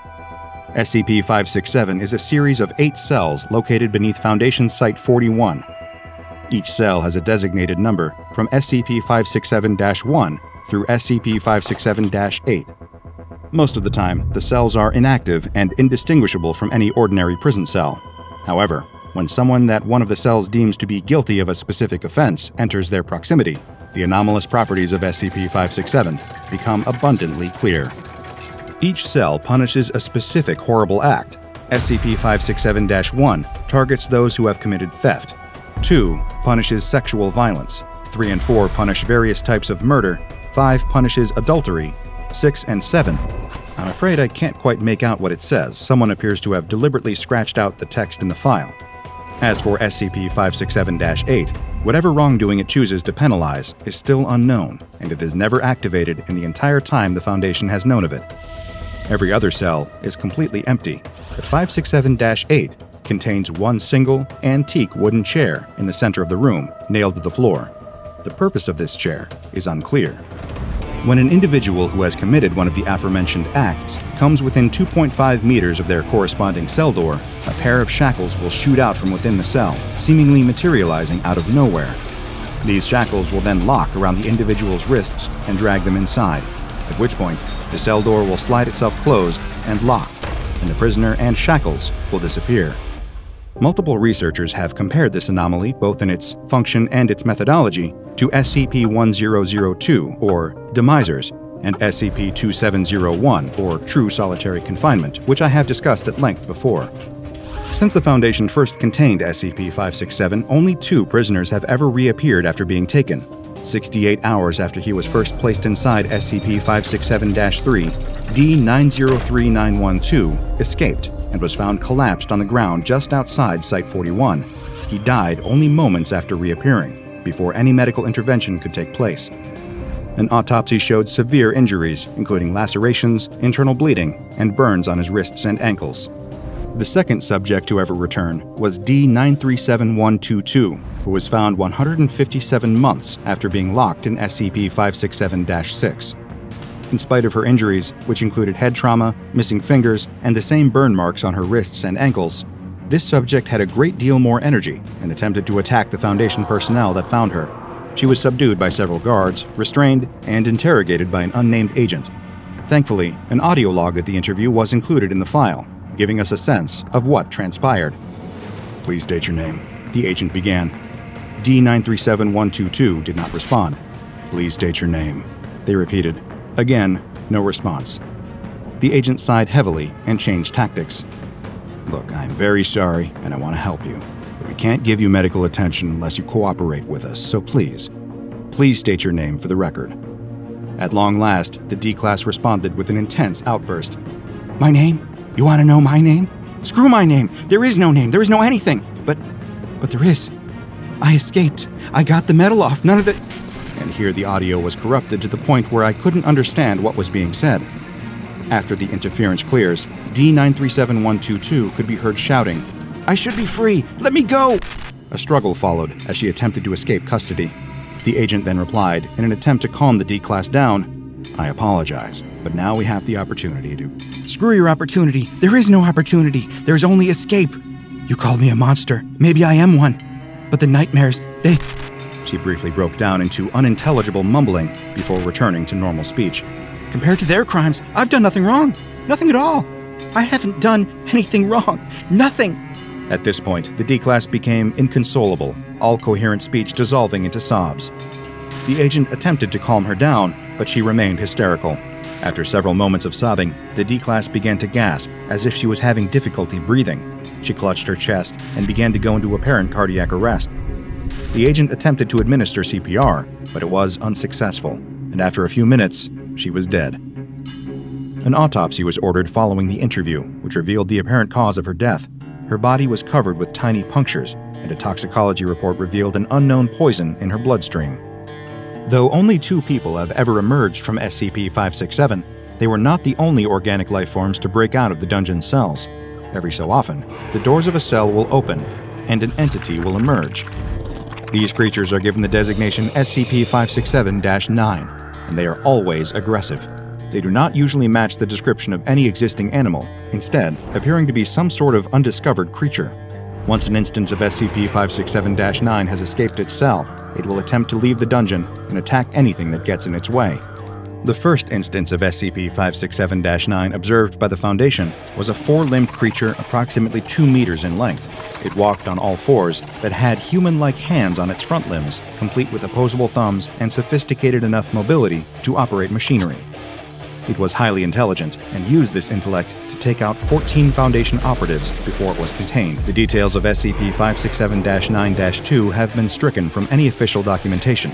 SCP 567 is a series of eight cells located beneath Foundation Site 41. Each cell has a designated number from SCP 567 1 through SCP 567 8. Most of the time, the cells are inactive and indistinguishable from any ordinary prison cell. However, when someone that one of the cells deems to be guilty of a specific offense enters their proximity, the anomalous properties of SCP-567 become abundantly clear. Each cell punishes a specific horrible act. SCP-567-1 targets those who have committed theft. 2 punishes sexual violence. 3 and 4 punish various types of murder. 5 punishes adultery, 6, and 7. I'm afraid I can't quite make out what it says. Someone appears to have deliberately scratched out the text in the file. As for SCP 567 8, whatever wrongdoing it chooses to penalize is still unknown, and it is never activated in the entire time the Foundation has known of it. Every other cell is completely empty, but 567 8 contains one single, antique wooden chair in the center of the room, nailed to the floor. The purpose of this chair is unclear. When an individual who has committed one of the aforementioned acts comes within 2.5 meters of their corresponding cell door, a pair of shackles will shoot out from within the cell, seemingly materializing out of nowhere. These shackles will then lock around the individual's wrists and drag them inside, at which point the cell door will slide itself closed and lock, and the prisoner and shackles will disappear. Multiple researchers have compared this anomaly, both in its function and its methodology, to SCP-1002, or Demisers, and SCP-2701, or True Solitary Confinement, which I have discussed at length before. Since the Foundation first contained SCP-567, only two prisoners have ever reappeared after being taken. 68 hours after he was first placed inside SCP-567-3, D-903912 escaped and was found collapsed on the ground just outside Site 41. He died only moments after reappearing, before any medical intervention could take place. An autopsy showed severe injuries, including lacerations, internal bleeding, and burns on his wrists and ankles. The second subject to ever return was D937122, who was found 157 months after being locked in SCP 567 6 in spite of her injuries, which included head trauma, missing fingers, and the same burn marks on her wrists and ankles. This subject had a great deal more energy and attempted to attack the Foundation personnel that found her. She was subdued by several guards, restrained, and interrogated by an unnamed agent. Thankfully, an audio log of the interview was included in the file, giving us a sense of what transpired. Please state your name, the agent began. D937122 did not respond. Please state your name, they repeated. Again, no response. The agent sighed heavily and changed tactics. Look, I'm very sorry and I want to help you, but we can't give you medical attention unless you cooperate with us, so please, please state your name for the record. At long last, the D class responded with an intense outburst. My name? You want to know my name? Screw my name! There is no name, there is no anything! But, but there is. I escaped. I got the medal off. None of the and here the audio was corrupted to the point where I couldn't understand what was being said. After the interference clears, D937122 could be heard shouting, I should be free! Let me go! A struggle followed as she attempted to escape custody. The agent then replied, in an attempt to calm the D class down, I apologize, but now we have the opportunity to. Screw your opportunity. There is no opportunity. There's only escape. You called me a monster. Maybe I am one. But the nightmares, they. She briefly broke down into unintelligible mumbling before returning to normal speech. Compared to their crimes, I've done nothing wrong. Nothing at all. I haven't done anything wrong. Nothing. At this point, the D class became inconsolable, all coherent speech dissolving into sobs. The agent attempted to calm her down, but she remained hysterical. After several moments of sobbing, the D class began to gasp as if she was having difficulty breathing. She clutched her chest and began to go into apparent cardiac arrest. The agent attempted to administer CPR, but it was unsuccessful, and after a few minutes, she was dead. An autopsy was ordered following the interview, which revealed the apparent cause of her death. Her body was covered with tiny punctures, and a toxicology report revealed an unknown poison in her bloodstream. Though only two people have ever emerged from SCP 567, they were not the only organic life forms to break out of the dungeon cells. Every so often, the doors of a cell will open and an entity will emerge. These creatures are given the designation SCP 567 9, and they are always aggressive. They do not usually match the description of any existing animal, instead, appearing to be some sort of undiscovered creature. Once an instance of SCP 567 9 has escaped its cell, it will attempt to leave the dungeon and attack anything that gets in its way. The first instance of SCP 567 9 observed by the Foundation was a four limbed creature approximately 2 meters in length. It walked on all fours, but had human like hands on its front limbs, complete with opposable thumbs and sophisticated enough mobility to operate machinery. It was highly intelligent and used this intellect to take out 14 Foundation operatives before it was contained. The details of SCP 567 9 2 have been stricken from any official documentation.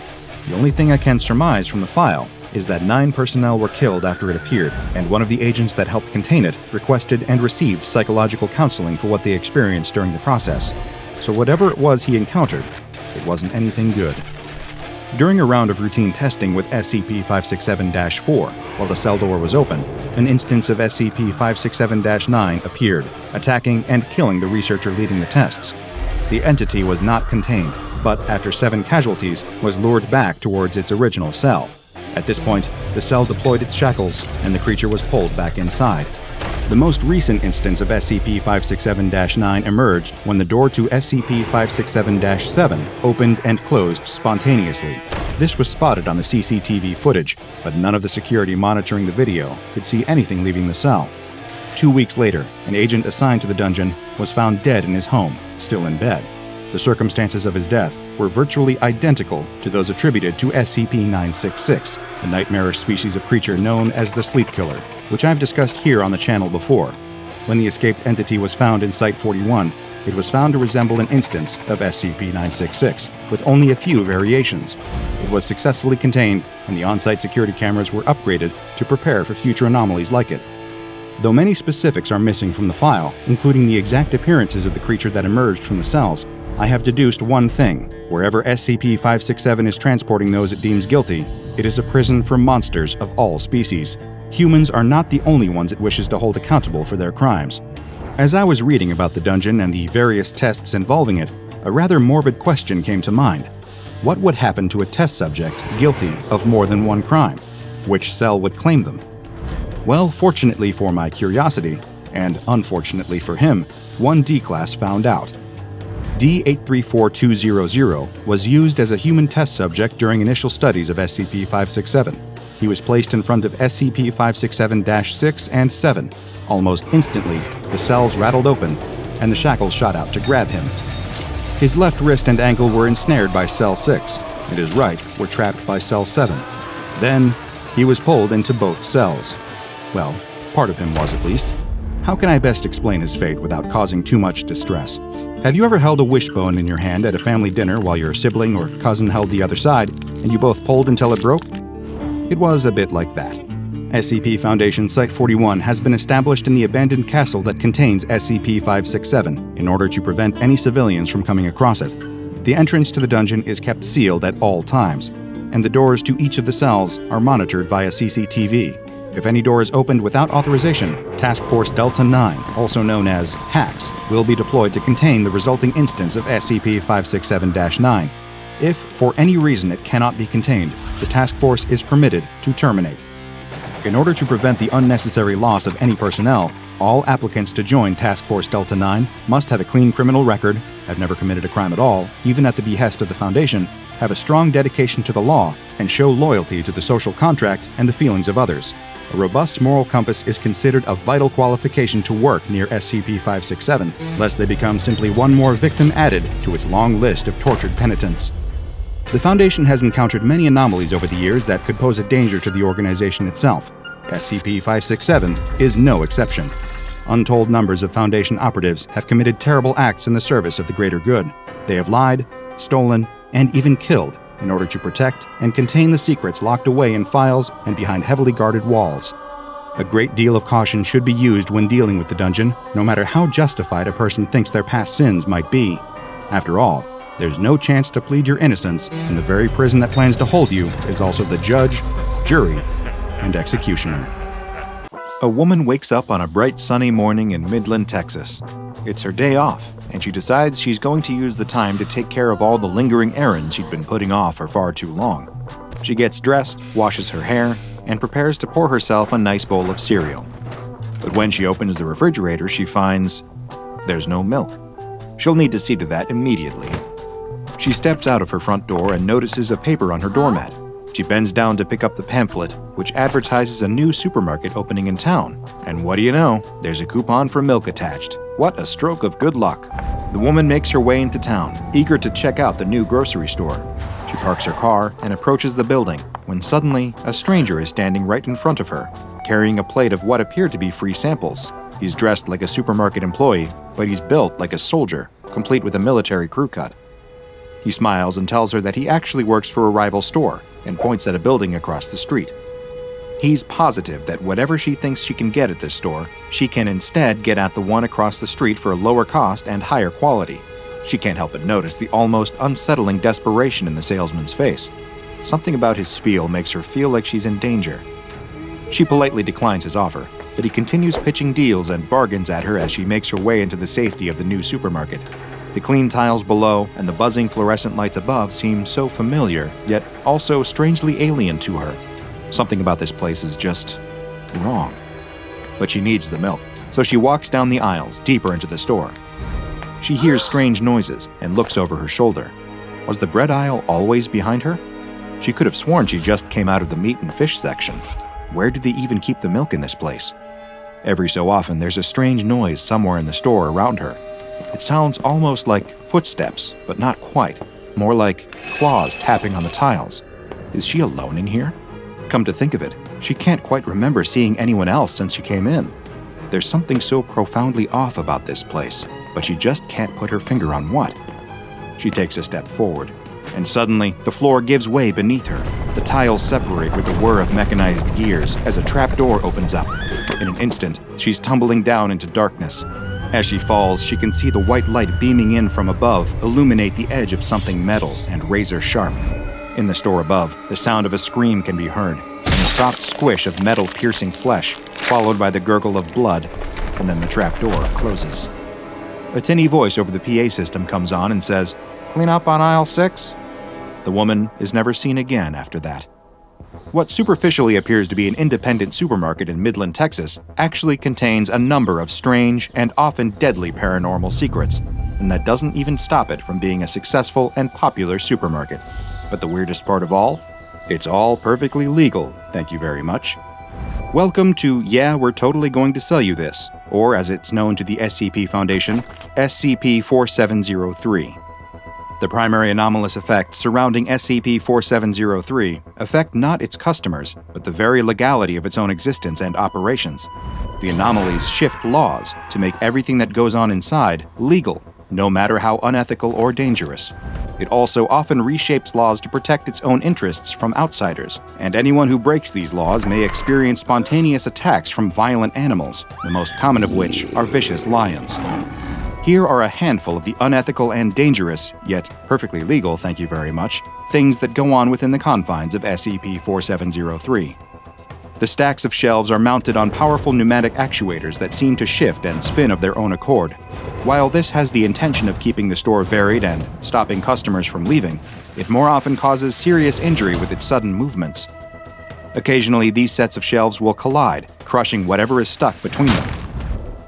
The only thing I can surmise from the file is that nine personnel were killed after it appeared, and one of the agents that helped contain it requested and received psychological counseling for what they experienced during the process. So, whatever it was he encountered, it wasn't anything good. During a round of routine testing with SCP 567 4, while the cell door was open, an instance of SCP 567 9 appeared, attacking and killing the researcher leading the tests. The entity was not contained, but after seven casualties, was lured back towards its original cell. At this point, the cell deployed its shackles, and the creature was pulled back inside. The most recent instance of SCP 567 9 emerged when the door to SCP 567 7 opened and closed spontaneously. This was spotted on the CCTV footage, but none of the security monitoring the video could see anything leaving the cell. Two weeks later, an agent assigned to the dungeon was found dead in his home, still in bed. The circumstances of his death were virtually identical to those attributed to SCP 966, a nightmarish species of creature known as the Sleep Killer, which I've discussed here on the channel before. When the escaped entity was found in Site 41, it was found to resemble an instance of SCP 966, with only a few variations. It was successfully contained, and the on site security cameras were upgraded to prepare for future anomalies like it. Though many specifics are missing from the file, including the exact appearances of the creature that emerged from the cells, I have deduced one thing. Wherever SCP 567 is transporting those it deems guilty, it is a prison for monsters of all species. Humans are not the only ones it wishes to hold accountable for their crimes. As I was reading about the dungeon and the various tests involving it, a rather morbid question came to mind. What would happen to a test subject guilty of more than one crime? Which cell would claim them? Well, fortunately for my curiosity, and unfortunately for him, one D class found out. D834200 was used as a human test subject during initial studies of SCP 567. He was placed in front of SCP 567 6 and 7. Almost instantly, the cells rattled open, and the shackles shot out to grab him. His left wrist and ankle were ensnared by Cell 6, and his right were trapped by Cell 7. Then, he was pulled into both cells. Well, part of him was at least. How can I best explain his fate without causing too much distress? Have you ever held a wishbone in your hand at a family dinner while your sibling or cousin held the other side, and you both pulled until it broke? It was a bit like that. SCP Foundation Site 41 has been established in the abandoned castle that contains SCP 567 in order to prevent any civilians from coming across it. The entrance to the dungeon is kept sealed at all times, and the doors to each of the cells are monitored via CCTV if any door is opened without authorization, Task Force Delta 9, also known as HAX, will be deployed to contain the resulting instance of SCP 567 9. If, for any reason, it cannot be contained, the task force is permitted to terminate. In order to prevent the unnecessary loss of any personnel, all applicants to join Task Force Delta 9 must have a clean criminal record, have never committed a crime at all, even at the behest of the Foundation, have a strong dedication to the law, and show loyalty to the social contract and the feelings of others. A robust moral compass is considered a vital qualification to work near SCP 567, lest they become simply one more victim added to its long list of tortured penitents. The Foundation has encountered many anomalies over the years that could pose a danger to the organization itself. SCP 567 is no exception. Untold numbers of Foundation operatives have committed terrible acts in the service of the greater good. They have lied, stolen, and even killed in order to protect and contain the secrets locked away in files and behind heavily guarded walls. A great deal of caution should be used when dealing with the dungeon, no matter how justified a person thinks their past sins might be. After all, there's no chance to plead your innocence, and the very prison that plans to hold you is also the judge, jury, and executioner. A woman wakes up on a bright sunny morning in Midland, Texas. It's her day off, and she decides she's going to use the time to take care of all the lingering errands she'd been putting off for far too long. She gets dressed, washes her hair, and prepares to pour herself a nice bowl of cereal. But when she opens the refrigerator, she finds there's no milk. She'll need to see to that immediately. She steps out of her front door and notices a paper on her doormat. She bends down to pick up the pamphlet, which advertises a new supermarket opening in town. And what do you know? There's a coupon for milk attached. What a stroke of good luck. The woman makes her way into town, eager to check out the new grocery store. She parks her car and approaches the building when suddenly a stranger is standing right in front of her, carrying a plate of what appear to be free samples. He's dressed like a supermarket employee, but he's built like a soldier, complete with a military crew cut. He smiles and tells her that he actually works for a rival store and points at a building across the street. He's positive that whatever she thinks she can get at this store, she can instead get at the one across the street for a lower cost and higher quality. She can't help but notice the almost unsettling desperation in the salesman's face. Something about his spiel makes her feel like she's in danger. She politely declines his offer, but he continues pitching deals and bargains at her as she makes her way into the safety of the new supermarket. The clean tiles below and the buzzing fluorescent lights above seem so familiar, yet also strangely alien to her. Something about this place is just wrong. But she needs the milk, so she walks down the aisles deeper into the store. She hears strange noises and looks over her shoulder. Was the bread aisle always behind her? She could have sworn she just came out of the meat and fish section. Where did they even keep the milk in this place? Every so often, there's a strange noise somewhere in the store around her, it sounds almost like footsteps, but not quite. More like claws tapping on the tiles. Is she alone in here? Come to think of it, she can't quite remember seeing anyone else since she came in. There's something so profoundly off about this place, but she just can't put her finger on what. She takes a step forward, and suddenly the floor gives way beneath her. The tiles separate with a whir of mechanized gears as a trap door opens up. In an instant, she's tumbling down into darkness, as she falls, she can see the white light beaming in from above illuminate the edge of something metal and razor sharp. In the store above, the sound of a scream can be heard, and the soft squish of metal piercing flesh, followed by the gurgle of blood, and then the trap door closes. A tinny voice over the PA system comes on and says, Clean up on aisle 6? The woman is never seen again after that. What superficially appears to be an independent supermarket in Midland, Texas, actually contains a number of strange and often deadly paranormal secrets, and that doesn't even stop it from being a successful and popular supermarket. But the weirdest part of all? It's all perfectly legal, thank you very much. Welcome to Yeah, We're Totally Going to Sell You This, or as it's known to the SCP Foundation, SCP 4703. The primary anomalous effects surrounding SCP 4703 affect not its customers, but the very legality of its own existence and operations. The anomalies shift laws to make everything that goes on inside legal, no matter how unethical or dangerous. It also often reshapes laws to protect its own interests from outsiders, and anyone who breaks these laws may experience spontaneous attacks from violent animals, the most common of which are vicious lions. Here are a handful of the unethical and dangerous, yet perfectly legal, thank you very much, things that go on within the confines of SCP 4703. The stacks of shelves are mounted on powerful pneumatic actuators that seem to shift and spin of their own accord. While this has the intention of keeping the store varied and stopping customers from leaving, it more often causes serious injury with its sudden movements. Occasionally, these sets of shelves will collide, crushing whatever is stuck between them.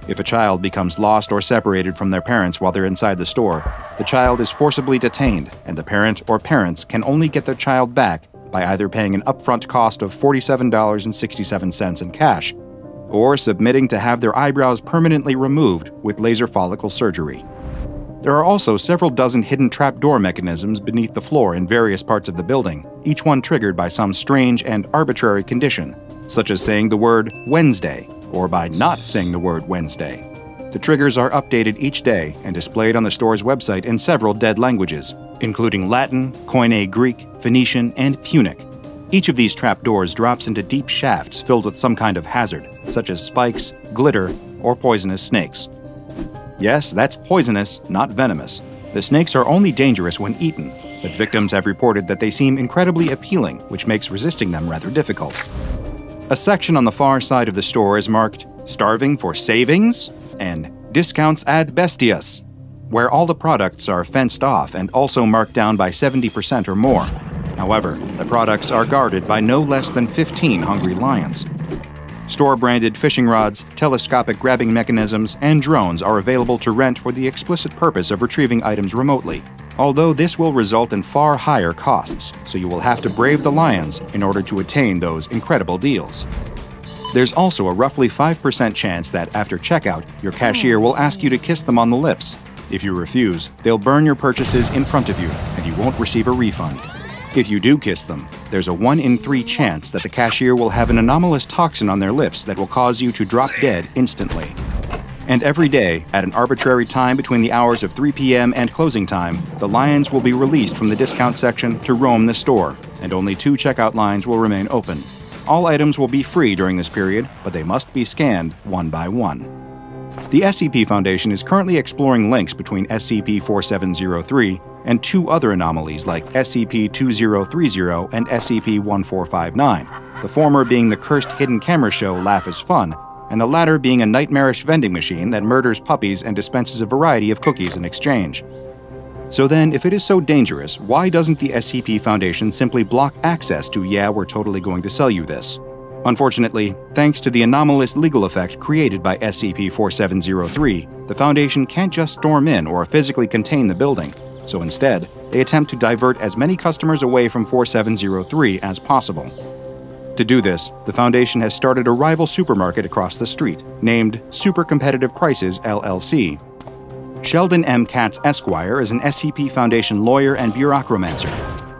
If a child becomes lost or separated from their parents while they're inside the store, the child is forcibly detained, and the parent or parents can only get their child back by either paying an upfront cost of $47.67 in cash or submitting to have their eyebrows permanently removed with laser follicle surgery. There are also several dozen hidden trapdoor mechanisms beneath the floor in various parts of the building, each one triggered by some strange and arbitrary condition, such as saying the word Wednesday or by not saying the word Wednesday. The triggers are updated each day and displayed on the store's website in several dead languages, including Latin, Koine Greek, Phoenician, and Punic. Each of these trapdoors drops into deep shafts filled with some kind of hazard, such as spikes, glitter, or poisonous snakes. Yes, that's poisonous, not venomous. The snakes are only dangerous when eaten, but victims have reported that they seem incredibly appealing, which makes resisting them rather difficult. A section on the far side of the store is marked Starving for Savings and Discounts ad Bestias, where all the products are fenced off and also marked down by 70% or more. However, the products are guarded by no less than 15 hungry lions. Store branded fishing rods, telescopic grabbing mechanisms, and drones are available to rent for the explicit purpose of retrieving items remotely, although this will result in far higher costs, so you will have to brave the lions in order to attain those incredible deals. There's also a roughly 5% chance that after checkout, your cashier will ask you to kiss them on the lips. If you refuse, they'll burn your purchases in front of you, and you won't receive a refund. If you do kiss them, there's a 1 in 3 chance that the cashier will have an anomalous toxin on their lips that will cause you to drop dead instantly. And every day, at an arbitrary time between the hours of 3 p.m. and closing time, the lions will be released from the discount section to roam the store, and only two checkout lines will remain open. All items will be free during this period, but they must be scanned one by one. The SCP Foundation is currently exploring links between SCP 4703 and two other anomalies like SCP 2030 and SCP 1459, the former being the cursed hidden camera show Laugh is Fun, and the latter being a nightmarish vending machine that murders puppies and dispenses a variety of cookies in exchange. So then, if it is so dangerous, why doesn't the SCP Foundation simply block access to Yeah, we're totally going to sell you this? Unfortunately, thanks to the anomalous legal effect created by SCP 4703, the Foundation can't just storm in or physically contain the building, so instead, they attempt to divert as many customers away from 4703 as possible. To do this, the Foundation has started a rival supermarket across the street, named Super Competitive Prices LLC. Sheldon M. Katz Esquire is an SCP Foundation lawyer and bureaucromancer,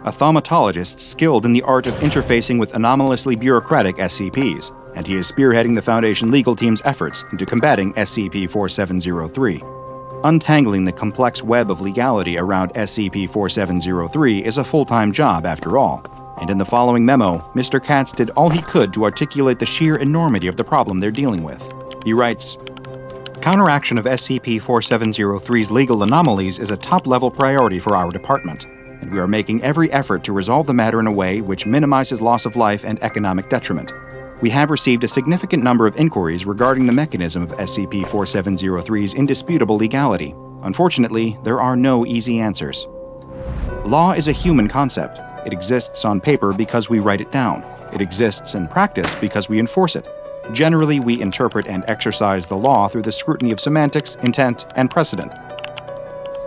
a thaumatologist skilled in the art of interfacing with anomalously bureaucratic SCPs, and he is spearheading the Foundation legal team's efforts into combating SCP 4703. Untangling the complex web of legality around SCP 4703 is a full time job, after all, and in the following memo, Mr. Katz did all he could to articulate the sheer enormity of the problem they're dealing with. He writes Counteraction of SCP 4703's legal anomalies is a top level priority for our department, and we are making every effort to resolve the matter in a way which minimizes loss of life and economic detriment. We have received a significant number of inquiries regarding the mechanism of SCP 4703's indisputable legality. Unfortunately, there are no easy answers. Law is a human concept, it exists on paper because we write it down. It exists in practice because we enforce it. Generally, we interpret and exercise the law through the scrutiny of semantics, intent, and precedent.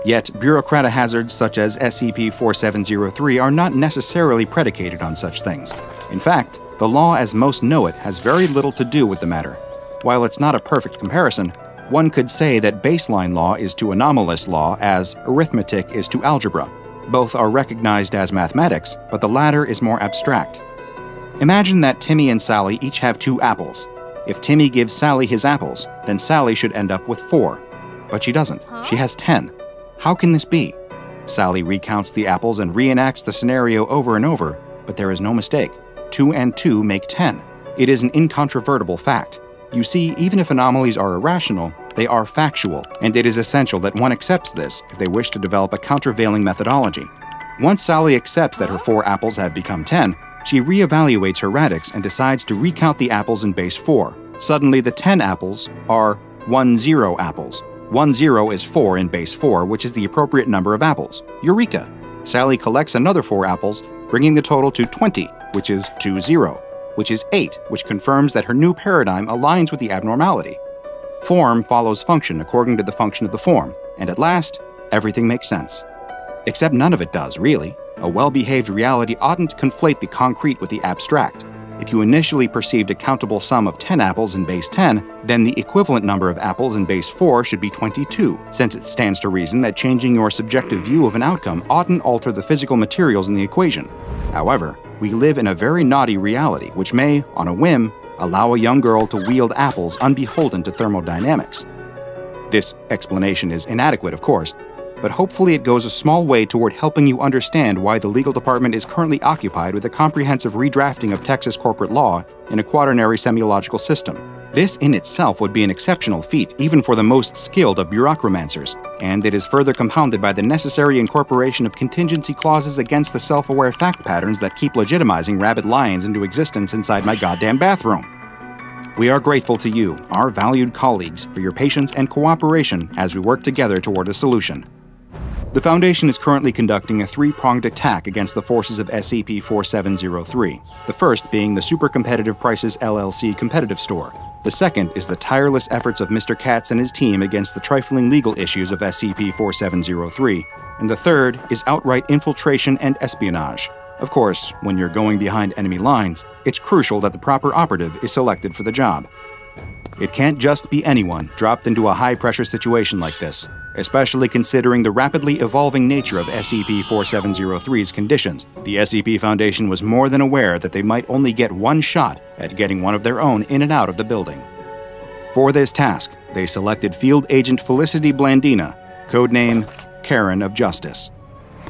Yet, bureaucratic hazards such as SCP 4703 are not necessarily predicated on such things. In fact, the law as most know it has very little to do with the matter. While it's not a perfect comparison, one could say that baseline law is to anomalous law as arithmetic is to algebra. Both are recognized as mathematics, but the latter is more abstract. Imagine that Timmy and Sally each have two apples. If Timmy gives Sally his apples, then Sally should end up with four. But she doesn't. She has ten. How can this be? Sally recounts the apples and reenacts the scenario over and over, but there is no mistake. Two and two make ten. It is an incontrovertible fact. You see, even if anomalies are irrational, they are factual, and it is essential that one accepts this if they wish to develop a countervailing methodology. Once Sally accepts that her four apples have become 10, she reevaluates her radix and decides to recount the apples in base 4. Suddenly, the 10 apples are 1 0 apples. 1 0 is 4 in base 4, which is the appropriate number of apples. Eureka! Sally collects another 4 apples, bringing the total to 20, which is 2 0, which is 8, which confirms that her new paradigm aligns with the abnormality. Form follows function according to the function of the form, and at last, everything makes sense. Except none of it does, really. A well behaved reality oughtn't to conflate the concrete with the abstract. If you initially perceived a countable sum of 10 apples in base 10, then the equivalent number of apples in base 4 should be 22, since it stands to reason that changing your subjective view of an outcome oughtn't alter the physical materials in the equation. However, we live in a very naughty reality which may, on a whim, allow a young girl to wield apples unbeholden to thermodynamics. This explanation is inadequate, of course, but hopefully it goes a small way toward helping you understand why the legal department is currently occupied with a comprehensive redrafting of Texas corporate law in a quaternary semiological system. This in itself would be an exceptional feat, even for the most skilled of bureaucromancers, and it is further compounded by the necessary incorporation of contingency clauses against the self aware fact patterns that keep legitimizing rabid lions into existence inside my goddamn bathroom. We are grateful to you, our valued colleagues, for your patience and cooperation as we work together toward a solution. The Foundation is currently conducting a three pronged attack against the forces of SCP 4703, the first being the Super Competitive Prices LLC competitive store. The second is the tireless efforts of Mr. Katz and his team against the trifling legal issues of SCP 4703, and the third is outright infiltration and espionage. Of course, when you're going behind enemy lines, it's crucial that the proper operative is selected for the job. It can't just be anyone dropped into a high pressure situation like this, especially considering the rapidly evolving nature of SCP 4703's conditions. The SCP Foundation was more than aware that they might only get one shot at getting one of their own in and out of the building. For this task, they selected Field Agent Felicity Blandina, codename Karen of Justice.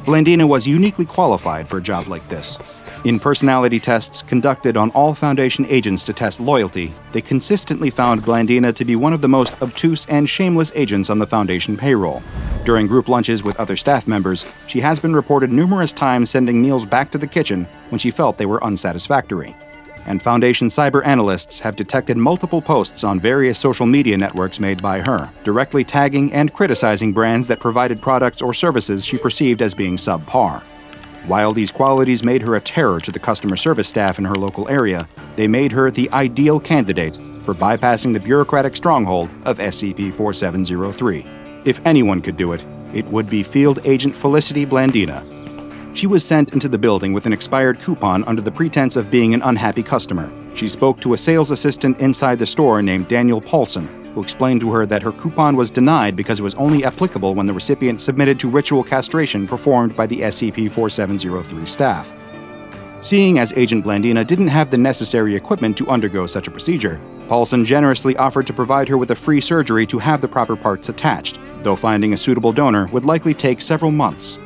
Blandina was uniquely qualified for a job like this. In personality tests conducted on all Foundation agents to test loyalty, they consistently found Blandina to be one of the most obtuse and shameless agents on the Foundation payroll. During group lunches with other staff members, she has been reported numerous times sending meals back to the kitchen when she felt they were unsatisfactory and Foundation cyber analysts have detected multiple posts on various social media networks made by her, directly tagging and criticizing brands that provided products or services she perceived as being subpar. While these qualities made her a terror to the customer service staff in her local area, they made her the ideal candidate for bypassing the bureaucratic stronghold of SCP 4703. If anyone could do it, it would be Field Agent Felicity Blandina, she was sent into the building with an expired coupon under the pretense of being an unhappy customer. She spoke to a sales assistant inside the store named Daniel Paulson, who explained to her that her coupon was denied because it was only applicable when the recipient submitted to ritual castration performed by the SCP 4703 staff. Seeing as Agent Blandina didn't have the necessary equipment to undergo such a procedure, Paulson generously offered to provide her with a free surgery to have the proper parts attached, though finding a suitable donor would likely take several months.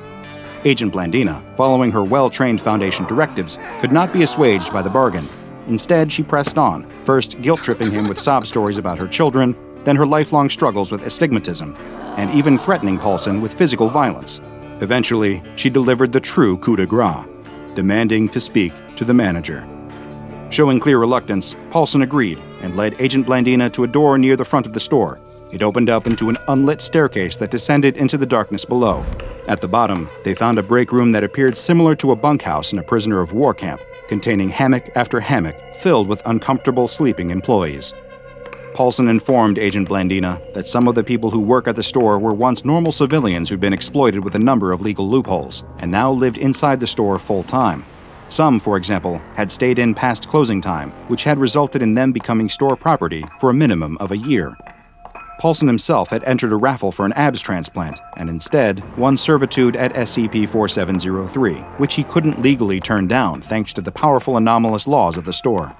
Agent Blandina, following her well trained Foundation directives, could not be assuaged by the bargain. Instead, she pressed on, first guilt tripping him with sob stories about her children, then her lifelong struggles with astigmatism, and even threatening Paulson with physical violence. Eventually, she delivered the true coup de grace, demanding to speak to the manager. Showing clear reluctance, Paulson agreed and led Agent Blandina to a door near the front of the store. It opened up into an unlit staircase that descended into the darkness below. At the bottom, they found a break room that appeared similar to a bunkhouse in a prisoner of war camp, containing hammock after hammock filled with uncomfortable sleeping employees. Paulson informed Agent Blandina that some of the people who work at the store were once normal civilians who'd been exploited with a number of legal loopholes and now lived inside the store full time. Some, for example, had stayed in past closing time, which had resulted in them becoming store property for a minimum of a year. Paulson himself had entered a raffle for an abs transplant and instead won servitude at SCP 4703, which he couldn't legally turn down thanks to the powerful anomalous laws of the store.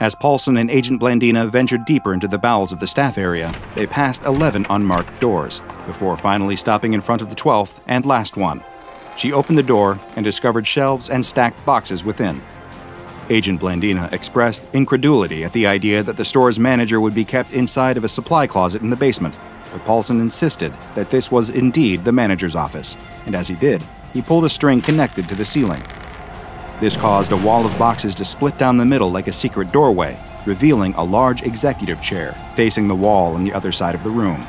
As Paulson and Agent Blandina ventured deeper into the bowels of the staff area, they passed 11 unmarked doors, before finally stopping in front of the 12th and last one. She opened the door and discovered shelves and stacked boxes within. Agent Blandina expressed incredulity at the idea that the store's manager would be kept inside of a supply closet in the basement, but Paulson insisted that this was indeed the manager's office, and as he did, he pulled a string connected to the ceiling. This caused a wall of boxes to split down the middle like a secret doorway, revealing a large executive chair facing the wall on the other side of the room.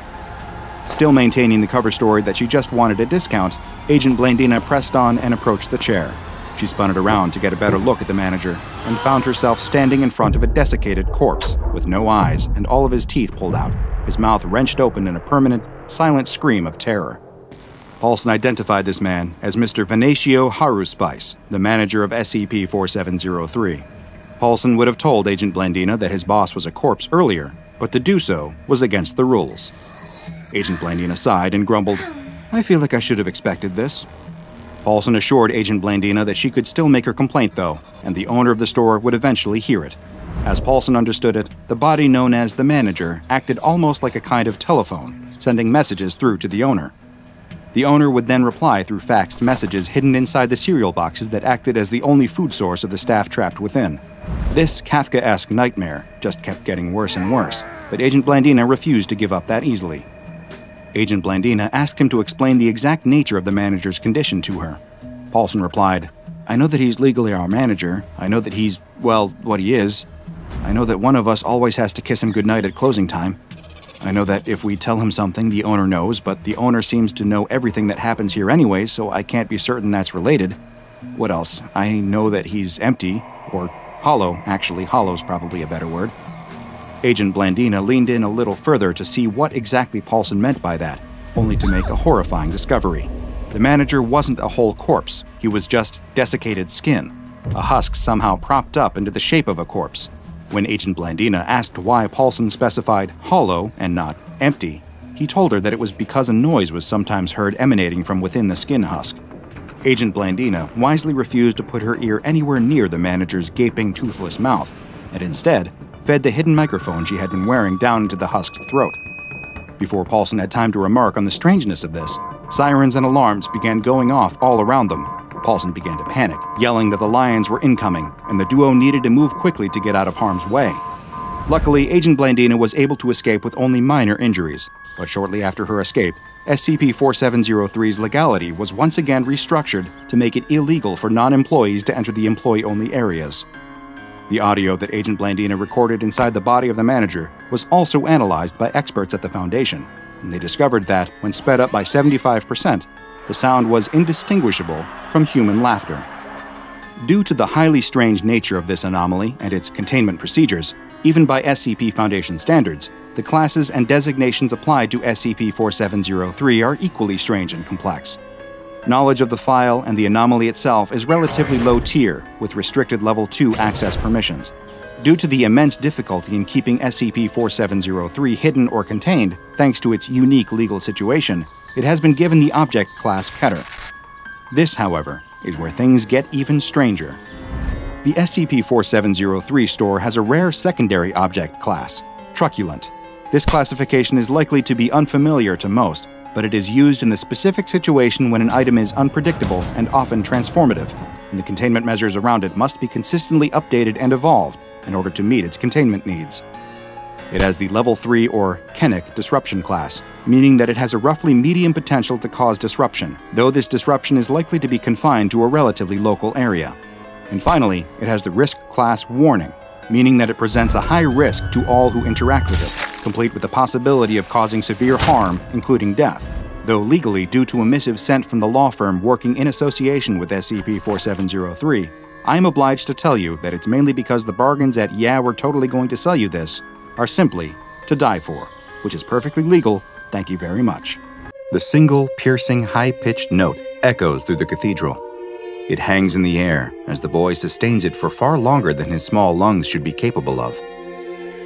Still maintaining the cover story that she just wanted a discount, Agent Blandina pressed on and approached the chair. She spun it around to get a better look at the manager and found herself standing in front of a desiccated corpse with no eyes and all of his teeth pulled out, his mouth wrenched open in a permanent, silent scream of terror. Paulson identified this man as Mr. Venatio Haruspice, the manager of SCP 4703. Paulson would have told Agent Blandina that his boss was a corpse earlier, but to do so was against the rules. Agent Blandina sighed and grumbled, I feel like I should have expected this. Paulson assured Agent Blandina that she could still make her complaint, though, and the owner of the store would eventually hear it. As Paulson understood it, the body known as the manager acted almost like a kind of telephone, sending messages through to the owner. The owner would then reply through faxed messages hidden inside the cereal boxes that acted as the only food source of the staff trapped within. This Kafka esque nightmare just kept getting worse and worse, but Agent Blandina refused to give up that easily. Agent Blandina asked him to explain the exact nature of the manager's condition to her. Paulson replied, I know that he's legally our manager. I know that he's, well, what he is. I know that one of us always has to kiss him goodnight at closing time. I know that if we tell him something, the owner knows, but the owner seems to know everything that happens here anyway, so I can't be certain that's related. What else? I know that he's empty, or hollow, actually, hollow's probably a better word. Agent Blandina leaned in a little further to see what exactly Paulson meant by that, only to make a horrifying discovery. The manager wasn't a whole corpse, he was just desiccated skin, a husk somehow propped up into the shape of a corpse. When Agent Blandina asked why Paulson specified hollow and not empty, he told her that it was because a noise was sometimes heard emanating from within the skin husk. Agent Blandina wisely refused to put her ear anywhere near the manager's gaping, toothless mouth, and instead fed the hidden microphone she had been wearing down into the husk's throat. Before Paulson had time to remark on the strangeness of this, sirens and alarms began going off all around them, Paulson began to panic, yelling that the lions were incoming, and the duo needed to move quickly to get out of harm's way. Luckily, Agent Blandina was able to escape with only minor injuries, but shortly after her escape, SCP 4703's legality was once again restructured to make it illegal for non employees to enter the employee only areas. The audio that Agent Blandina recorded inside the body of the manager was also analyzed by experts at the Foundation, and they discovered that, when sped up by 75%, the sound was indistinguishable from human laughter. Due to the highly strange nature of this anomaly and its containment procedures, even by SCP Foundation standards, the classes and designations applied to SCP 4703 are equally strange and complex. Knowledge of the file and the anomaly itself is relatively low tier, with restricted Level 2 access permissions. Due to the immense difficulty in keeping SCP 4703 hidden or contained, thanks to its unique legal situation, it has been given the object class Keter. This, however, is where things get even stranger. The SCP 4703 store has a rare secondary object class, Truculent. This classification is likely to be unfamiliar to most, but it is used in the specific situation when an item is unpredictable and often transformative, and the containment measures around it must be consistently updated and evolved in order to meet its containment needs. It has the Level 3 or Keneq disruption class, meaning that it has a roughly medium potential to cause disruption, though this disruption is likely to be confined to a relatively local area. And finally, it has the Risk class Warning, meaning that it presents a high risk to all who interact with it, complete with the possibility of causing severe harm, including death. Though legally, due to a missive sent from the law firm working in association with SCP 4703, I am obliged to tell you that it's mainly because the bargains at Yeah, we're totally going to sell you this are simply to die for, which is perfectly legal, thank you very much. The single, piercing, high pitched note echoes through the cathedral. It hangs in the air as the boy sustains it for far longer than his small lungs should be capable of.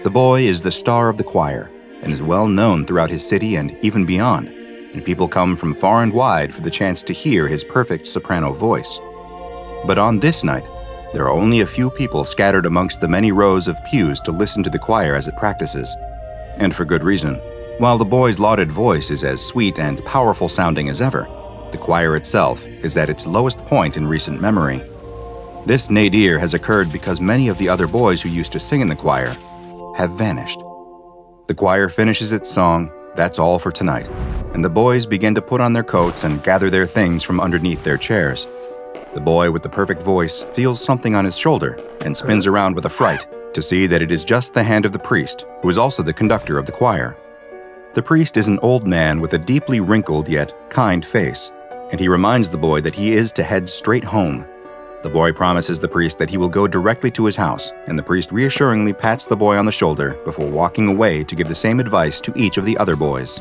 The boy is the star of the choir and is well known throughout his city and even beyond, and people come from far and wide for the chance to hear his perfect soprano voice. But on this night, there are only a few people scattered amongst the many rows of pews to listen to the choir as it practices. And for good reason. While the boy's lauded voice is as sweet and powerful sounding as ever, the choir itself is at its lowest point in recent memory. This nadir has occurred because many of the other boys who used to sing in the choir have vanished. The choir finishes its song, That's All for Tonight, and the boys begin to put on their coats and gather their things from underneath their chairs. The boy with the perfect voice feels something on his shoulder and spins around with a fright to see that it is just the hand of the priest, who is also the conductor of the choir. The priest is an old man with a deeply wrinkled yet kind face, and he reminds the boy that he is to head straight home. The boy promises the priest that he will go directly to his house, and the priest reassuringly pats the boy on the shoulder before walking away to give the same advice to each of the other boys.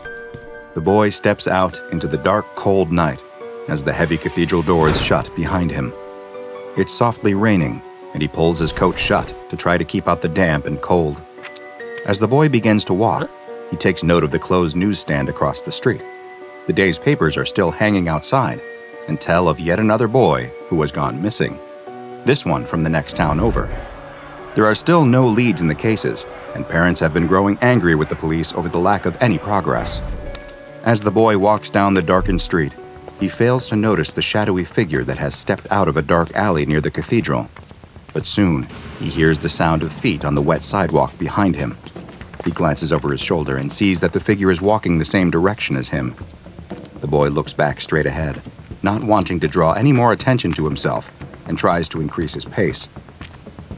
The boy steps out into the dark, cold night as the heavy cathedral doors shut behind him. It's softly raining, and he pulls his coat shut to try to keep out the damp and cold. As the boy begins to walk, he takes note of the closed newsstand across the street. The day's papers are still hanging outside and tell of yet another boy who has gone missing. This one from the next town over. There are still no leads in the cases, and parents have been growing angry with the police over the lack of any progress. As the boy walks down the darkened street, he fails to notice the shadowy figure that has stepped out of a dark alley near the cathedral. But soon, he hears the sound of feet on the wet sidewalk behind him. He glances over his shoulder and sees that the figure is walking the same direction as him. The boy looks back straight ahead, not wanting to draw any more attention to himself, and tries to increase his pace.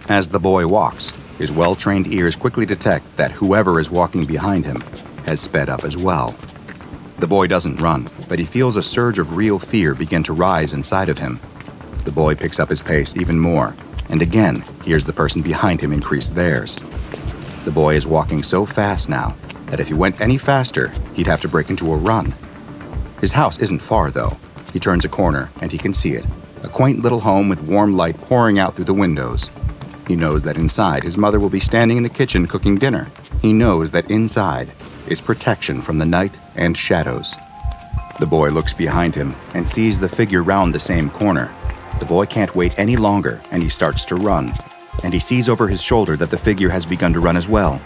As the boy walks, his well trained ears quickly detect that whoever is walking behind him has sped up as well. The boy doesn't run, but he feels a surge of real fear begin to rise inside of him. The boy picks up his pace even more, and again hears the person behind him increase theirs. The boy is walking so fast now that if he went any faster, he'd have to break into a run. His house isn't far, though. He turns a corner and he can see it a quaint little home with warm light pouring out through the windows. He knows that inside his mother will be standing in the kitchen cooking dinner. He knows that inside is protection from the night and shadows. The boy looks behind him and sees the figure round the same corner. The boy can't wait any longer and he starts to run. And he sees over his shoulder that the figure has begun to run as well.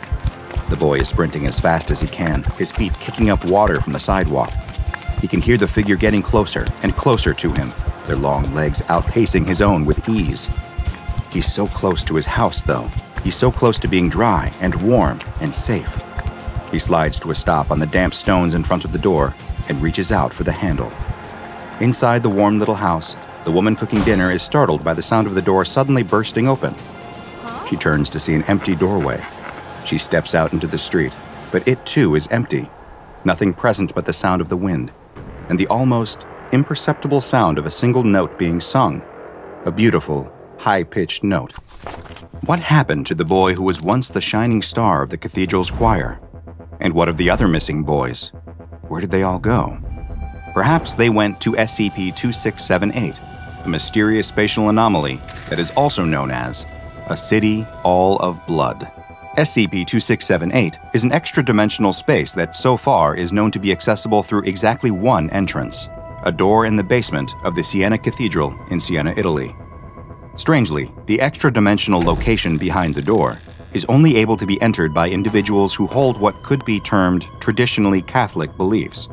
The boy is sprinting as fast as he can, his feet kicking up water from the sidewalk. He can hear the figure getting closer and closer to him, their long legs outpacing his own with ease. He's so close to his house, though. He's so close to being dry and warm and safe. He slides to a stop on the damp stones in front of the door and reaches out for the handle. Inside the warm little house, the woman cooking dinner is startled by the sound of the door suddenly bursting open. She turns to see an empty doorway. She steps out into the street, but it too is empty. Nothing present but the sound of the wind and the almost imperceptible sound of a single note being sung. A beautiful, high pitched note. What happened to the boy who was once the shining star of the cathedral's choir? And what of the other missing boys? Where did they all go? Perhaps they went to SCP 2678, a mysterious spatial anomaly that is also known as a city all of blood. SCP 2678 is an extra dimensional space that so far is known to be accessible through exactly one entrance a door in the basement of the Siena Cathedral in Siena, Italy. Strangely, the extra dimensional location behind the door is only able to be entered by individuals who hold what could be termed traditionally Catholic beliefs.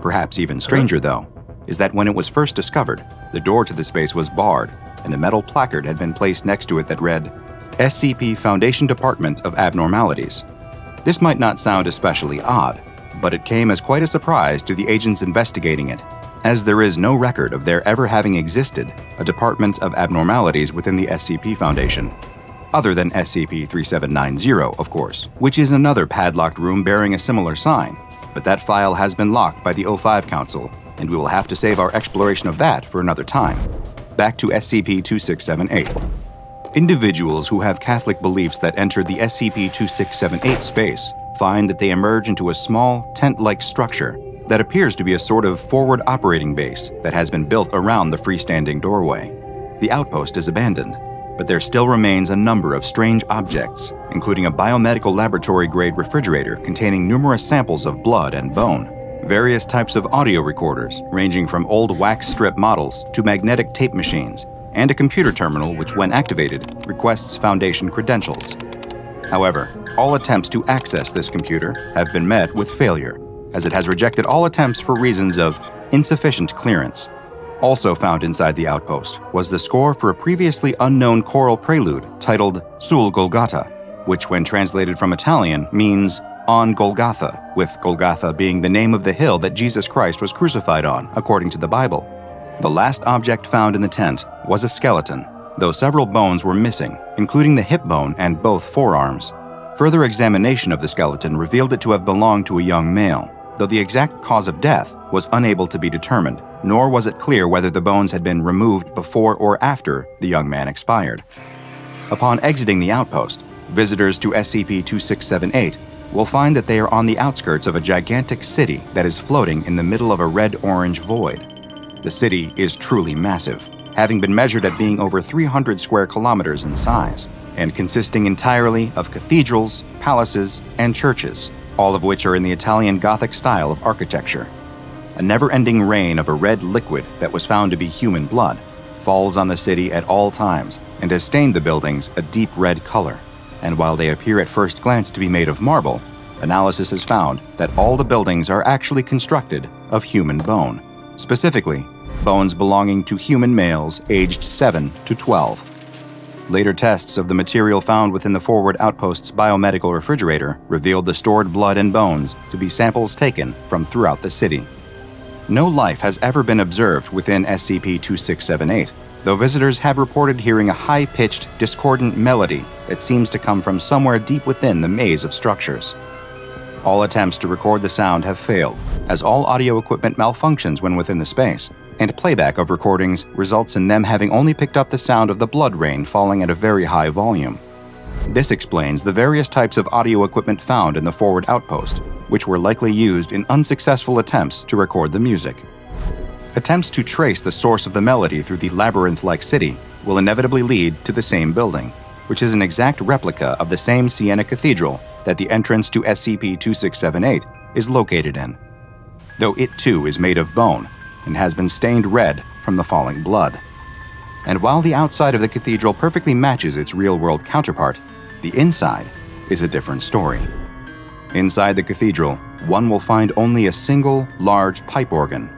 Perhaps even stranger, though, is that when it was first discovered, the door to the space was barred and a metal placard had been placed next to it that read, SCP Foundation Department of Abnormalities. This might not sound especially odd, but it came as quite a surprise to the agents investigating it as there is no record of there ever having existed a Department of Abnormalities within the SCP Foundation. Other than SCP 3790, of course, which is another padlocked room bearing a similar sign, but that file has been locked by the O5 Council, and we will have to save our exploration of that for another time. Back to SCP 2678. Individuals who have Catholic beliefs that enter the SCP 2678 space find that they emerge into a small, tent like structure that appears to be a sort of forward operating base that has been built around the freestanding doorway. The outpost is abandoned, but there still remains a number of strange objects, including a biomedical laboratory grade refrigerator containing numerous samples of blood and bone, various types of audio recorders ranging from old wax strip models to magnetic tape machines, and a computer terminal which, when activated, requests Foundation credentials. However, all attempts to access this computer have been met with failure as it has rejected all attempts for reasons of insufficient clearance. Also found inside the outpost was the score for a previously unknown choral prelude titled Sul Golgotha, which, when translated from Italian, means on Golgotha, with Golgotha being the name of the hill that Jesus Christ was crucified on, according to the Bible. The last object found in the tent was a skeleton, though several bones were missing, including the hip bone and both forearms. Further examination of the skeleton revealed it to have belonged to a young male, though the exact cause of death was unable to be determined, nor was it clear whether the bones had been removed before or after the young man expired. Upon exiting the outpost, visitors to SCP 2678 will find that they are on the outskirts of a gigantic city that is floating in the middle of a red orange void. The city is truly massive, having been measured at being over 300 square kilometers in size, and consisting entirely of cathedrals, palaces, and churches all of which are in the Italian Gothic style of architecture. A never ending rain of a red liquid that was found to be human blood falls on the city at all times and has stained the buildings a deep red color. And while they appear at first glance to be made of marble, analysis has found that all the buildings are actually constructed of human bone. specifically, bones belonging to human males aged 7 to 12. Later tests of the material found within the forward outpost's biomedical refrigerator revealed the stored blood and bones to be samples taken from throughout the city. No life has ever been observed within SCP 2678, though visitors have reported hearing a high pitched, discordant melody that seems to come from somewhere deep within the maze of structures. All attempts to record the sound have failed, as all audio equipment malfunctions when within the space, and playback of recordings results in them having only picked up the sound of the blood rain falling at a very high volume. This explains the various types of audio equipment found in the forward outpost, which were likely used in unsuccessful attempts to record the music. Attempts to trace the source of the melody through the labyrinth like city will inevitably lead to the same building, which is an exact replica of the same Siena Cathedral that the entrance to SCP 2678 is located in. Though it too is made of bone, and has been stained red from the falling blood. And while the outside of the cathedral perfectly matches its real world counterpart, the inside is a different story. Inside the cathedral, one will find only a single large pipe organ.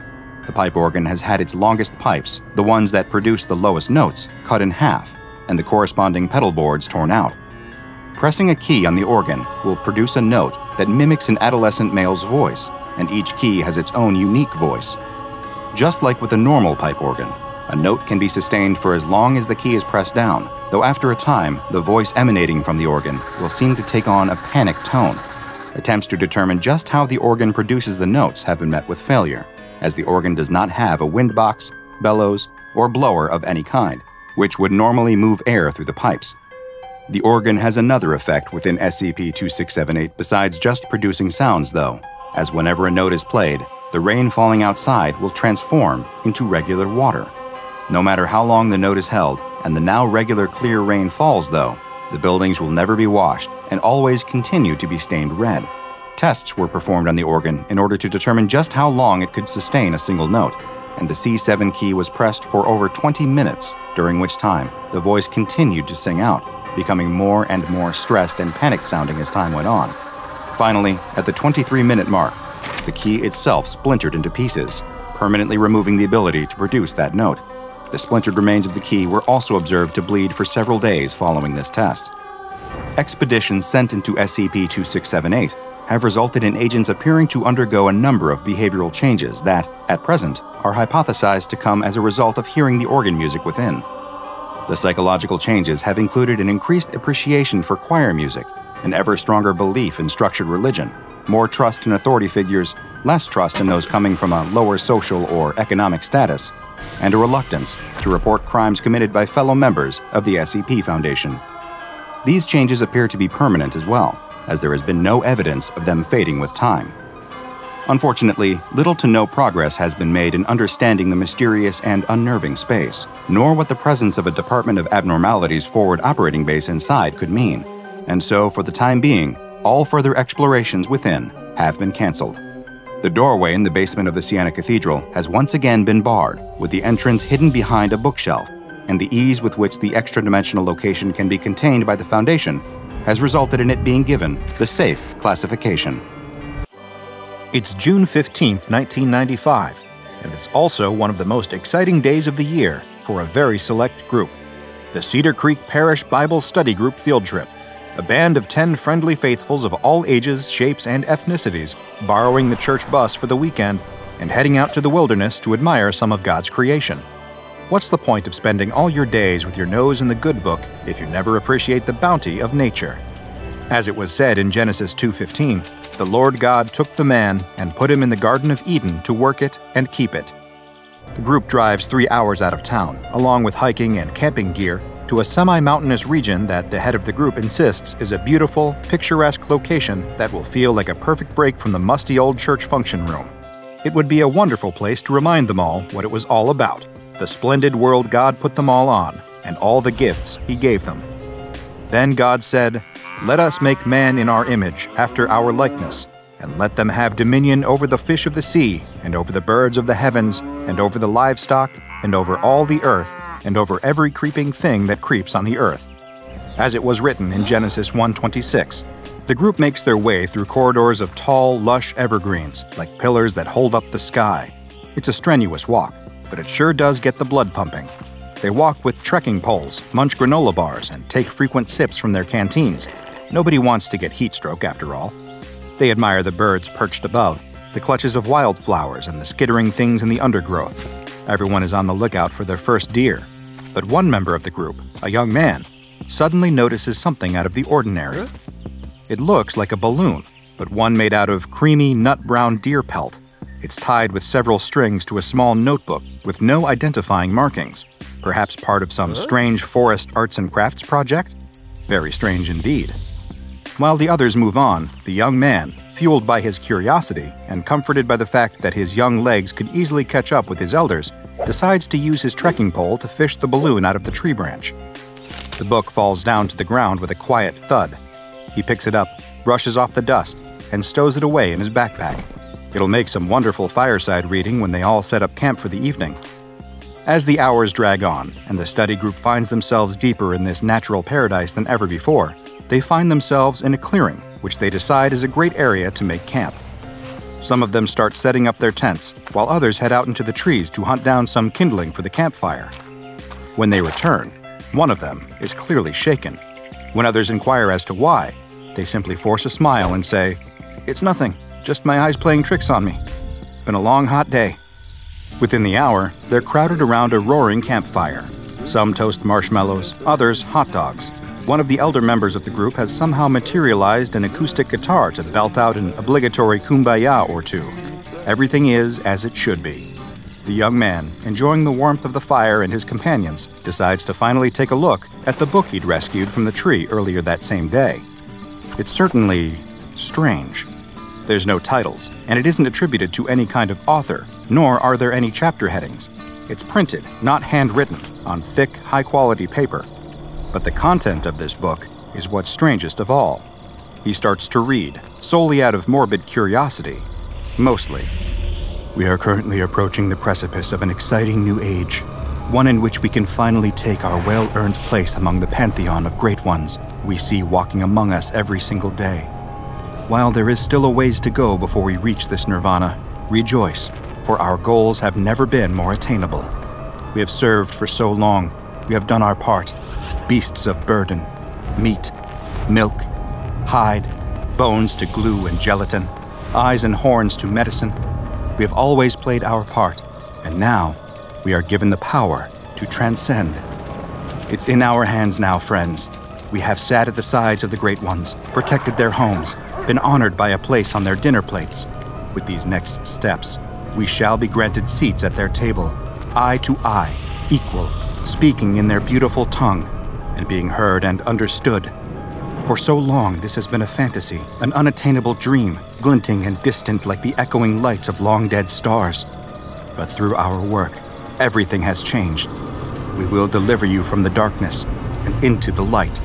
The pipe organ has had its longest pipes, the ones that produce the lowest notes, cut in half, and the corresponding pedal boards torn out. Pressing a key on the organ will produce a note that mimics an adolescent male's voice, and each key has its own unique voice. Just like with a normal pipe organ, a note can be sustained for as long as the key is pressed down, though after a time, the voice emanating from the organ will seem to take on a panic tone. Attempts to determine just how the organ produces the notes have been met with failure, as the organ does not have a wind box, bellows, or blower of any kind, which would normally move air through the pipes. The organ has another effect within SCP 2678 besides just producing sounds, though, as whenever a note is played, the rain falling outside will transform into regular water. No matter how long the note is held and the now regular clear rain falls, though, the buildings will never be washed and always continue to be stained red. Tests were performed on the organ in order to determine just how long it could sustain a single note, and the C7 key was pressed for over 20 minutes, during which time the voice continued to sing out, becoming more and more stressed and panicked sounding as time went on. Finally, at the 23 minute mark, the key itself splintered into pieces, permanently removing the ability to produce that note. The splintered remains of the key were also observed to bleed for several days following this test. Expeditions sent into SCP 2678 have resulted in agents appearing to undergo a number of behavioral changes that, at present, are hypothesized to come as a result of hearing the organ music within. The psychological changes have included an increased appreciation for choir music, an ever stronger belief in structured religion, more trust in authority figures, less trust in those coming from a lower social or economic status, and a reluctance to report crimes committed by fellow members of the SCP Foundation. These changes appear to be permanent as well, as there has been no evidence of them fading with time. Unfortunately, little to no progress has been made in understanding the mysterious and unnerving space, nor what the presence of a Department of Abnormalities forward operating base inside could mean. And so, for the time being, all further explorations within have been cancelled. The doorway in the basement of the Siena Cathedral has once again been barred, with the entrance hidden behind a bookshelf, and the ease with which the extra dimensional location can be contained by the Foundation has resulted in it being given the safe classification. It's June 15, 1995, and it's also one of the most exciting days of the year for a very select group the Cedar Creek Parish Bible Study Group Field Trip a band of 10 friendly faithfuls of all ages, shapes, and ethnicities, borrowing the church bus for the weekend and heading out to the wilderness to admire some of God's creation. What's the point of spending all your days with your nose in the good book if you never appreciate the bounty of nature? As it was said in Genesis 2:15, the Lord God took the man and put him in the garden of Eden to work it and keep it. The group drives 3 hours out of town, along with hiking and camping gear, to a semi mountainous region that the head of the group insists is a beautiful, picturesque location that will feel like a perfect break from the musty old church function room. It would be a wonderful place to remind them all what it was all about the splendid world God put them all on, and all the gifts He gave them. Then God said, Let us make man in our image, after our likeness, and let them have dominion over the fish of the sea, and over the birds of the heavens, and over the livestock, and over all the earth and over every creeping thing that creeps on the earth. As it was written in Genesis 1:26, the group makes their way through corridors of tall, lush evergreens, like pillars that hold up the sky. It's a strenuous walk, but it sure does get the blood pumping. They walk with trekking poles, munch granola bars, and take frequent sips from their canteens. Nobody wants to get heat stroke, after all. They admire the birds perched above, the clutches of wildflowers, and the skittering things in the undergrowth. Everyone is on the lookout for their first deer. But one member of the group, a young man, suddenly notices something out of the ordinary. It looks like a balloon, but one made out of creamy, nut brown deer pelt. It's tied with several strings to a small notebook with no identifying markings, perhaps part of some strange forest arts and crafts project? Very strange indeed. While the others move on, the young man, fueled by his curiosity and comforted by the fact that his young legs could easily catch up with his elders, decides to use his trekking pole to fish the balloon out of the tree branch. The book falls down to the ground with a quiet thud. He picks it up, brushes off the dust, and stows it away in his backpack. It'll make some wonderful fireside reading when they all set up camp for the evening. As the hours drag on and the study group finds themselves deeper in this natural paradise than ever before, they find themselves in a clearing, which they decide is a great area to make camp. Some of them start setting up their tents, while others head out into the trees to hunt down some kindling for the campfire. When they return, one of them is clearly shaken. When others inquire as to why, they simply force a smile and say, It's nothing, just my eyes playing tricks on me. Been a long, hot day. Within the hour, they're crowded around a roaring campfire. Some toast marshmallows, others hot dogs, one of the elder members of the group has somehow materialized an acoustic guitar to belt out an obligatory kumbaya or two. Everything is as it should be. The young man, enjoying the warmth of the fire and his companions, decides to finally take a look at the book he'd rescued from the tree earlier that same day. It's certainly strange. There's no titles, and it isn't attributed to any kind of author, nor are there any chapter headings. It's printed, not handwritten, on thick, high quality paper, but the content of this book is what's strangest of all. He starts to read, solely out of morbid curiosity. Mostly. We are currently approaching the precipice of an exciting new age, one in which we can finally take our well earned place among the pantheon of great ones we see walking among us every single day. While there is still a ways to go before we reach this nirvana, rejoice, for our goals have never been more attainable. We have served for so long, we have done our part, beasts of burden, meat, milk, hide, bones to glue and gelatin, eyes and horns to medicine. We have always played our part, and now we are given the power to transcend. It's in our hands now, friends. We have sat at the sides of the great ones, protected their homes, been honored by a place on their dinner plates. With these next steps, we shall be granted seats at their table, eye to eye, equal, speaking in their beautiful tongue, and being heard and understood. For so long, this has been a fantasy, an unattainable dream, glinting and distant like the echoing lights of long dead stars. But through our work, everything has changed. We will deliver you from the darkness and into the light.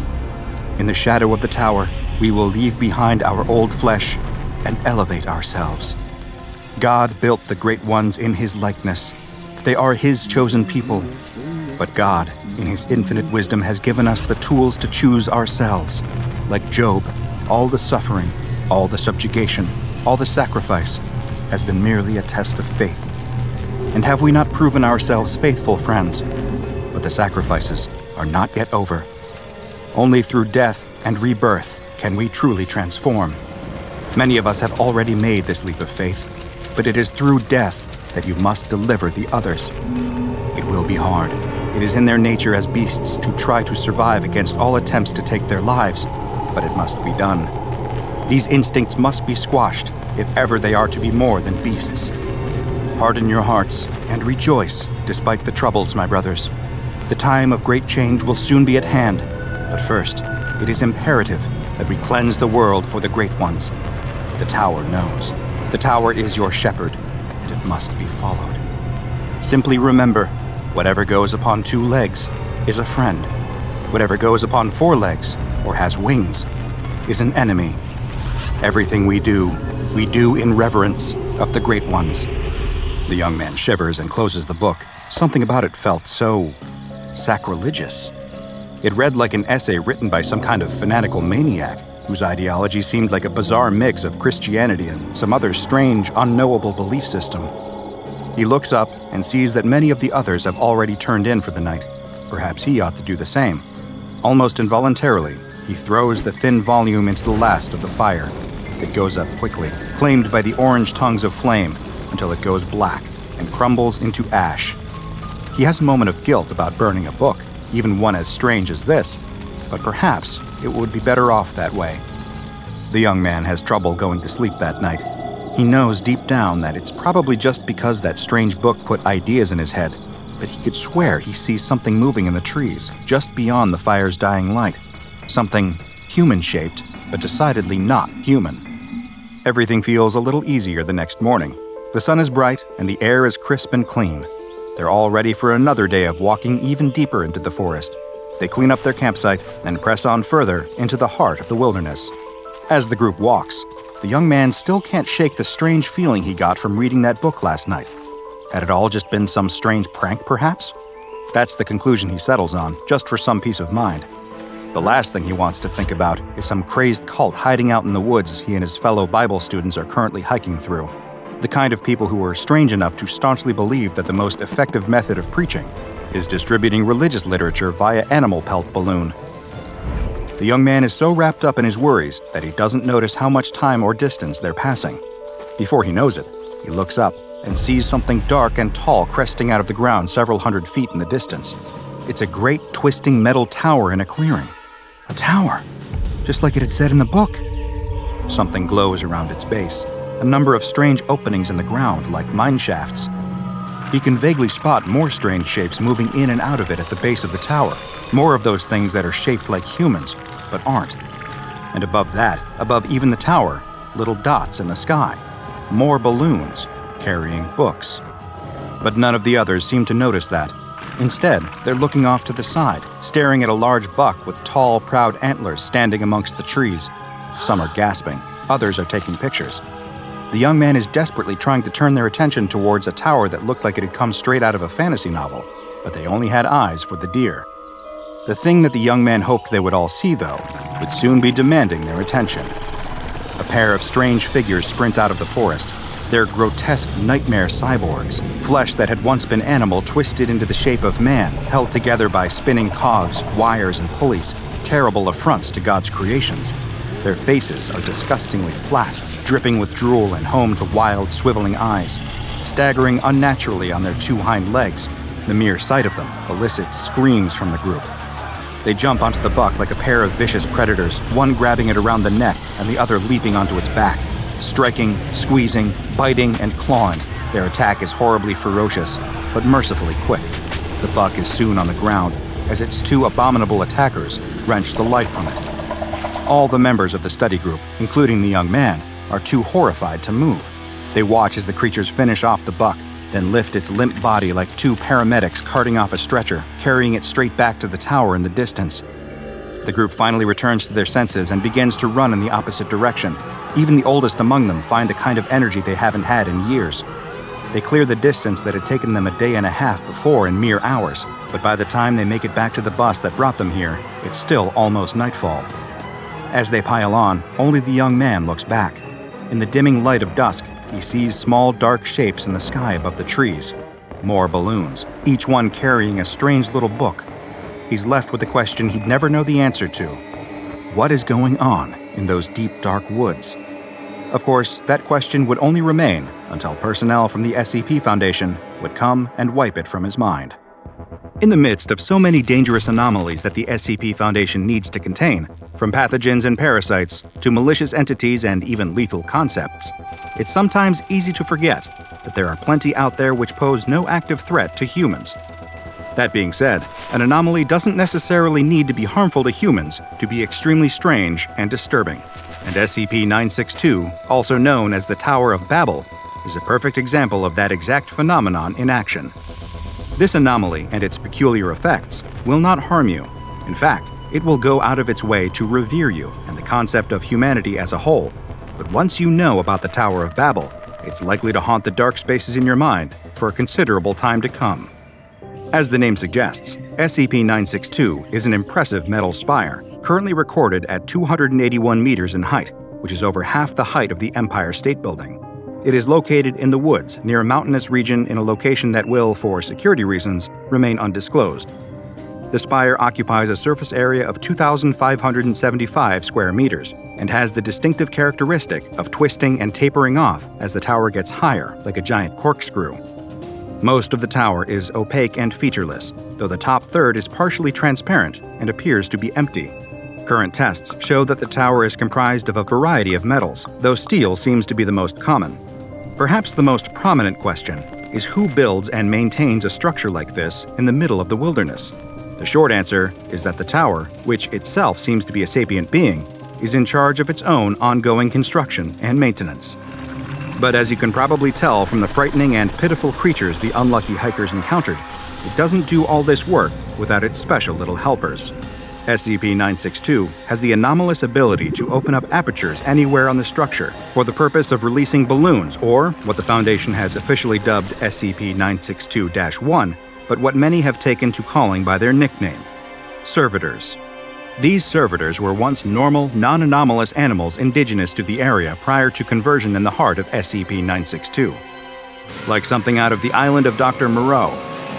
In the shadow of the tower, we will leave behind our old flesh and elevate ourselves. God built the great ones in his likeness. They are his chosen people. But God in his infinite wisdom, has given us the tools to choose ourselves. Like Job, all the suffering, all the subjugation, all the sacrifice has been merely a test of faith. And have we not proven ourselves faithful friends? But the sacrifices are not yet over. Only through death and rebirth can we truly transform. Many of us have already made this leap of faith, but it is through death that you must deliver the others. It will be hard. It is in their nature as beasts to try to survive against all attempts to take their lives, but it must be done. These instincts must be squashed if ever they are to be more than beasts. Harden your hearts and rejoice despite the troubles, my brothers. The time of great change will soon be at hand, but first, it is imperative that we cleanse the world for the great ones. The tower knows. The tower is your shepherd, and it must be followed. Simply remember Whatever goes upon two legs is a friend. Whatever goes upon four legs or has wings is an enemy. Everything we do, we do in reverence of the great ones. The young man shivers and closes the book. Something about it felt so sacrilegious. It read like an essay written by some kind of fanatical maniac whose ideology seemed like a bizarre mix of Christianity and some other strange, unknowable belief system. He looks up and sees that many of the others have already turned in for the night. Perhaps he ought to do the same. Almost involuntarily, he throws the thin volume into the last of the fire. It goes up quickly, claimed by the orange tongues of flame, until it goes black and crumbles into ash. He has a moment of guilt about burning a book, even one as strange as this, but perhaps it would be better off that way. The young man has trouble going to sleep that night. He knows deep down that it's probably just because that strange book put ideas in his head, but he could swear he sees something moving in the trees, just beyond the fire's dying light. Something human shaped, but decidedly not human. Everything feels a little easier the next morning. The sun is bright and the air is crisp and clean. They're all ready for another day of walking even deeper into the forest. They clean up their campsite and press on further into the heart of the wilderness. As the group walks, the young man still can't shake the strange feeling he got from reading that book last night. Had it all just been some strange prank, perhaps? That's the conclusion he settles on, just for some peace of mind. The last thing he wants to think about is some crazed cult hiding out in the woods he and his fellow Bible students are currently hiking through. The kind of people who are strange enough to staunchly believe that the most effective method of preaching is distributing religious literature via animal pelt balloon the young man is so wrapped up in his worries that he doesn't notice how much time or distance they're passing. Before he knows it, he looks up and sees something dark and tall cresting out of the ground several hundred feet in the distance. It's a great twisting metal tower in a clearing. A tower, just like it had said in the book. Something glows around its base, a number of strange openings in the ground like mine shafts. He can vaguely spot more strange shapes moving in and out of it at the base of the tower, more of those things that are shaped like humans, but aren't. And above that, above even the tower, little dots in the sky. More balloons carrying books. But none of the others seem to notice that. Instead, they're looking off to the side, staring at a large buck with tall, proud antlers standing amongst the trees. Some are gasping, others are taking pictures. The young man is desperately trying to turn their attention towards a tower that looked like it had come straight out of a fantasy novel, but they only had eyes for the deer. The thing that the young man hoped they would all see, though, would soon be demanding their attention. A pair of strange figures sprint out of the forest. They're grotesque nightmare cyborgs, flesh that had once been animal twisted into the shape of man, held together by spinning cogs, wires, and pulleys, terrible affronts to God's creations. Their faces are disgustingly flat, dripping with drool and home to wild, swiveling eyes. Staggering unnaturally on their two hind legs, the mere sight of them elicits screams from the group. They jump onto the buck like a pair of vicious predators, one grabbing it around the neck and the other leaping onto its back. Striking, squeezing, biting, and clawing, their attack is horribly ferocious, but mercifully quick. The buck is soon on the ground as its two abominable attackers wrench the life from it. All the members of the study group, including the young man, are too horrified to move. They watch as the creatures finish off the buck then lift its limp body like two paramedics carting off a stretcher, carrying it straight back to the tower in the distance. The group finally returns to their senses and begins to run in the opposite direction. Even the oldest among them find the kind of energy they haven't had in years. They clear the distance that had taken them a day and a half before in mere hours, but by the time they make it back to the bus that brought them here, it's still almost nightfall. As they pile on, only the young man looks back. In the dimming light of dusk, he sees small dark shapes in the sky above the trees. More balloons, each one carrying a strange little book. He's left with a question he'd never know the answer to What is going on in those deep, dark woods? Of course, that question would only remain until personnel from the SCP Foundation would come and wipe it from his mind. In the midst of so many dangerous anomalies that the SCP Foundation needs to contain, from pathogens and parasites to malicious entities and even lethal concepts, it's sometimes easy to forget that there are plenty out there which pose no active threat to humans. That being said, an anomaly doesn't necessarily need to be harmful to humans to be extremely strange and disturbing. And SCP 962, also known as the Tower of Babel, is a perfect example of that exact phenomenon in action. This anomaly and its peculiar effects will not harm you. In fact, it will go out of its way to revere you and the concept of humanity as a whole. But once you know about the Tower of Babel, it's likely to haunt the dark spaces in your mind for a considerable time to come. As the name suggests, SCP 962 is an impressive metal spire, currently recorded at 281 meters in height, which is over half the height of the Empire State Building. It is located in the woods near a mountainous region in a location that will, for security reasons, remain undisclosed. The spire occupies a surface area of 2,575 square meters and has the distinctive characteristic of twisting and tapering off as the tower gets higher, like a giant corkscrew. Most of the tower is opaque and featureless, though the top third is partially transparent and appears to be empty. Current tests show that the tower is comprised of a variety of metals, though steel seems to be the most common. Perhaps the most prominent question is who builds and maintains a structure like this in the middle of the wilderness? The short answer is that the tower, which itself seems to be a sapient being, is in charge of its own ongoing construction and maintenance. But as you can probably tell from the frightening and pitiful creatures the unlucky hikers encountered, it doesn't do all this work without its special little helpers. SCP 962 has the anomalous ability to open up apertures anywhere on the structure for the purpose of releasing balloons, or what the Foundation has officially dubbed SCP 962 1 but what many have taken to calling by their nickname servitors. These servitors were once normal, non anomalous animals indigenous to the area prior to conversion in the heart of SCP 962. Like something out of the island of Dr. Moreau,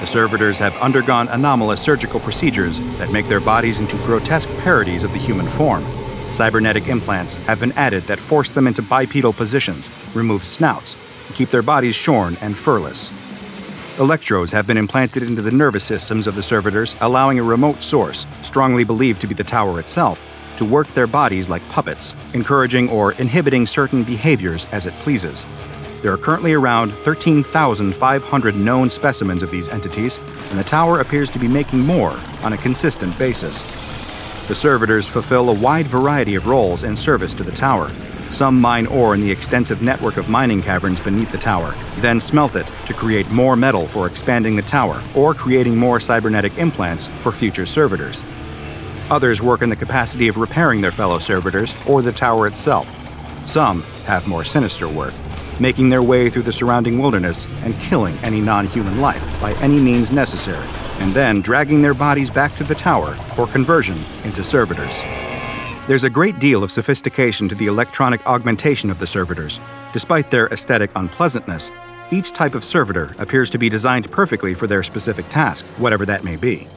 the servitors have undergone anomalous surgical procedures that make their bodies into grotesque parodies of the human form. Cybernetic implants have been added that force them into bipedal positions, remove snouts, and keep their bodies shorn and furless. Electrodes have been implanted into the nervous systems of the servitors, allowing a remote source, strongly believed to be the tower itself, to work their bodies like puppets, encouraging or inhibiting certain behaviors as it pleases. There are currently around 13,500 known specimens of these entities, and the tower appears to be making more on a consistent basis. The servitors fulfill a wide variety of roles in service to the tower, some mine ore in the extensive network of mining caverns beneath the tower, then smelt it to create more metal for expanding the tower or creating more cybernetic implants for future servitors. Others work in the capacity of repairing their fellow servitors or the tower itself. Some have more sinister work, making their way through the surrounding wilderness and killing any non human life by any means necessary, and then dragging their bodies back to the tower for conversion into servitors. There's a great deal of sophistication to the electronic augmentation of the servitors. Despite their aesthetic unpleasantness, each type of servitor appears to be designed perfectly for their specific task, whatever that may be.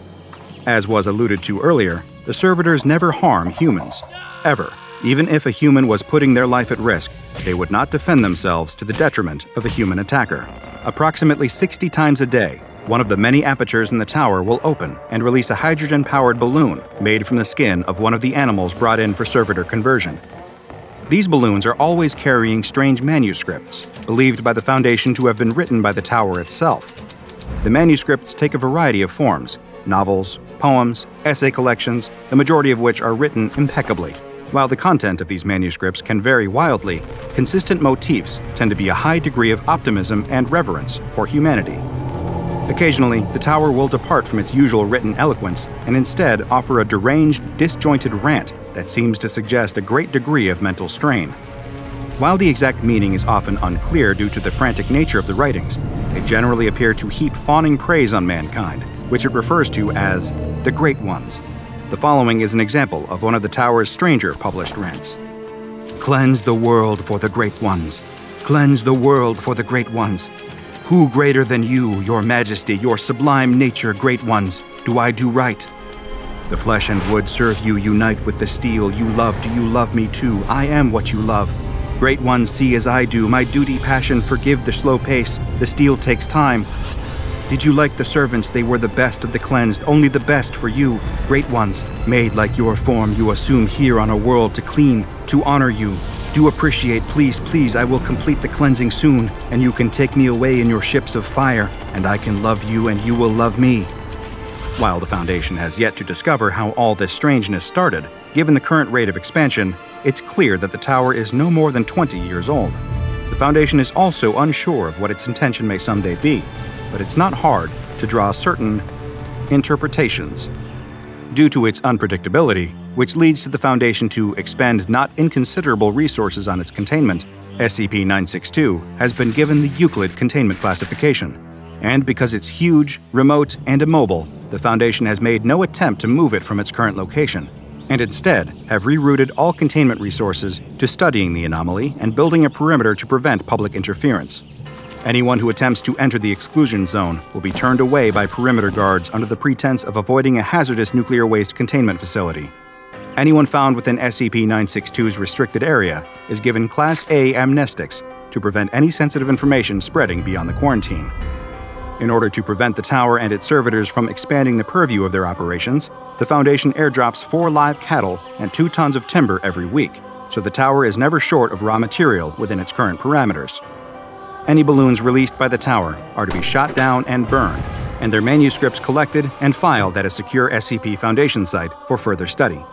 As was alluded to earlier, the servitors never harm humans. Ever. Even if a human was putting their life at risk, they would not defend themselves to the detriment of a human attacker. Approximately 60 times a day, one of the many apertures in the tower will open and release a hydrogen powered balloon made from the skin of one of the animals brought in for servitor conversion. These balloons are always carrying strange manuscripts, believed by the Foundation to have been written by the tower itself. The manuscripts take a variety of forms novels, poems, essay collections, the majority of which are written impeccably. While the content of these manuscripts can vary wildly, consistent motifs tend to be a high degree of optimism and reverence for humanity. Occasionally, the tower will depart from its usual written eloquence and instead offer a deranged, disjointed rant that seems to suggest a great degree of mental strain. While the exact meaning is often unclear due to the frantic nature of the writings, they generally appear to heap fawning praise on mankind, which it refers to as the Great Ones. The following is an example of one of the tower's stranger published rants Cleanse the world for the Great Ones. Cleanse the world for the Great Ones. Who greater than you, your majesty, your sublime nature, great ones, do I do right? The flesh and wood serve you, unite with the steel. You love, do you love me too? I am what you love. Great ones, see as I do. My duty, passion, forgive the slow pace. The steel takes time. Did you like the servants? They were the best of the cleansed, only the best for you. Great ones, made like your form, you assume here on a world to clean, to honor you, do appreciate, please, please, I will complete the cleansing soon, and you can take me away in your ships of fire, and I can love you and you will love me. While the Foundation has yet to discover how all this strangeness started, given the current rate of expansion, it's clear that the tower is no more than 20 years old. The Foundation is also unsure of what its intention may someday be, but it's not hard to draw certain interpretations. Due to its unpredictability, which leads to the Foundation to expend not inconsiderable resources on its containment, SCP 962 has been given the Euclid containment classification. And because it's huge, remote, and immobile, the Foundation has made no attempt to move it from its current location. and instead have rerouted all containment resources to studying the anomaly and building a perimeter to prevent public interference. Anyone who attempts to enter the exclusion zone will be turned away by perimeter guards under the pretense of avoiding a hazardous nuclear waste containment facility. Anyone found within SCP 962's restricted area is given Class A amnestics to prevent any sensitive information spreading beyond the quarantine. In order to prevent the tower and its servitors from expanding the purview of their operations, the Foundation airdrops four live cattle and two tons of timber every week, so the tower is never short of raw material within its current parameters. Any balloons released by the tower are to be shot down and burned, and their manuscripts collected and filed at a secure SCP Foundation site for further study.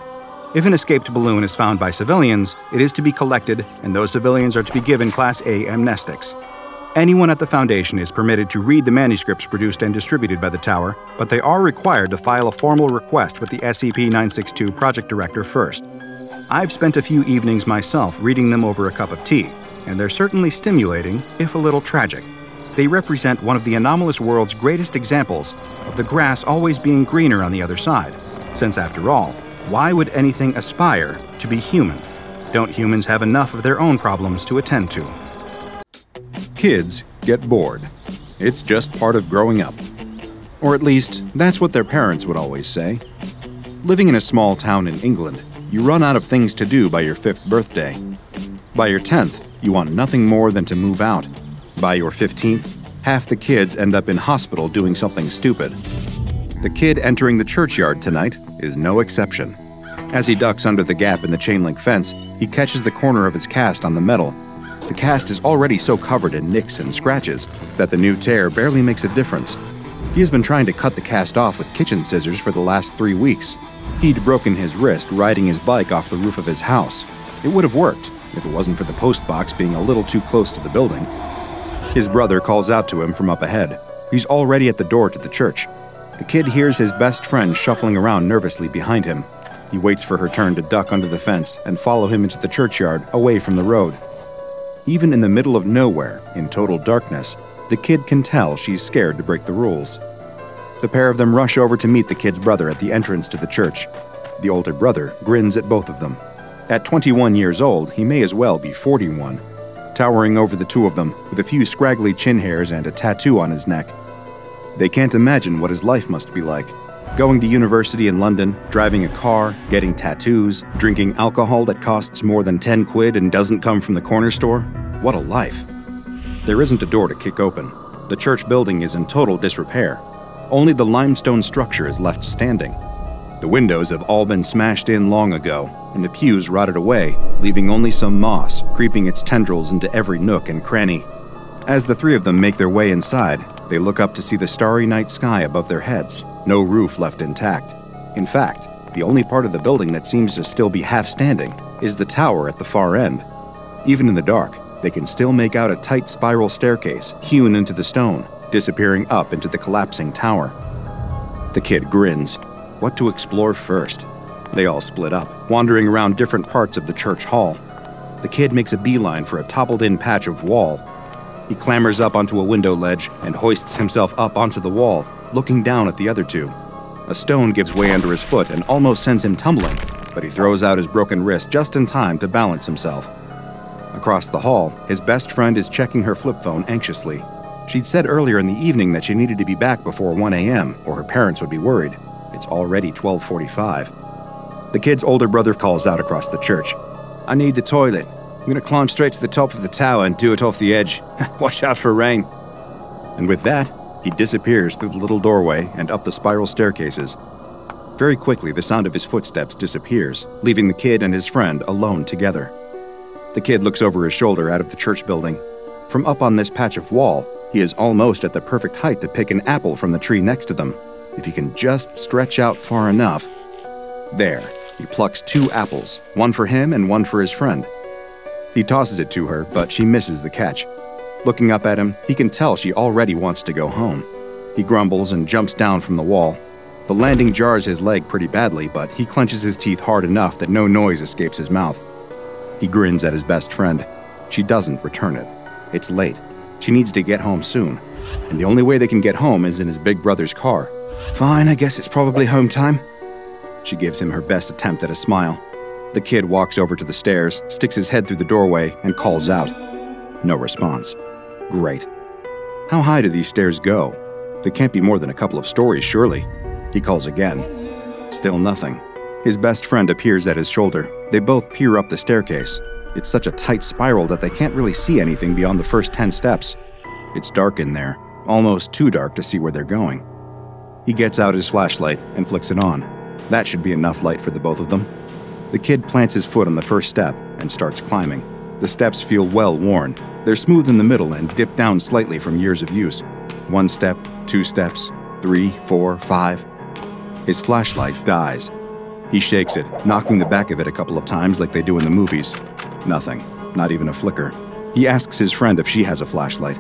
If an escaped balloon is found by civilians, it is to be collected, and those civilians are to be given Class A amnestics. Anyone at the Foundation is permitted to read the manuscripts produced and distributed by the Tower, but they are required to file a formal request with the SCP 962 project director first. I've spent a few evenings myself reading them over a cup of tea, and they're certainly stimulating, if a little tragic. They represent one of the anomalous world's greatest examples of the grass always being greener on the other side, since, after all, why would anything aspire to be human? Don't humans have enough of their own problems to attend to? Kids get bored. It's just part of growing up. Or at least, that's what their parents would always say. Living in a small town in England, you run out of things to do by your fifth birthday. By your 10th, you want nothing more than to move out. By your 15th, half the kids end up in hospital doing something stupid. The kid entering the churchyard tonight is no exception. As he ducks under the gap in the chain link fence, he catches the corner of his cast on the metal. The cast is already so covered in nicks and scratches that the new tear barely makes a difference. He has been trying to cut the cast off with kitchen scissors for the last three weeks. He'd broken his wrist riding his bike off the roof of his house. It would have worked if it wasn't for the post box being a little too close to the building. His brother calls out to him from up ahead. He's already at the door to the church. The kid hears his best friend shuffling around nervously behind him. He waits for her turn to duck under the fence and follow him into the churchyard, away from the road. Even in the middle of nowhere, in total darkness, the kid can tell she's scared to break the rules. The pair of them rush over to meet the kid's brother at the entrance to the church. The older brother grins at both of them. At 21 years old, he may as well be 41. Towering over the two of them, with a few scraggly chin hairs and a tattoo on his neck, they can't imagine what his life must be like. Going to university in London, driving a car, getting tattoos, drinking alcohol that costs more than 10 quid and doesn't come from the corner store. What a life. There isn't a door to kick open. The church building is in total disrepair. Only the limestone structure is left standing. The windows have all been smashed in long ago, and the pews rotted away, leaving only some moss creeping its tendrils into every nook and cranny. As the three of them make their way inside, they look up to see the starry night sky above their heads, no roof left intact. In fact, the only part of the building that seems to still be half standing is the tower at the far end. Even in the dark, they can still make out a tight spiral staircase hewn into the stone, disappearing up into the collapsing tower. The kid grins. What to explore first? They all split up, wandering around different parts of the church hall. The kid makes a beeline for a toppled in patch of wall he clambers up onto a window ledge and hoists himself up onto the wall, looking down at the other two. A stone gives way under his foot and almost sends him tumbling, but he throws out his broken wrist just in time to balance himself. Across the hall, his best friend is checking her flip phone anxiously. She'd said earlier in the evening that she needed to be back before 1 a.m. or her parents would be worried. It's already 12:45. The kid's older brother calls out across the church. I need the toilet. I'm gonna climb straight to the top of the tower and do it off the edge. Watch out for rain. And with that, he disappears through the little doorway and up the spiral staircases. Very quickly, the sound of his footsteps disappears, leaving the kid and his friend alone together. The kid looks over his shoulder out of the church building. From up on this patch of wall, he is almost at the perfect height to pick an apple from the tree next to them, if he can just stretch out far enough. There, he plucks two apples, one for him and one for his friend. He tosses it to her, but she misses the catch. Looking up at him, he can tell she already wants to go home. He grumbles and jumps down from the wall. The landing jars his leg pretty badly, but he clenches his teeth hard enough that no noise escapes his mouth. He grins at his best friend. She doesn't return it. It's late. She needs to get home soon. And the only way they can get home is in his big brother's car. Fine, I guess it's probably home time. She gives him her best attempt at a smile. The kid walks over to the stairs, sticks his head through the doorway, and calls out. No response. Great. How high do these stairs go? They can't be more than a couple of stories, surely. He calls again. Still nothing. His best friend appears at his shoulder. They both peer up the staircase. It's such a tight spiral that they can't really see anything beyond the first 10 steps. It's dark in there, almost too dark to see where they're going. He gets out his flashlight and flicks it on. That should be enough light for the both of them. The kid plants his foot on the first step and starts climbing. The steps feel well worn. They're smooth in the middle and dip down slightly from years of use. One step, two steps, three, four, five. His flashlight dies. He shakes it, knocking the back of it a couple of times like they do in the movies. Nothing, not even a flicker. He asks his friend if she has a flashlight.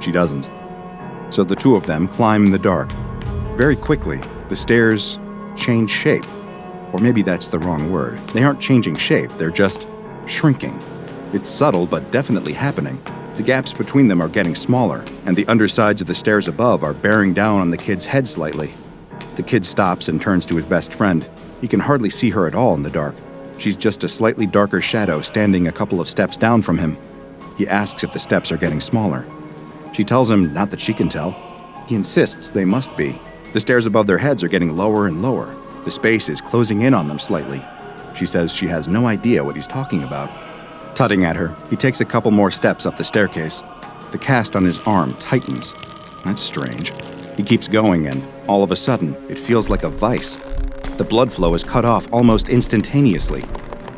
She doesn't. So the two of them climb in the dark. Very quickly, the stairs change shape. Or maybe that's the wrong word. They aren't changing shape, they're just shrinking. It's subtle, but definitely happening. The gaps between them are getting smaller, and the undersides of the stairs above are bearing down on the kid's head slightly. The kid stops and turns to his best friend. He can hardly see her at all in the dark. She's just a slightly darker shadow standing a couple of steps down from him. He asks if the steps are getting smaller. She tells him not that she can tell. He insists they must be. The stairs above their heads are getting lower and lower. The space is closing in on them slightly. She says she has no idea what he's talking about. Tutting at her, he takes a couple more steps up the staircase. The cast on his arm tightens. That's strange. He keeps going, and all of a sudden, it feels like a vice. The blood flow is cut off almost instantaneously.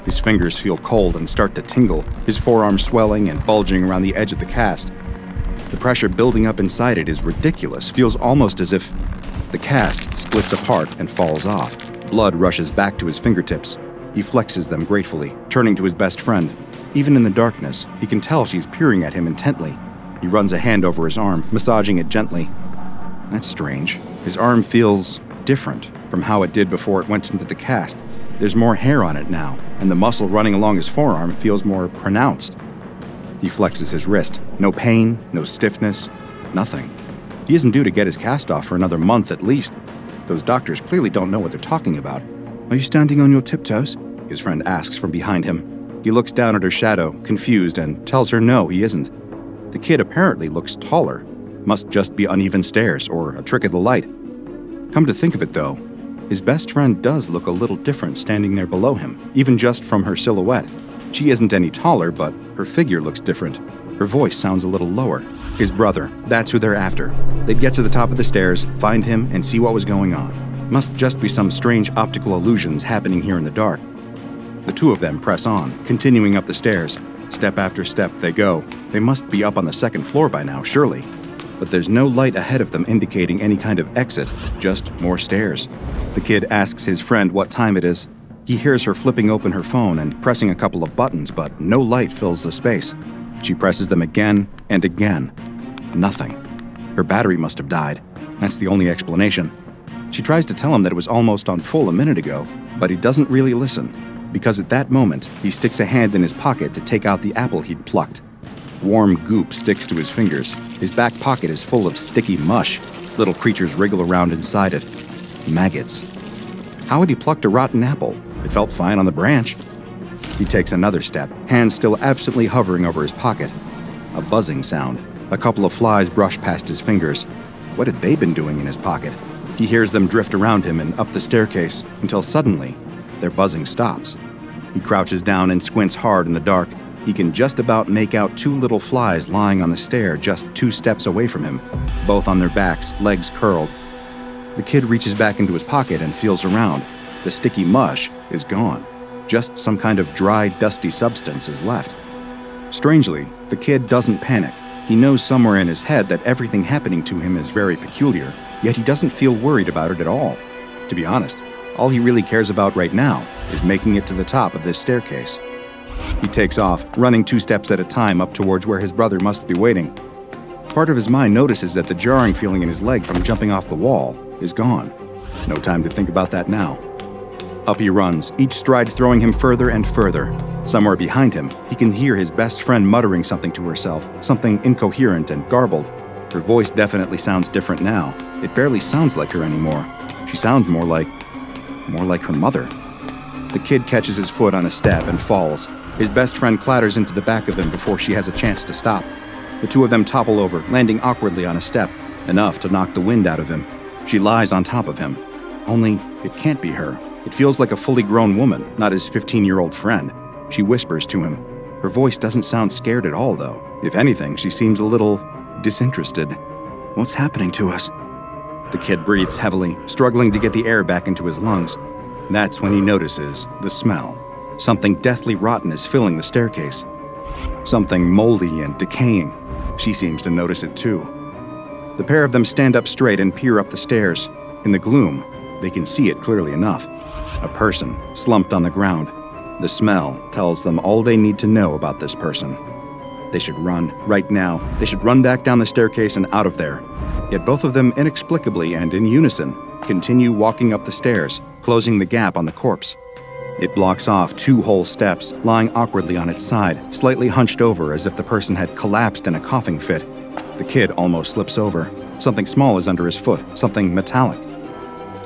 His fingers feel cold and start to tingle, his forearm swelling and bulging around the edge of the cast. The pressure building up inside it is ridiculous, feels almost as if the cast splits apart and falls off. Blood rushes back to his fingertips. He flexes them gratefully, turning to his best friend. Even in the darkness, he can tell she's peering at him intently. He runs a hand over his arm, massaging it gently. That's strange. His arm feels different from how it did before it went into the cast. There's more hair on it now, and the muscle running along his forearm feels more pronounced. He flexes his wrist. No pain, no stiffness, nothing. He isn't due to get his cast off for another month at least. Those doctors clearly don't know what they're talking about. Are you standing on your tiptoes? His friend asks from behind him. He looks down at her shadow, confused, and tells her no, he isn't. The kid apparently looks taller. Must just be uneven stairs or a trick of the light. Come to think of it, though, his best friend does look a little different standing there below him, even just from her silhouette. She isn't any taller, but her figure looks different. Her voice sounds a little lower. His brother, that's who they're after. They'd get to the top of the stairs, find him, and see what was going on. Must just be some strange optical illusions happening here in the dark. The two of them press on, continuing up the stairs. Step after step, they go. They must be up on the second floor by now, surely. But there's no light ahead of them indicating any kind of exit, just more stairs. The kid asks his friend what time it is. He hears her flipping open her phone and pressing a couple of buttons, but no light fills the space. She presses them again and again. Nothing. Her battery must have died. That's the only explanation. She tries to tell him that it was almost on full a minute ago, but he doesn't really listen because at that moment, he sticks a hand in his pocket to take out the apple he'd plucked. Warm goop sticks to his fingers. His back pocket is full of sticky mush. Little creatures wriggle around inside it. Maggots. How had he plucked a rotten apple? It felt fine on the branch. He takes another step, hands still absently hovering over his pocket. A buzzing sound. A couple of flies brush past his fingers. What had they been doing in his pocket? He hears them drift around him and up the staircase until suddenly their buzzing stops. He crouches down and squints hard in the dark. He can just about make out two little flies lying on the stair just two steps away from him, both on their backs, legs curled. The kid reaches back into his pocket and feels around. The sticky mush is gone. Just some kind of dry, dusty substance is left. Strangely, the kid doesn't panic. He knows somewhere in his head that everything happening to him is very peculiar, yet he doesn't feel worried about it at all. To be honest, all he really cares about right now is making it to the top of this staircase. He takes off, running two steps at a time up towards where his brother must be waiting. Part of his mind notices that the jarring feeling in his leg from jumping off the wall is gone. No time to think about that now. Up he runs, each stride throwing him further and further. Somewhere behind him, he can hear his best friend muttering something to herself, something incoherent and garbled. Her voice definitely sounds different now. It barely sounds like her anymore. She sounds more like more like her mother. The kid catches his foot on a step and falls. His best friend clatters into the back of him before she has a chance to stop. The two of them topple over, landing awkwardly on a step, enough to knock the wind out of him. She lies on top of him. Only, it can't be her. It feels like a fully grown woman, not his 15 year old friend. She whispers to him. Her voice doesn't sound scared at all, though. If anything, she seems a little disinterested. What's happening to us? The kid breathes heavily, struggling to get the air back into his lungs. That's when he notices the smell. Something deathly rotten is filling the staircase. Something moldy and decaying. She seems to notice it too. The pair of them stand up straight and peer up the stairs. In the gloom, they can see it clearly enough. A person slumped on the ground. The smell tells them all they need to know about this person. They should run, right now. They should run back down the staircase and out of there. Yet both of them, inexplicably and in unison, continue walking up the stairs, closing the gap on the corpse. It blocks off two whole steps, lying awkwardly on its side, slightly hunched over as if the person had collapsed in a coughing fit. The kid almost slips over. Something small is under his foot, something metallic.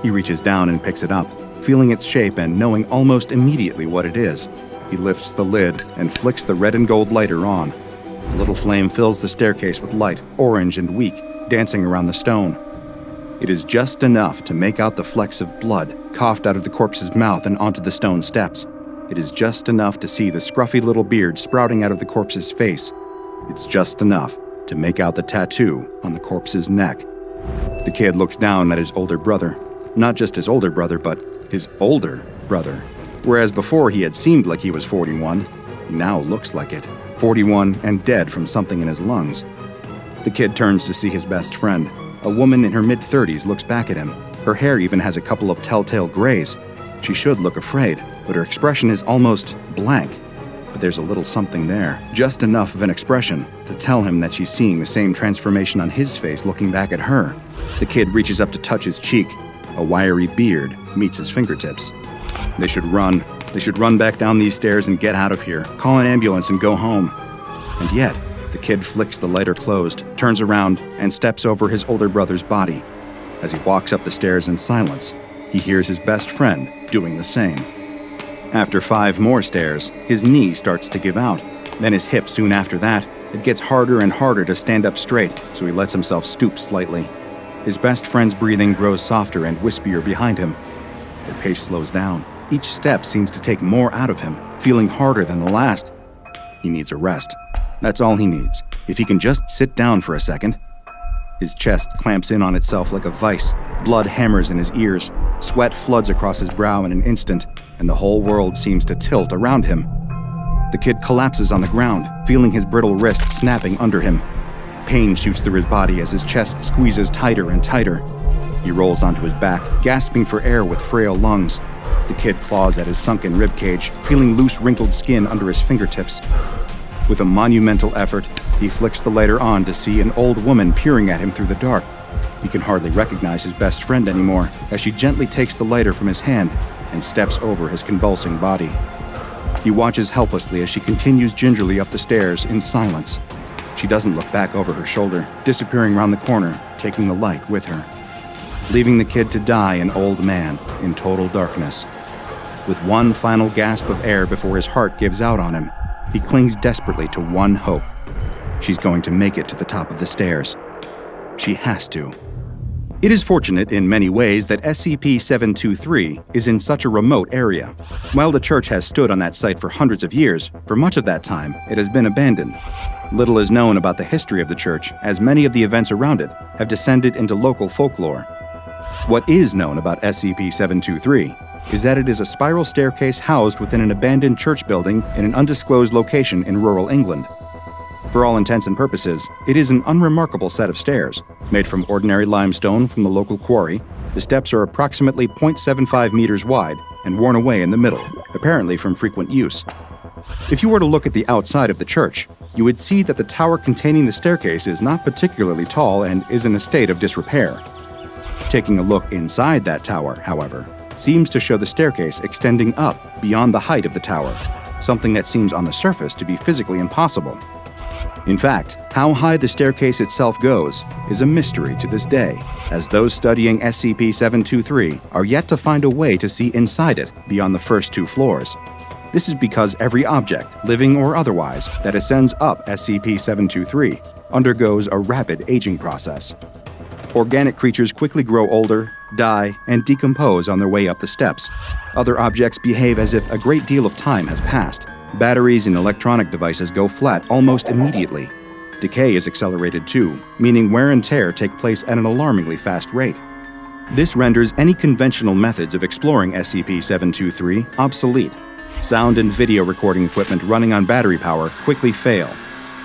He reaches down and picks it up, feeling its shape and knowing almost immediately what it is. He lifts the lid and flicks the red and gold lighter on. A little flame fills the staircase with light, orange and weak, dancing around the stone. It is just enough to make out the flecks of blood coughed out of the corpse's mouth and onto the stone steps. It is just enough to see the scruffy little beard sprouting out of the corpse's face. It's just enough to make out the tattoo on the corpse's neck. The kid looks down at his older brother. Not just his older brother, but his older brother. Whereas before he had seemed like he was 41, he now looks like it 41 and dead from something in his lungs. The kid turns to see his best friend. A woman in her mid 30s looks back at him. Her hair even has a couple of telltale grays. She should look afraid, but her expression is almost blank. But there's a little something there, just enough of an expression to tell him that she's seeing the same transformation on his face looking back at her. The kid reaches up to touch his cheek. A wiry beard meets his fingertips. They should run. They should run back down these stairs and get out of here, call an ambulance and go home. And yet, the kid flicks the lighter closed, turns around, and steps over his older brother's body. As he walks up the stairs in silence, he hears his best friend doing the same. After five more stairs, his knee starts to give out. Then his hip soon after that. It gets harder and harder to stand up straight, so he lets himself stoop slightly. His best friend's breathing grows softer and wispier behind him. Their pace slows down. Each step seems to take more out of him, feeling harder than the last. He needs a rest. That's all he needs. If he can just sit down for a second. His chest clamps in on itself like a vice. Blood hammers in his ears. Sweat floods across his brow in an instant, and the whole world seems to tilt around him. The kid collapses on the ground, feeling his brittle wrist snapping under him. Pain shoots through his body as his chest squeezes tighter and tighter. He rolls onto his back, gasping for air with frail lungs. The kid claws at his sunken ribcage, feeling loose, wrinkled skin under his fingertips. With a monumental effort, he flicks the lighter on to see an old woman peering at him through the dark. He can hardly recognize his best friend anymore as she gently takes the lighter from his hand and steps over his convulsing body. He watches helplessly as she continues gingerly up the stairs in silence. She doesn't look back over her shoulder, disappearing round the corner, taking the light with her. Leaving the kid to die an old man in total darkness. With one final gasp of air before his heart gives out on him, he clings desperately to one hope. She's going to make it to the top of the stairs. She has to. It is fortunate in many ways that SCP 723 is in such a remote area. While the church has stood on that site for hundreds of years, for much of that time, it has been abandoned. Little is known about the history of the church, as many of the events around it have descended into local folklore. What is known about SCP 723 is that it is a spiral staircase housed within an abandoned church building in an undisclosed location in rural England. For all intents and purposes, it is an unremarkable set of stairs. Made from ordinary limestone from the local quarry, the steps are approximately 0.75 meters wide and worn away in the middle, apparently from frequent use. If you were to look at the outside of the church, you would see that the tower containing the staircase is not particularly tall and is in a state of disrepair. Taking a look inside that tower, however, seems to show the staircase extending up beyond the height of the tower, something that seems on the surface to be physically impossible. In fact, how high the staircase itself goes is a mystery to this day, as those studying SCP 723 are yet to find a way to see inside it beyond the first two floors. This is because every object, living or otherwise, that ascends up SCP 723 undergoes a rapid aging process. Organic creatures quickly grow older, die, and decompose on their way up the steps. Other objects behave as if a great deal of time has passed. Batteries and electronic devices go flat almost immediately. Decay is accelerated too, meaning wear and tear take place at an alarmingly fast rate. This renders any conventional methods of exploring SCP 723 obsolete. Sound and video recording equipment running on battery power quickly fail,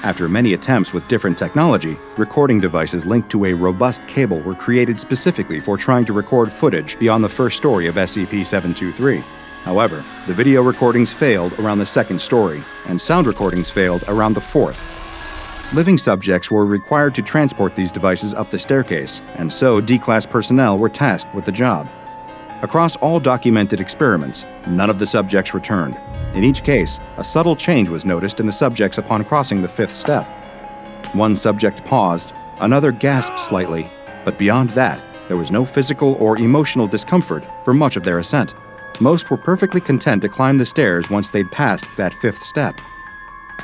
after many attempts with different technology, recording devices linked to a robust cable were created specifically for trying to record footage beyond the first story of SCP 723. However, the video recordings failed around the second story, and sound recordings failed around the fourth. Living subjects were required to transport these devices up the staircase, and so D Class personnel were tasked with the job. Across all documented experiments, none of the subjects returned. In each case, a subtle change was noticed in the subjects upon crossing the fifth step. One subject paused, another gasped slightly, but beyond that, there was no physical or emotional discomfort for much of their ascent. Most were perfectly content to climb the stairs once they'd passed that fifth step.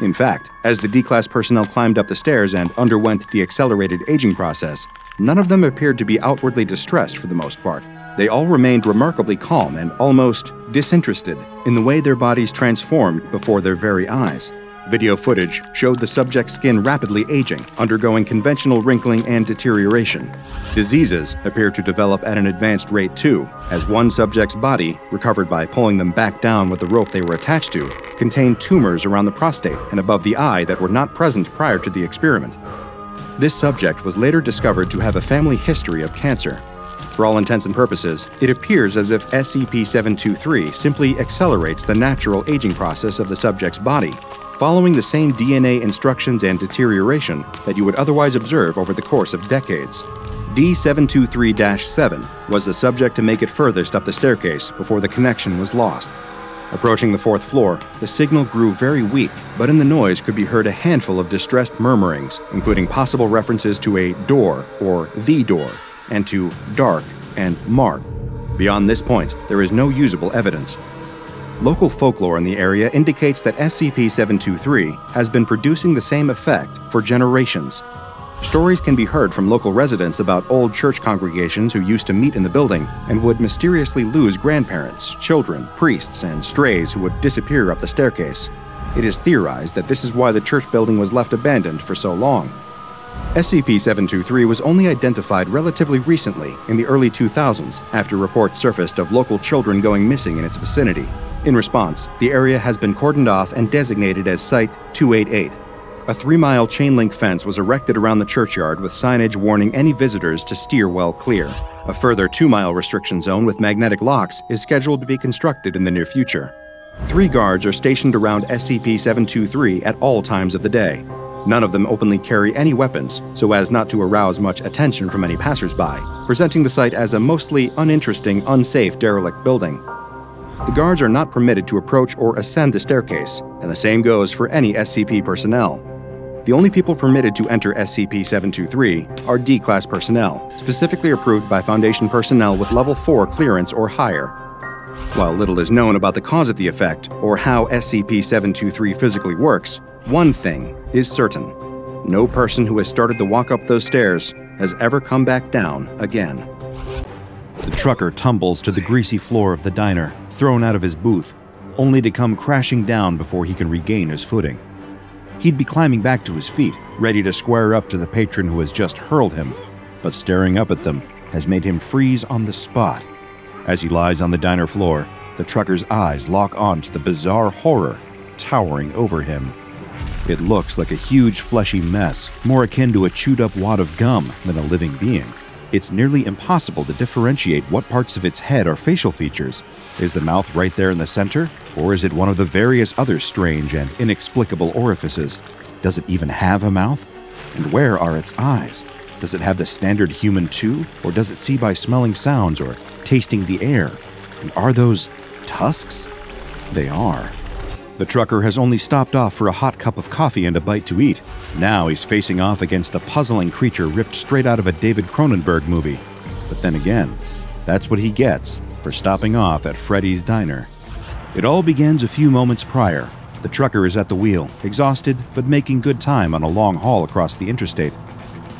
In fact, as the D class personnel climbed up the stairs and underwent the accelerated aging process, none of them appeared to be outwardly distressed for the most part. They all remained remarkably calm and almost disinterested in the way their bodies transformed before their very eyes. Video footage showed the subject's skin rapidly aging, undergoing conventional wrinkling and deterioration. Diseases appeared to develop at an advanced rate too, as one subject's body, recovered by pulling them back down with the rope they were attached to, contained tumors around the prostate and above the eye that were not present prior to the experiment. This subject was later discovered to have a family history of cancer, for all intents and purposes, it appears as if SCP 723 simply accelerates the natural aging process of the subject's body, following the same DNA instructions and deterioration that you would otherwise observe over the course of decades. D723 7 was the subject to make it furthest up the staircase before the connection was lost. Approaching the fourth floor, the signal grew very weak, but in the noise could be heard a handful of distressed murmurings, including possible references to a door or the door and to dark and mark. Beyond this point, there is no usable evidence. Local folklore in the area indicates that SCP 723 has been producing the same effect for generations. Stories can be heard from local residents about old church congregations who used to meet in the building and would mysteriously lose grandparents, children, priests, and strays who would disappear up the staircase. It is theorized that this is why the church building was left abandoned for so long. SCP-723 was only identified relatively recently, in the early 2000s, after reports surfaced of local children going missing in its vicinity. In response, the area has been cordoned off and designated as Site 288. A three-mile chain-link fence was erected around the churchyard with signage warning any visitors to steer well clear. A further two-mile restriction zone with magnetic locks is scheduled to be constructed in the near future. Three guards are stationed around SCP-723 at all times of the day, None of them openly carry any weapons, so as not to arouse much attention from any passersby, presenting the site as a mostly uninteresting, unsafe, derelict building. The guards are not permitted to approach or ascend the staircase, and the same goes for any SCP personnel. The only people permitted to enter SCP 723 are D Class personnel, specifically approved by Foundation personnel with Level 4 clearance or higher. While little is known about the cause of the effect or how SCP 723 physically works, one thing is certain no person who has started to walk up those stairs has ever come back down again. The trucker tumbles to the greasy floor of the diner, thrown out of his booth, only to come crashing down before he can regain his footing. He'd be climbing back to his feet, ready to square up to the patron who has just hurled him, but staring up at them has made him freeze on the spot. As he lies on the diner floor, the trucker's eyes lock on to the bizarre horror towering over him. It looks like a huge fleshy mess, more akin to a chewed up wad of gum than a living being. It's nearly impossible to differentiate what parts of its head are facial features. Is the mouth right there in the center? Or is it one of the various other strange and inexplicable orifices? Does it even have a mouth? And where are its eyes? Does it have the standard human too? Or does it see by smelling sounds or tasting the air? And are those tusks? They are. The trucker has only stopped off for a hot cup of coffee and a bite to eat. Now he's facing off against a puzzling creature ripped straight out of a David Cronenberg movie. But then again, that's what he gets for stopping off at Freddy's Diner. It all begins a few moments prior. The trucker is at the wheel, exhausted but making good time on a long haul across the interstate.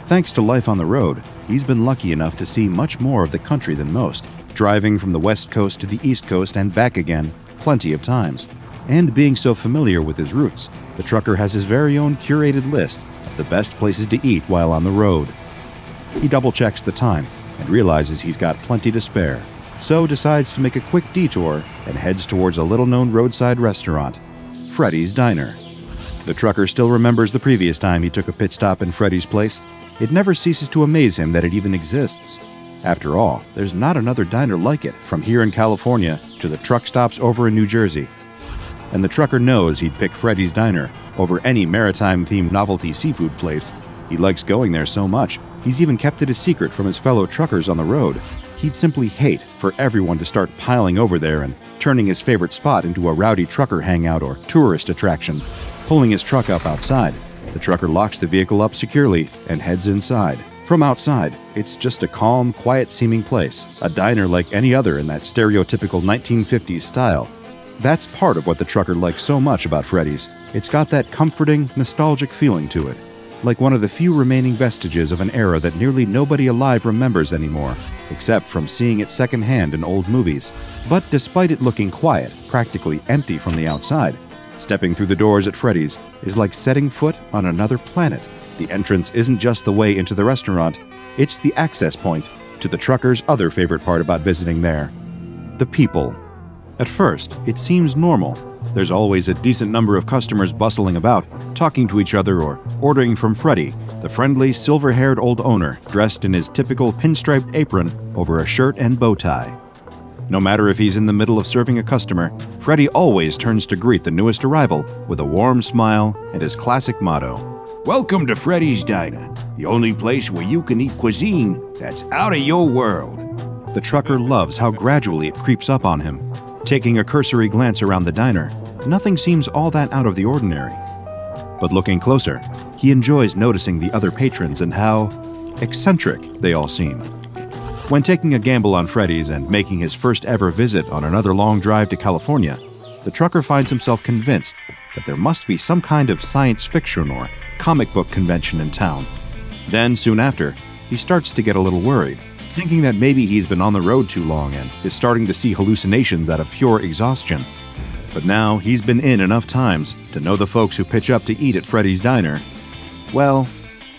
Thanks to life on the road, he's been lucky enough to see much more of the country than most, driving from the west coast to the east coast and back again plenty of times. And being so familiar with his routes, the trucker has his very own curated list of the best places to eat while on the road. He double checks the time and realizes he's got plenty to spare, so decides to make a quick detour and heads towards a little known roadside restaurant, Freddy's Diner. The trucker still remembers the previous time he took a pit stop in Freddy's place. It never ceases to amaze him that it even exists. After all, there's not another diner like it from here in California to the truck stops over in New Jersey and the trucker knows he'd pick Freddy's Diner over any maritime themed novelty seafood place. He likes going there so much, he's even kept it a secret from his fellow truckers on the road. He'd simply hate for everyone to start piling over there and turning his favorite spot into a rowdy trucker hangout or tourist attraction. Pulling his truck up outside, the trucker locks the vehicle up securely and heads inside. From outside, it's just a calm, quiet seeming place, a diner like any other in that stereotypical 1950s style, that's part of what the trucker likes so much about Freddy's. It's got that comforting, nostalgic feeling to it, like one of the few remaining vestiges of an era that nearly nobody alive remembers anymore, except from seeing it secondhand in old movies. But despite it looking quiet, practically empty from the outside, stepping through the doors at Freddy's is like setting foot on another planet. The entrance isn't just the way into the restaurant, it's the access point to the trucker's other favorite part about visiting there the people. At first, it seems normal. There's always a decent number of customers bustling about, talking to each other or ordering from Freddy, the friendly, silver haired old owner dressed in his typical pinstriped apron over a shirt and bow tie. No matter if he's in the middle of serving a customer, Freddy always turns to greet the newest arrival with a warm smile and his classic motto Welcome to Freddy's Diner, the only place where you can eat cuisine that's out of your world. The trucker loves how gradually it creeps up on him, Taking a cursory glance around the diner, nothing seems all that out of the ordinary. But looking closer, he enjoys noticing the other patrons and how eccentric they all seem. When taking a gamble on Freddy's and making his first ever visit on another long drive to California, the trucker finds himself convinced that there must be some kind of science fiction or comic book convention in town. Then, soon after, he starts to get a little worried thinking that maybe he's been on the road too long and is starting to see hallucinations out of pure exhaustion. But now he's been in enough times to know the folks who pitch up to eat at Freddy's Diner. Well,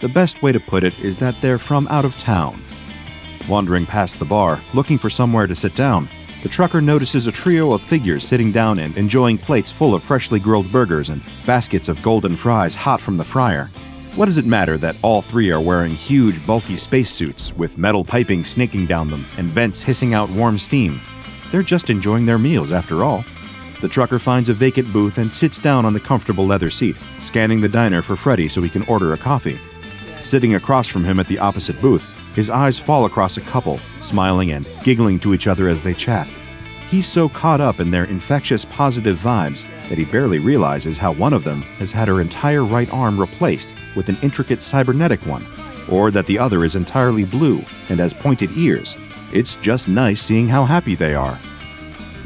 the best way to put it is that they're from out of town. Wandering past the bar, looking for somewhere to sit down, the trucker notices a trio of figures sitting down and enjoying plates full of freshly grilled burgers and baskets of golden fries hot from the fryer. What does it matter that all three are wearing huge, bulky spacesuits with metal piping snaking down them and vents hissing out warm steam? They're just enjoying their meals after all. The trucker finds a vacant booth and sits down on the comfortable leather seat, scanning the diner for Freddy so he can order a coffee. Sitting across from him at the opposite booth, his eyes fall across a couple, smiling and giggling to each other as they chat. He's so caught up in their infectious positive vibes that he barely realizes how one of them has had her entire right arm replaced with an intricate cybernetic one, or that the other is entirely blue and has pointed ears. It's just nice seeing how happy they are.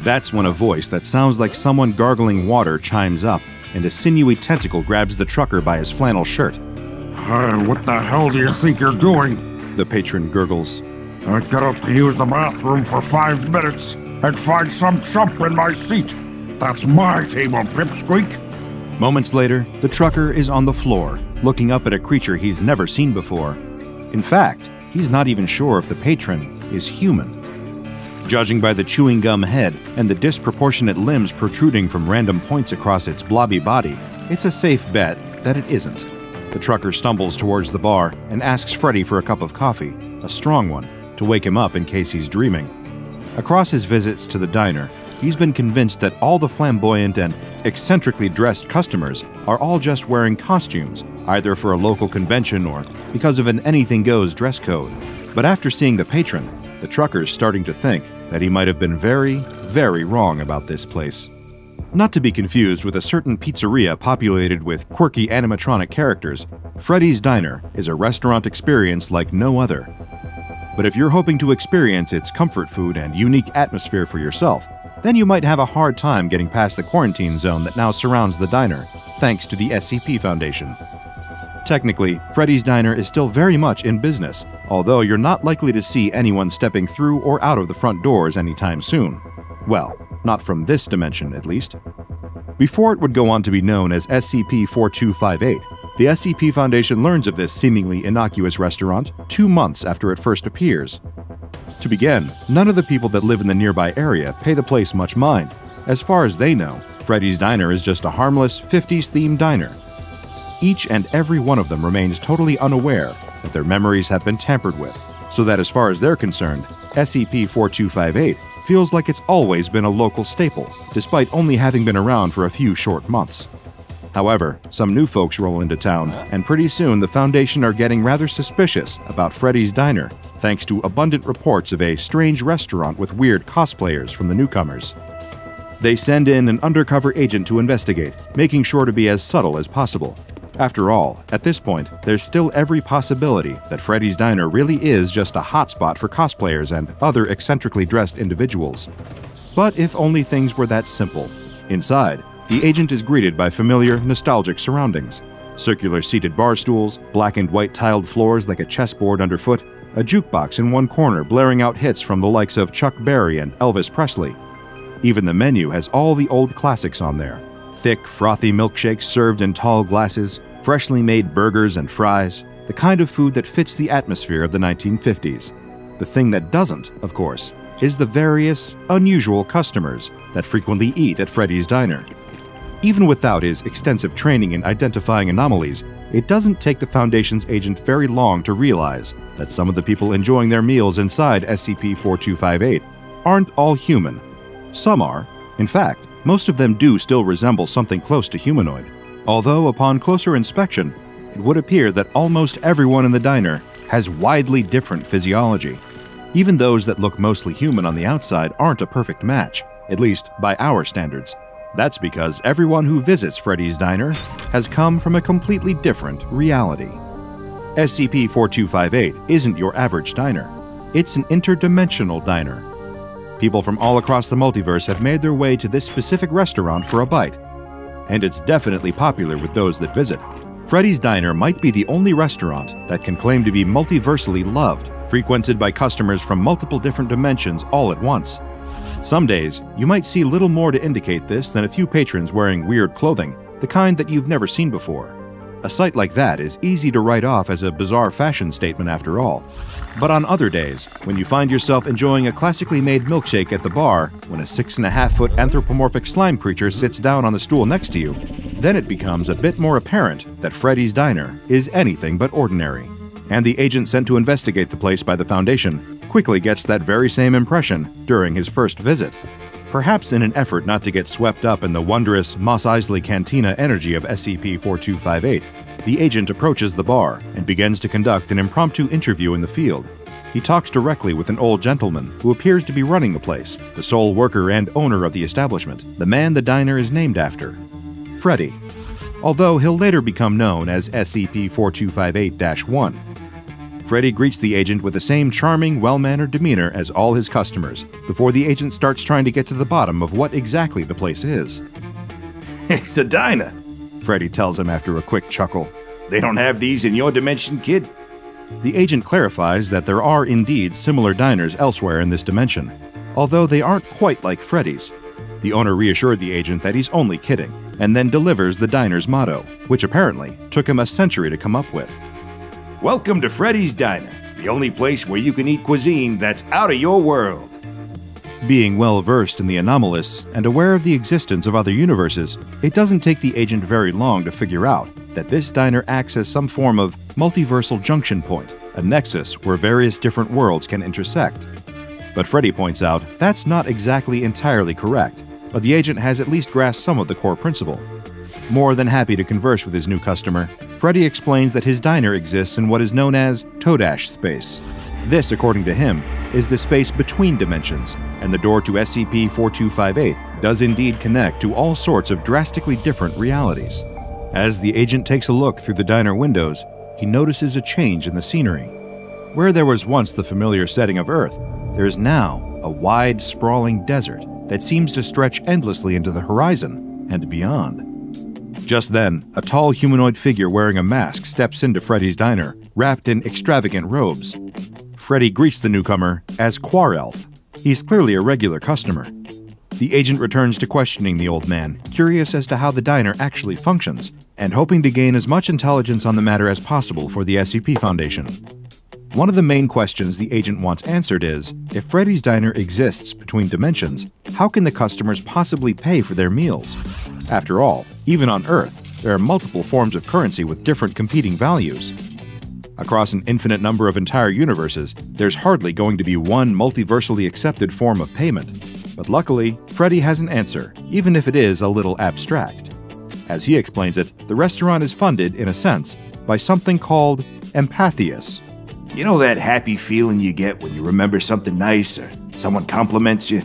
That's when a voice that sounds like someone gargling water chimes up, and a sinewy tentacle grabs the trucker by his flannel shirt. Uh, what the hell do you think you're doing? The patron gurgles. I got up to use the bathroom for five minutes and find some chump in my seat. That's my table, Pipsqueak. Moments later, the trucker is on the floor, looking up at a creature he's never seen before. In fact, he's not even sure if the patron is human. Judging by the chewing gum head and the disproportionate limbs protruding from random points across its blobby body, it's a safe bet that it isn't. The trucker stumbles towards the bar and asks Freddy for a cup of coffee, a strong one, to wake him up in case he's dreaming. Across his visits to the diner, he's been convinced that all the flamboyant and eccentrically dressed customers are all just wearing costumes, either for a local convention or because of an anything goes dress code. But after seeing the patron, the trucker's starting to think that he might have been very, very wrong about this place. Not to be confused with a certain pizzeria populated with quirky animatronic characters, Freddy's Diner is a restaurant experience like no other. But if you're hoping to experience its comfort food and unique atmosphere for yourself, then you might have a hard time getting past the quarantine zone that now surrounds the diner, thanks to the SCP Foundation. Technically, Freddy's Diner is still very much in business, although you're not likely to see anyone stepping through or out of the front doors anytime soon. Well, not from this dimension, at least. Before it would go on to be known as SCP 4258, the SCP Foundation learns of this seemingly innocuous restaurant two months after it first appears. To begin, none of the people that live in the nearby area pay the place much mind. As far as they know, Freddy's Diner is just a harmless 50s themed diner each and every one of them remains totally unaware that their memories have been tampered with, so that as far as they're concerned, SCP 4258 feels like it's always been a local staple, despite only having been around for a few short months. However, some new folks roll into town, and pretty soon the Foundation are getting rather suspicious about Freddy's Diner, thanks to abundant reports of a strange restaurant with weird cosplayers from the newcomers. They send in an undercover agent to investigate, making sure to be as subtle as possible, after all, at this point, there's still every possibility that Freddy's Diner really is just a hotspot for cosplayers and other eccentrically dressed individuals. But if only things were that simple. Inside, the agent is greeted by familiar, nostalgic surroundings circular seated bar stools, black and white tiled floors like a chessboard underfoot, a jukebox in one corner blaring out hits from the likes of Chuck Berry and Elvis Presley. Even the menu has all the old classics on there thick, frothy milkshakes served in tall glasses, freshly made burgers and fries, the kind of food that fits the atmosphere of the 1950s. The thing that doesn't, of course, is the various, unusual customers that frequently eat at Freddy's Diner. Even without his extensive training in identifying anomalies, it doesn't take the Foundation's agent very long to realize that some of the people enjoying their meals inside SCP 4258 aren't all human. Some are. In fact, most of them do still resemble something close to humanoid, although upon closer inspection, it would appear that almost everyone in the diner has widely different physiology. Even those that look mostly human on the outside aren't a perfect match, at least by our standards. That's because everyone who visits Freddy's Diner has come from a completely different reality. SCP 4258 isn't your average diner, it's an interdimensional diner People from all across the multiverse have made their way to this specific restaurant for a bite, and it's definitely popular with those that visit. Freddy's Diner might be the only restaurant that can claim to be multiversally loved, frequented by customers from multiple different dimensions all at once. Some days, you might see little more to indicate this than a few patrons wearing weird clothing, the kind that you've never seen before. A sight like that is easy to write off as a bizarre fashion statement after all. But on other days, when you find yourself enjoying a classically made milkshake at the bar, when a six and a half foot anthropomorphic slime creature sits down on the stool next to you, then it becomes a bit more apparent that Freddy's Diner is anything but ordinary. And the agent sent to investigate the place by the Foundation quickly gets that very same impression during his first visit. Perhaps in an effort not to get swept up in the wondrous Mos Eisley Cantina energy of SCP 4258, the agent approaches the bar and begins to conduct an impromptu interview in the field. He talks directly with an old gentleman who appears to be running the place, the sole worker and owner of the establishment, the man the diner is named after Freddy. Although he'll later become known as SCP 4258 1. Freddy greets the agent with the same charming, well mannered demeanor as all his customers, before the agent starts trying to get to the bottom of what exactly the place is. It's a diner, Freddy tells him after a quick chuckle. They don't have these in your dimension, kid. The agent clarifies that there are indeed similar diners elsewhere in this dimension, although they aren't quite like Freddy's. The owner reassured the agent that he's only kidding, and then delivers the diner's motto, which apparently took him a century to come up with. Welcome to Freddy's Diner, the only place where you can eat cuisine that's out of your world. Being well versed in the anomalous and aware of the existence of other universes, it doesn't take the agent very long to figure out that this diner acts as some form of multiversal junction point, a nexus where various different worlds can intersect. But Freddy points out that's not exactly entirely correct, but the agent has at least grasped some of the core principle. More than happy to converse with his new customer, Freddy explains that his diner exists in what is known as Todash space. This, according to him, is the space between dimensions, and the door to SCP 4258 does indeed connect to all sorts of drastically different realities. As the agent takes a look through the diner windows, he notices a change in the scenery. Where there was once the familiar setting of Earth, there is now a wide, sprawling desert that seems to stretch endlessly into the horizon and beyond. Just then, a tall humanoid figure wearing a mask steps into Freddy's diner, wrapped in extravagant robes. Freddy greets the newcomer as Quarelf. He's clearly a regular customer. The agent returns to questioning the old man, curious as to how the diner actually functions, and hoping to gain as much intelligence on the matter as possible for the SCP Foundation. One of the main questions the agent wants answered is if Freddy's Diner exists between dimensions, how can the customers possibly pay for their meals? After all, even on Earth, there are multiple forms of currency with different competing values. Across an infinite number of entire universes, there's hardly going to be one multiversally accepted form of payment. But luckily, Freddy has an answer, even if it is a little abstract. As he explains it, the restaurant is funded, in a sense, by something called Empatheus. You know that happy feeling you get when you remember something nice or someone compliments you?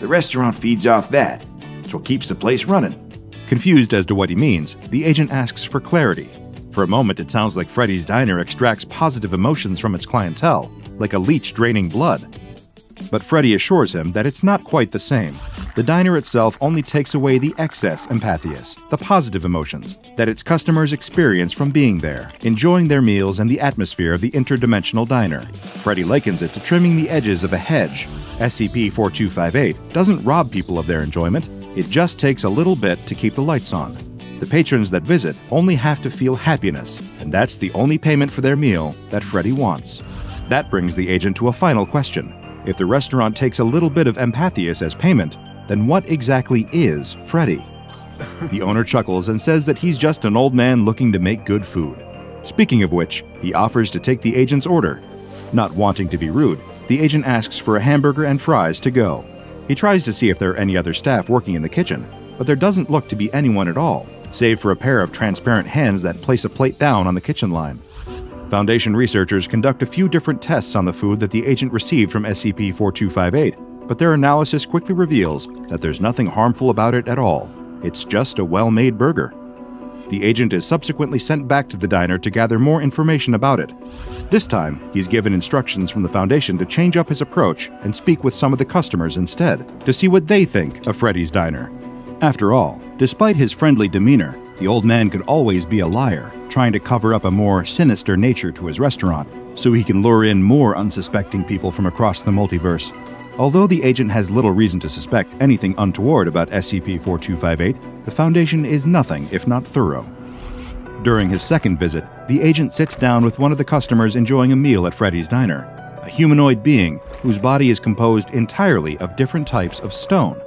The restaurant feeds off that. It's what keeps the place running. Confused as to what he means, the agent asks for clarity. For a moment, it sounds like Freddy's Diner extracts positive emotions from its clientele, like a leech draining blood. But Freddy assures him that it's not quite the same. The diner itself only takes away the excess empatheus, the positive emotions, that its customers experience from being there, enjoying their meals and the atmosphere of the interdimensional diner. Freddy likens it to trimming the edges of a hedge. SCP 4258 doesn't rob people of their enjoyment, it just takes a little bit to keep the lights on. The patrons that visit only have to feel happiness, and that's the only payment for their meal that Freddy wants. That brings the agent to a final question. If the restaurant takes a little bit of empatheus as payment, then what exactly is Freddy? The owner chuckles and says that he's just an old man looking to make good food. Speaking of which, he offers to take the agent's order. Not wanting to be rude, the agent asks for a hamburger and fries to go. He tries to see if there are any other staff working in the kitchen, but there doesn't look to be anyone at all, save for a pair of transparent hands that place a plate down on the kitchen line. Foundation researchers conduct a few different tests on the food that the agent received from SCP 4258, but their analysis quickly reveals that there's nothing harmful about it at all. It's just a well made burger. The agent is subsequently sent back to the diner to gather more information about it. This time, he's given instructions from the Foundation to change up his approach and speak with some of the customers instead, to see what they think of Freddy's Diner. After all, despite his friendly demeanor, the old man could always be a liar, trying to cover up a more sinister nature to his restaurant, so he can lure in more unsuspecting people from across the multiverse. Although the agent has little reason to suspect anything untoward about SCP 4258, the Foundation is nothing if not thorough. During his second visit, the agent sits down with one of the customers enjoying a meal at Freddy's Diner, a humanoid being whose body is composed entirely of different types of stone.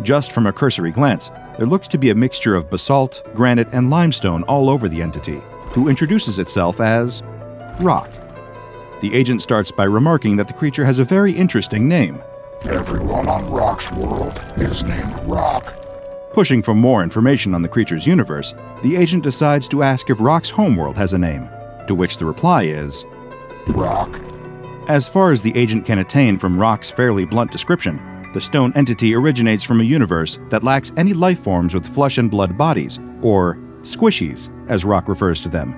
Just from a cursory glance, there looks to be a mixture of basalt, granite, and limestone all over the entity, who introduces itself as Rock. The agent starts by remarking that the creature has a very interesting name. Everyone on Rock's world is named Rock. Pushing for more information on the creature's universe, the agent decides to ask if Rock's homeworld has a name, to which the reply is Rock. As far as the agent can attain from Rock's fairly blunt description, the stone entity originates from a universe that lacks any life forms with flesh and blood bodies, or squishies, as Rock refers to them.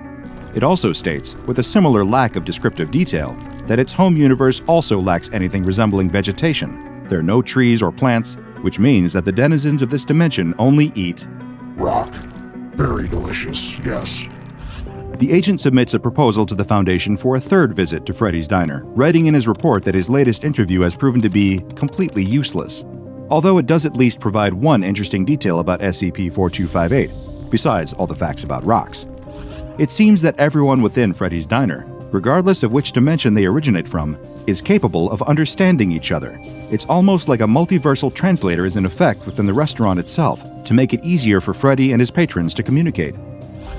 It also states, with a similar lack of descriptive detail, that its home universe also lacks anything resembling vegetation. There are no trees or plants, which means that the denizens of this dimension only eat. Rock. Very delicious, yes. The agent submits a proposal to the Foundation for a third visit to Freddy's Diner, writing in his report that his latest interview has proven to be completely useless. Although it does at least provide one interesting detail about SCP 4258, besides all the facts about rocks. It seems that everyone within Freddy's Diner, regardless of which dimension they originate from, is capable of understanding each other. It's almost like a multiversal translator is in effect within the restaurant itself to make it easier for Freddy and his patrons to communicate.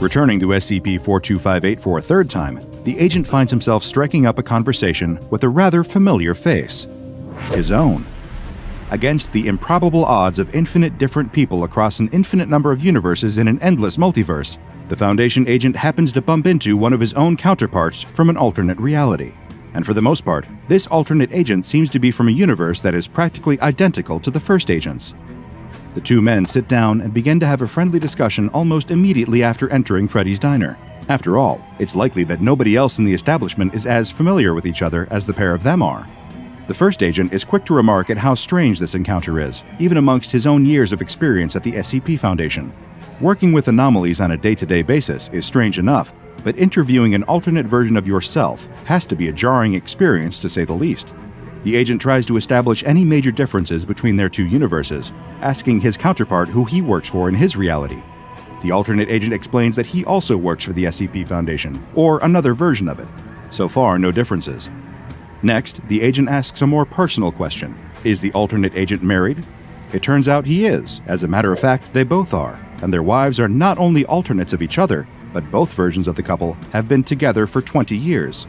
Returning to SCP 4258 for a third time, the agent finds himself striking up a conversation with a rather familiar face his own. Against the improbable odds of infinite different people across an infinite number of universes in an endless multiverse, the Foundation agent happens to bump into one of his own counterparts from an alternate reality. And for the most part, this alternate agent seems to be from a universe that is practically identical to the first agent's. The two men sit down and begin to have a friendly discussion almost immediately after entering Freddy's diner. After all, it's likely that nobody else in the establishment is as familiar with each other as the pair of them are. The first agent is quick to remark at how strange this encounter is, even amongst his own years of experience at the SCP Foundation. Working with anomalies on a day to day basis is strange enough, but interviewing an alternate version of yourself has to be a jarring experience to say the least. The agent tries to establish any major differences between their two universes, asking his counterpart who he works for in his reality. The alternate agent explains that he also works for the SCP Foundation, or another version of it. So far, no differences. Next, the agent asks a more personal question Is the alternate agent married? It turns out he is. As a matter of fact, they both are, and their wives are not only alternates of each other, but both versions of the couple have been together for 20 years.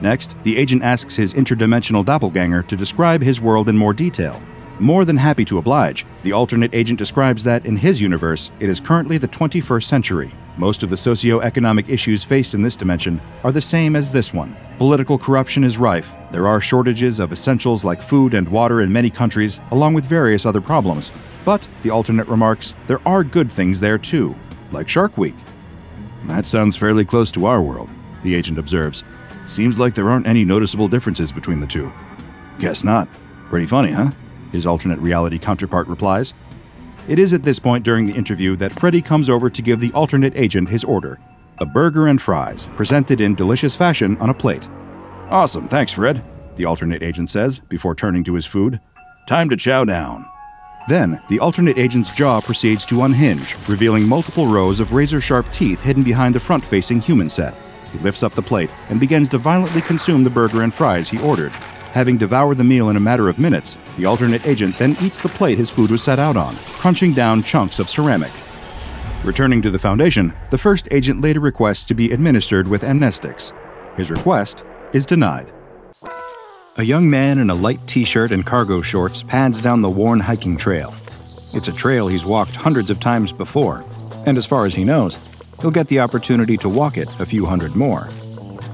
Next, the agent asks his interdimensional doppelganger to describe his world in more detail. More than happy to oblige, the alternate agent describes that in his universe, it is currently the 21st century. Most of the socio-economic issues faced in this dimension are the same as this one. Political corruption is rife. There are shortages of essentials like food and water in many countries, along with various other problems. But, the alternate remarks, there are good things there too, like Shark Week. That sounds fairly close to our world, the agent observes. Seems like there aren't any noticeable differences between the two. Guess not. Pretty funny, huh? his alternate reality counterpart replies. It is at this point during the interview that Freddy comes over to give the alternate agent his order a burger and fries, presented in delicious fashion on a plate. Awesome, thanks, Fred, the alternate agent says before turning to his food. Time to chow down. Then, the alternate agent's jaw proceeds to unhinge, revealing multiple rows of razor sharp teeth hidden behind the front facing human set. He lifts up the plate and begins to violently consume the burger and fries he ordered. Having devoured the meal in a matter of minutes, the alternate agent then eats the plate his food was set out on, crunching down chunks of ceramic. Returning to the Foundation, the first agent later requests to be administered with amnestics. His request is denied. A young man in a light t shirt and cargo shorts pads down the worn hiking trail. It's a trail he's walked hundreds of times before, and as far as he knows, he'll get the opportunity to walk it a few hundred more.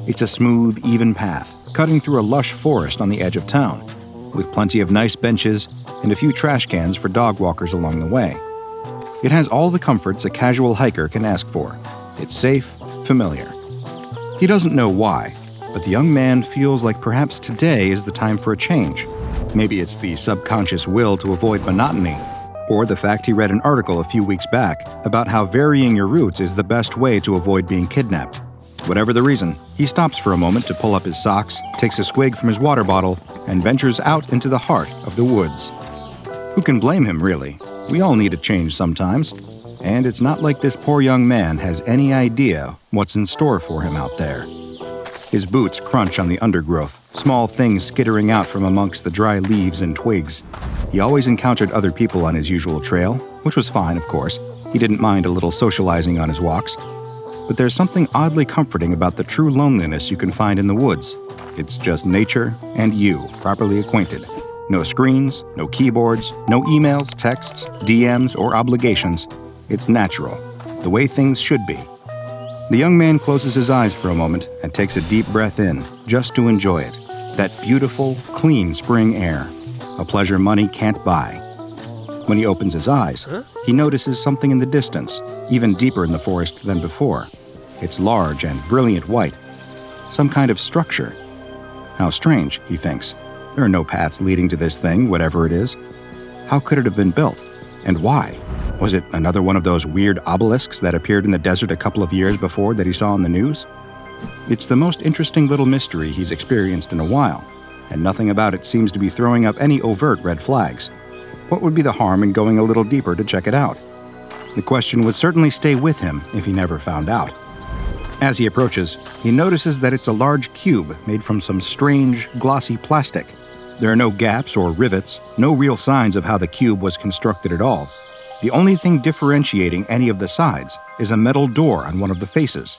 It's a smooth, even path, cutting through a lush forest on the edge of town, with plenty of nice benches and a few trash cans for dog walkers along the way. It has all the comforts a casual hiker can ask for. It's safe, familiar. He doesn't know why, but the young man feels like perhaps today is the time for a change. Maybe it's the subconscious will to avoid monotony, or the fact he read an article a few weeks back about how varying your routes is the best way to avoid being kidnapped. Whatever the reason, he stops for a moment to pull up his socks, takes a swig from his water bottle, and ventures out into the heart of the woods. Who can blame him, really? We all need a change sometimes. And it's not like this poor young man has any idea what's in store for him out there. His boots crunch on the undergrowth, small things skittering out from amongst the dry leaves and twigs. He always encountered other people on his usual trail, which was fine, of course. He didn't mind a little socializing on his walks, but there's something oddly comforting about the true loneliness you can find in the woods. It's just nature and you, properly acquainted. No screens, no keyboards, no emails, texts, DMs, or obligations. It's natural, the way things should be. The young man closes his eyes for a moment and takes a deep breath in, just to enjoy it. That beautiful, clean spring air. A pleasure money can't buy. When he opens his eyes, he notices something in the distance, even deeper in the forest than before. It's large and brilliant white. Some kind of structure. How strange, he thinks. There are no paths leading to this thing, whatever it is. How could it have been built? And why? Was it another one of those weird obelisks that appeared in the desert a couple of years before that he saw in the news? It's the most interesting little mystery he's experienced in a while, and nothing about it seems to be throwing up any overt red flags. What would be the harm in going a little deeper to check it out? The question would certainly stay with him if he never found out. As he approaches, he notices that it's a large cube made from some strange, glossy plastic. There are no gaps or rivets, no real signs of how the cube was constructed at all. The only thing differentiating any of the sides is a metal door on one of the faces.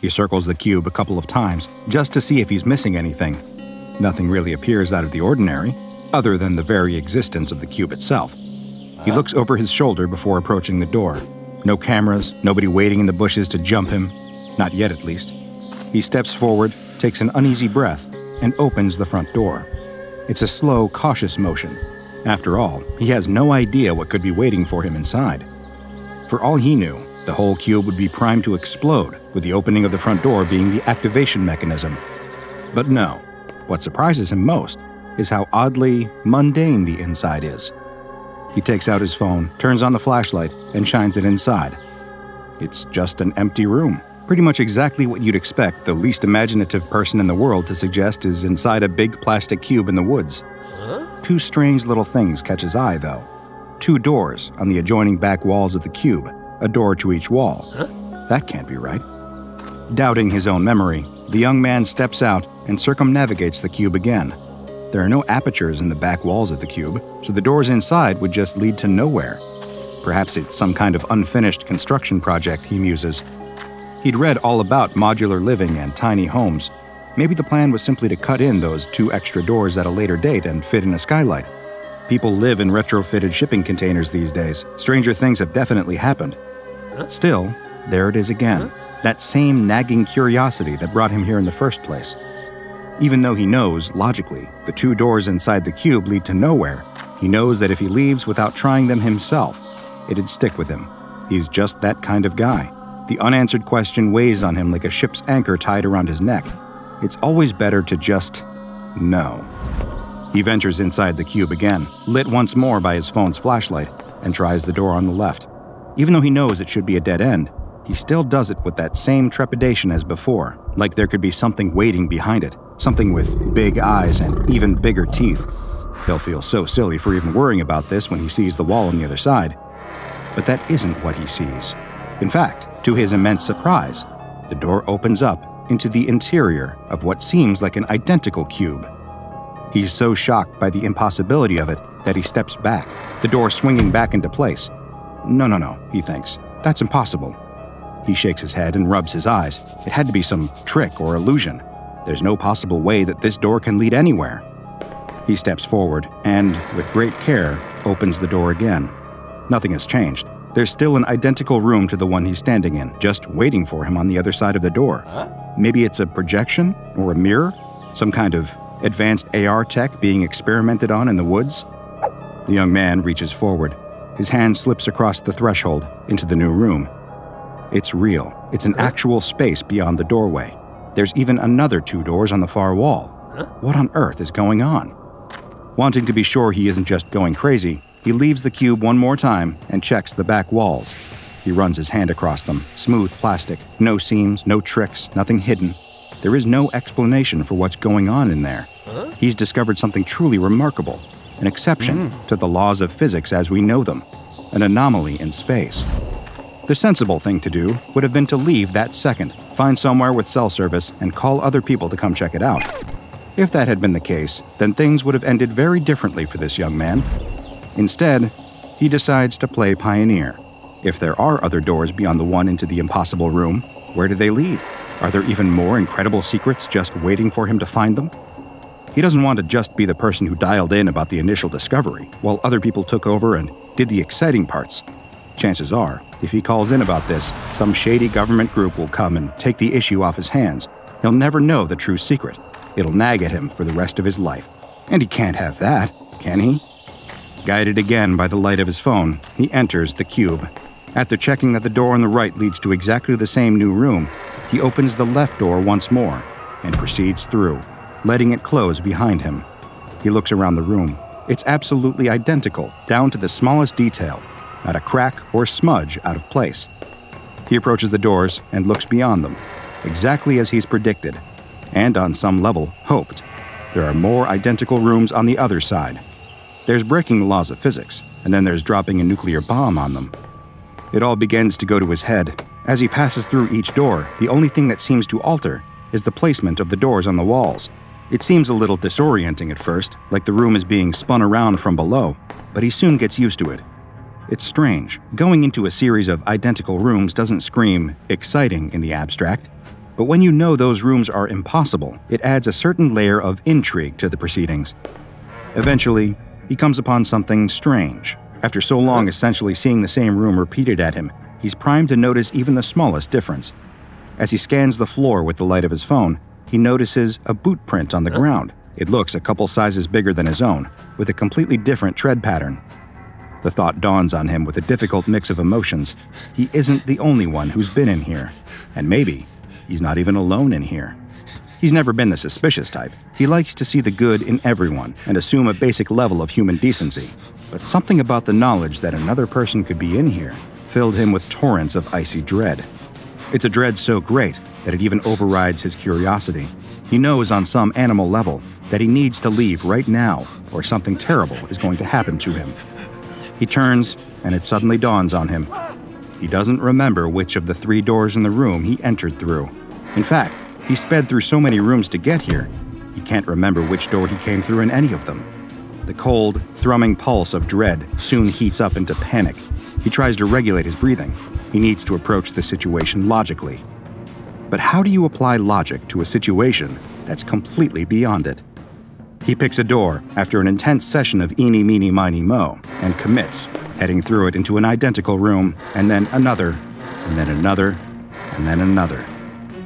He circles the cube a couple of times just to see if he's missing anything. Nothing really appears out of the ordinary, other than the very existence of the cube itself. He looks over his shoulder before approaching the door. No cameras, nobody waiting in the bushes to jump him. Not yet, at least. He steps forward, takes an uneasy breath, and opens the front door. It's a slow, cautious motion. After all, he has no idea what could be waiting for him inside. For all he knew, the whole cube would be primed to explode, with the opening of the front door being the activation mechanism. But no, what surprises him most is how oddly mundane the inside is. He takes out his phone, turns on the flashlight, and shines it inside. It's just an empty room. Pretty much exactly what you'd expect the least imaginative person in the world to suggest is inside a big plastic cube in the woods. Two strange little things catch his eye, though. Two doors on the adjoining back walls of the cube, a door to each wall. That can't be right. Doubting his own memory, the young man steps out and circumnavigates the cube again. There are no apertures in the back walls of the cube, so the doors inside would just lead to nowhere. Perhaps it's some kind of unfinished construction project, he muses. He'd read all about modular living and tiny homes. Maybe the plan was simply to cut in those two extra doors at a later date and fit in a skylight. People live in retrofitted shipping containers these days. Stranger things have definitely happened. Still, there it is again. That same nagging curiosity that brought him here in the first place. Even though he knows, logically, the two doors inside the cube lead to nowhere, he knows that if he leaves without trying them himself, it'd stick with him. He's just that kind of guy. The unanswered question weighs on him like a ship's anchor tied around his neck. It's always better to just know. He ventures inside the cube again, lit once more by his phone's flashlight, and tries the door on the left. Even though he knows it should be a dead end, he still does it with that same trepidation as before, like there could be something waiting behind it, something with big eyes and even bigger teeth. He'll feel so silly for even worrying about this when he sees the wall on the other side. But that isn't what he sees. In fact, to his immense surprise, the door opens up into the interior of what seems like an identical cube. He's so shocked by the impossibility of it that he steps back, the door swinging back into place. No, no, no, he thinks. That's impossible. He shakes his head and rubs his eyes. It had to be some trick or illusion. There's no possible way that this door can lead anywhere. He steps forward and, with great care, opens the door again. Nothing has changed. There's still an identical room to the one he's standing in, just waiting for him on the other side of the door. Maybe it's a projection or a mirror? Some kind of advanced AR tech being experimented on in the woods? The young man reaches forward. His hand slips across the threshold into the new room. It's real. It's an actual space beyond the doorway. There's even another two doors on the far wall. What on earth is going on? Wanting to be sure he isn't just going crazy, he leaves the cube one more time and checks the back walls. He runs his hand across them smooth plastic, no seams, no tricks, nothing hidden. There is no explanation for what's going on in there. He's discovered something truly remarkable an exception hmm. to the laws of physics as we know them, an anomaly in space. The sensible thing to do would have been to leave that second, find somewhere with cell service, and call other people to come check it out. If that had been the case, then things would have ended very differently for this young man. Instead, he decides to play pioneer. If there are other doors beyond the one into the impossible room, where do they lead? Are there even more incredible secrets just waiting for him to find them? He doesn't want to just be the person who dialed in about the initial discovery, while other people took over and did the exciting parts. Chances are, if he calls in about this, some shady government group will come and take the issue off his hands. He'll never know the true secret. It'll nag at him for the rest of his life. And he can't have that, can he? Guided again by the light of his phone, he enters the cube. After checking that the door on the right leads to exactly the same new room, he opens the left door once more and proceeds through, letting it close behind him. He looks around the room. It's absolutely identical, down to the smallest detail, not a crack or smudge out of place. He approaches the doors and looks beyond them, exactly as he's predicted, and on some level, hoped. There are more identical rooms on the other side. There's breaking the laws of physics, and then there's dropping a nuclear bomb on them. It all begins to go to his head. As he passes through each door, the only thing that seems to alter is the placement of the doors on the walls. It seems a little disorienting at first, like the room is being spun around from below, but he soon gets used to it. It's strange. Going into a series of identical rooms doesn't scream exciting in the abstract, but when you know those rooms are impossible, it adds a certain layer of intrigue to the proceedings. Eventually, he comes upon something strange. After so long essentially seeing the same room repeated at him, he's primed to notice even the smallest difference. As he scans the floor with the light of his phone, he notices a boot print on the ground. It looks a couple sizes bigger than his own, with a completely different tread pattern. The thought dawns on him with a difficult mix of emotions. He isn't the only one who's been in here, and maybe he's not even alone in here. He's never been the suspicious type. He likes to see the good in everyone and assume a basic level of human decency. But something about the knowledge that another person could be in here filled him with torrents of icy dread. It's a dread so great that it even overrides his curiosity. He knows on some animal level that he needs to leave right now or something terrible is going to happen to him. He turns, and it suddenly dawns on him. He doesn't remember which of the three doors in the room he entered through. In fact, he sped through so many rooms to get here, he can't remember which door he came through in any of them. The cold, thrumming pulse of dread soon heats up into panic. He tries to regulate his breathing. He needs to approach the situation logically. But how do you apply logic to a situation that's completely beyond it? He picks a door after an intense session of eeny, meeny, miny, mo and commits, heading through it into an identical room, and then another, and then another, and then another.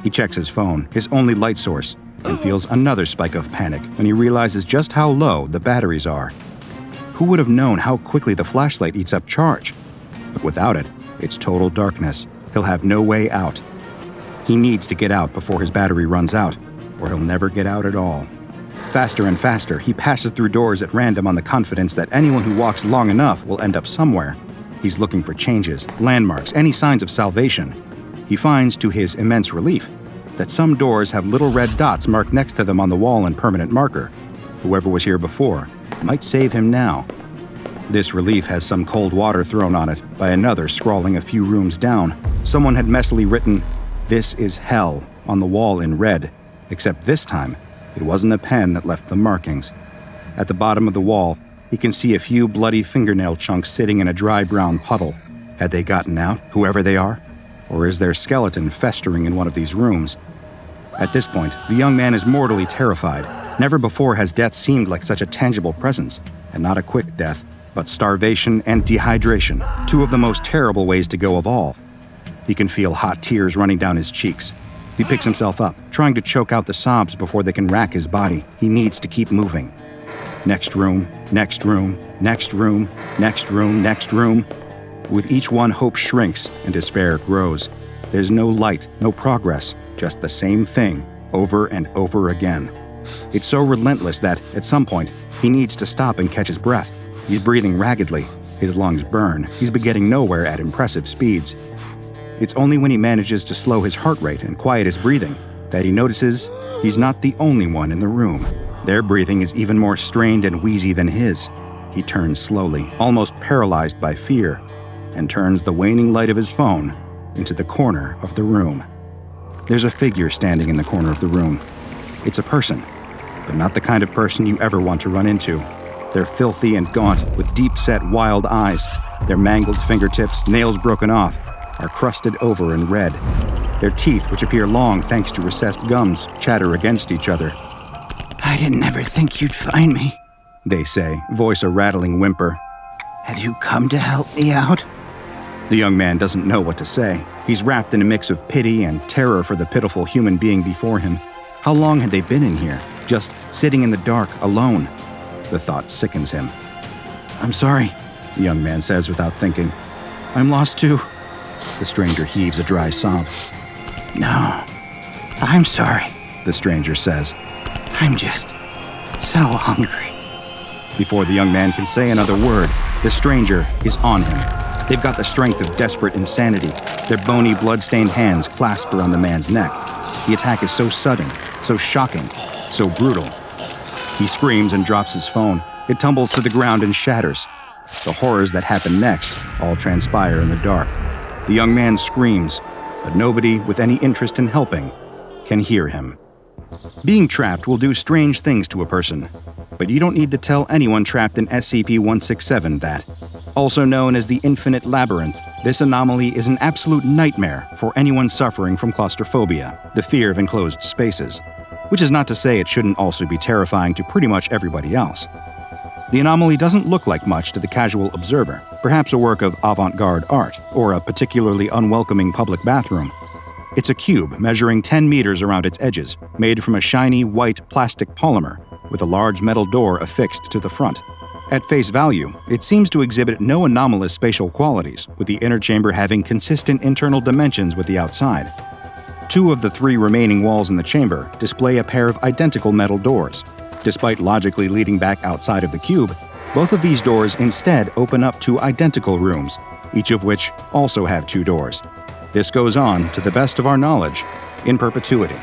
He checks his phone, his only light source, and feels another spike of panic when he realizes just how low the batteries are. Who would have known how quickly the flashlight eats up charge? But without it, it's total darkness. He'll have no way out. He needs to get out before his battery runs out, or he'll never get out at all. Faster and faster, he passes through doors at random on the confidence that anyone who walks long enough will end up somewhere. He's looking for changes, landmarks, any signs of salvation. He finds, to his immense relief, that some doors have little red dots marked next to them on the wall in permanent marker. Whoever was here before might save him now. This relief has some cold water thrown on it by another scrawling a few rooms down. Someone had messily written, This is hell, on the wall in red, except this time it wasn't a pen that left the markings. At the bottom of the wall, he can see a few bloody fingernail chunks sitting in a dry brown puddle. Had they gotten out, whoever they are? Or is their skeleton festering in one of these rooms? At this point, the young man is mortally terrified. Never before has death seemed like such a tangible presence, and not a quick death, but starvation and dehydration, two of the most terrible ways to go of all. He can feel hot tears running down his cheeks. He picks himself up, trying to choke out the sobs before they can rack his body. He needs to keep moving. Next room, next room, next room, next room, next room. With each one, hope shrinks and despair grows. There's no light, no progress, just the same thing over and over again. It's so relentless that, at some point, he needs to stop and catch his breath. He's breathing raggedly. His lungs burn. He's been getting nowhere at impressive speeds. It's only when he manages to slow his heart rate and quiet his breathing that he notices he's not the only one in the room. Their breathing is even more strained and wheezy than his. He turns slowly, almost paralyzed by fear, and turns the waning light of his phone into the corner of the room. There's a figure standing in the corner of the room. It's a person, but not the kind of person you ever want to run into. They're filthy and gaunt, with deep set, wild eyes. Their mangled fingertips, nails broken off, are crusted over and red. Their teeth, which appear long thanks to recessed gums, chatter against each other. I didn't ever think you'd find me, they say, voice a rattling whimper. Have you come to help me out? The young man doesn't know what to say. He's wrapped in a mix of pity and terror for the pitiful human being before him. How long had they been in here? Just sitting in the dark, alone? The thought sickens him. I'm sorry, the young man says without thinking. I'm lost too. The stranger heaves a dry sob. No, I'm sorry, the stranger says. I'm just so hungry. Before the young man can say another word, the stranger is on him. They've got the strength of desperate insanity. Their bony, blood-stained hands clasp around the man's neck. The attack is so sudden, so shocking, so brutal. He screams and drops his phone. It tumbles to the ground and shatters. The horrors that happen next all transpire in the dark. The young man screams, but nobody with any interest in helping can hear him. Being trapped will do strange things to a person, but you don't need to tell anyone trapped in SCP 167 that. Also known as the Infinite Labyrinth, this anomaly is an absolute nightmare for anyone suffering from claustrophobia, the fear of enclosed spaces. Which is not to say it shouldn't also be terrifying to pretty much everybody else. The anomaly doesn't look like much to the casual observer, perhaps a work of avant garde art, or a particularly unwelcoming public bathroom. It's a cube measuring 10 meters around its edges, made from a shiny white plastic polymer, with a large metal door affixed to the front. At face value, it seems to exhibit no anomalous spatial qualities, with the inner chamber having consistent internal dimensions with the outside. Two of the three remaining walls in the chamber display a pair of identical metal doors. Despite logically leading back outside of the cube, both of these doors instead open up to identical rooms, each of which also have two doors. This goes on, to the best of our knowledge, in perpetuity.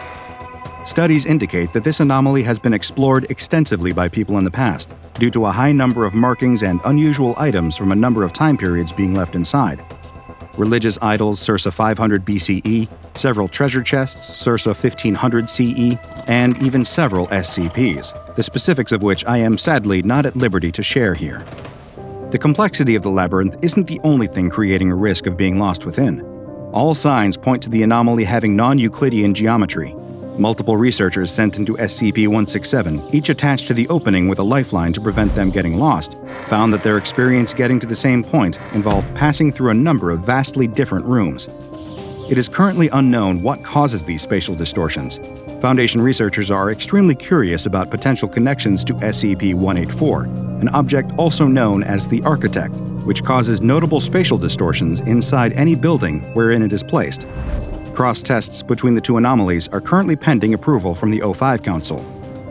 Studies indicate that this anomaly has been explored extensively by people in the past due to a high number of markings and unusual items from a number of time periods being left inside. Religious idols circa 500 BCE, several treasure chests circa 1500 CE, and even several SCPs, the specifics of which I am sadly not at liberty to share here. The complexity of the labyrinth isn't the only thing creating a risk of being lost within. All signs point to the anomaly having non Euclidean geometry. Multiple researchers sent into SCP 167, each attached to the opening with a lifeline to prevent them getting lost, found that their experience getting to the same point involved passing through a number of vastly different rooms. It is currently unknown what causes these spatial distortions. Foundation researchers are extremely curious about potential connections to SCP 184, an object also known as the Architect, which causes notable spatial distortions inside any building wherein it is placed. Cross tests between the two anomalies are currently pending approval from the O5 Council.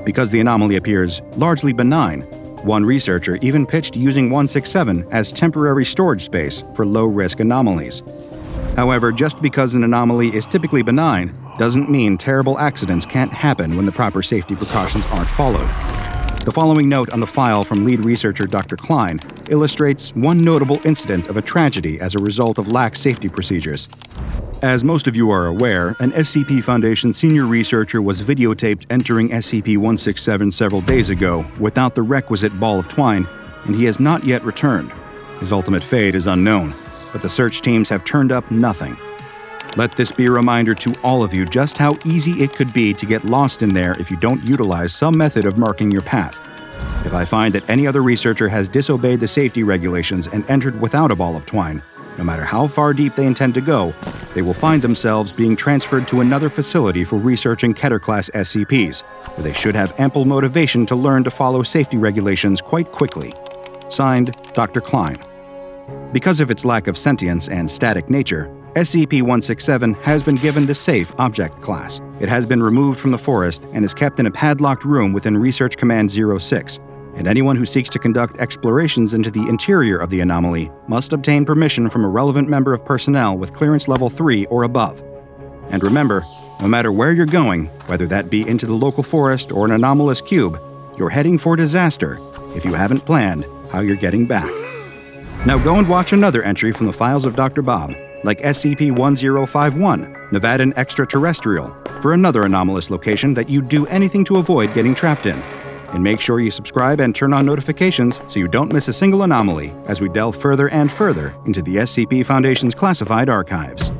Because the anomaly appears largely benign, one researcher even pitched using 167 as temporary storage space for low risk anomalies. However, just because an anomaly is typically benign doesn't mean terrible accidents can't happen when the proper safety precautions aren't followed. The following note on the file from lead researcher Dr. Klein illustrates one notable incident of a tragedy as a result of lax safety procedures. As most of you are aware, an SCP Foundation senior researcher was videotaped entering SCP 167 several days ago without the requisite ball of twine, and he has not yet returned. His ultimate fate is unknown, but the search teams have turned up nothing. Let this be a reminder to all of you just how easy it could be to get lost in there if you don't utilize some method of marking your path. If I find that any other researcher has disobeyed the safety regulations and entered without a ball of twine, no matter how far deep they intend to go, they will find themselves being transferred to another facility for researching Keter class SCPs, where they should have ample motivation to learn to follow safety regulations quite quickly. Signed, Dr. Klein. Because of its lack of sentience and static nature, SCP 167 has been given the Safe Object class. It has been removed from the forest and is kept in a padlocked room within Research Command 06, and anyone who seeks to conduct explorations into the interior of the anomaly must obtain permission from a relevant member of personnel with clearance level 3 or above. And remember, no matter where you're going, whether that be into the local forest or an anomalous cube, you're heading for disaster if you haven't planned how you're getting back. Now go and watch another entry from the files of Dr. Bob, like SCP 1051, Nevadan Extraterrestrial, for another anomalous location that you'd do anything to avoid getting trapped in. And make sure you subscribe and turn on notifications so you don't miss a single anomaly as we delve further and further into the SCP Foundation's classified archives.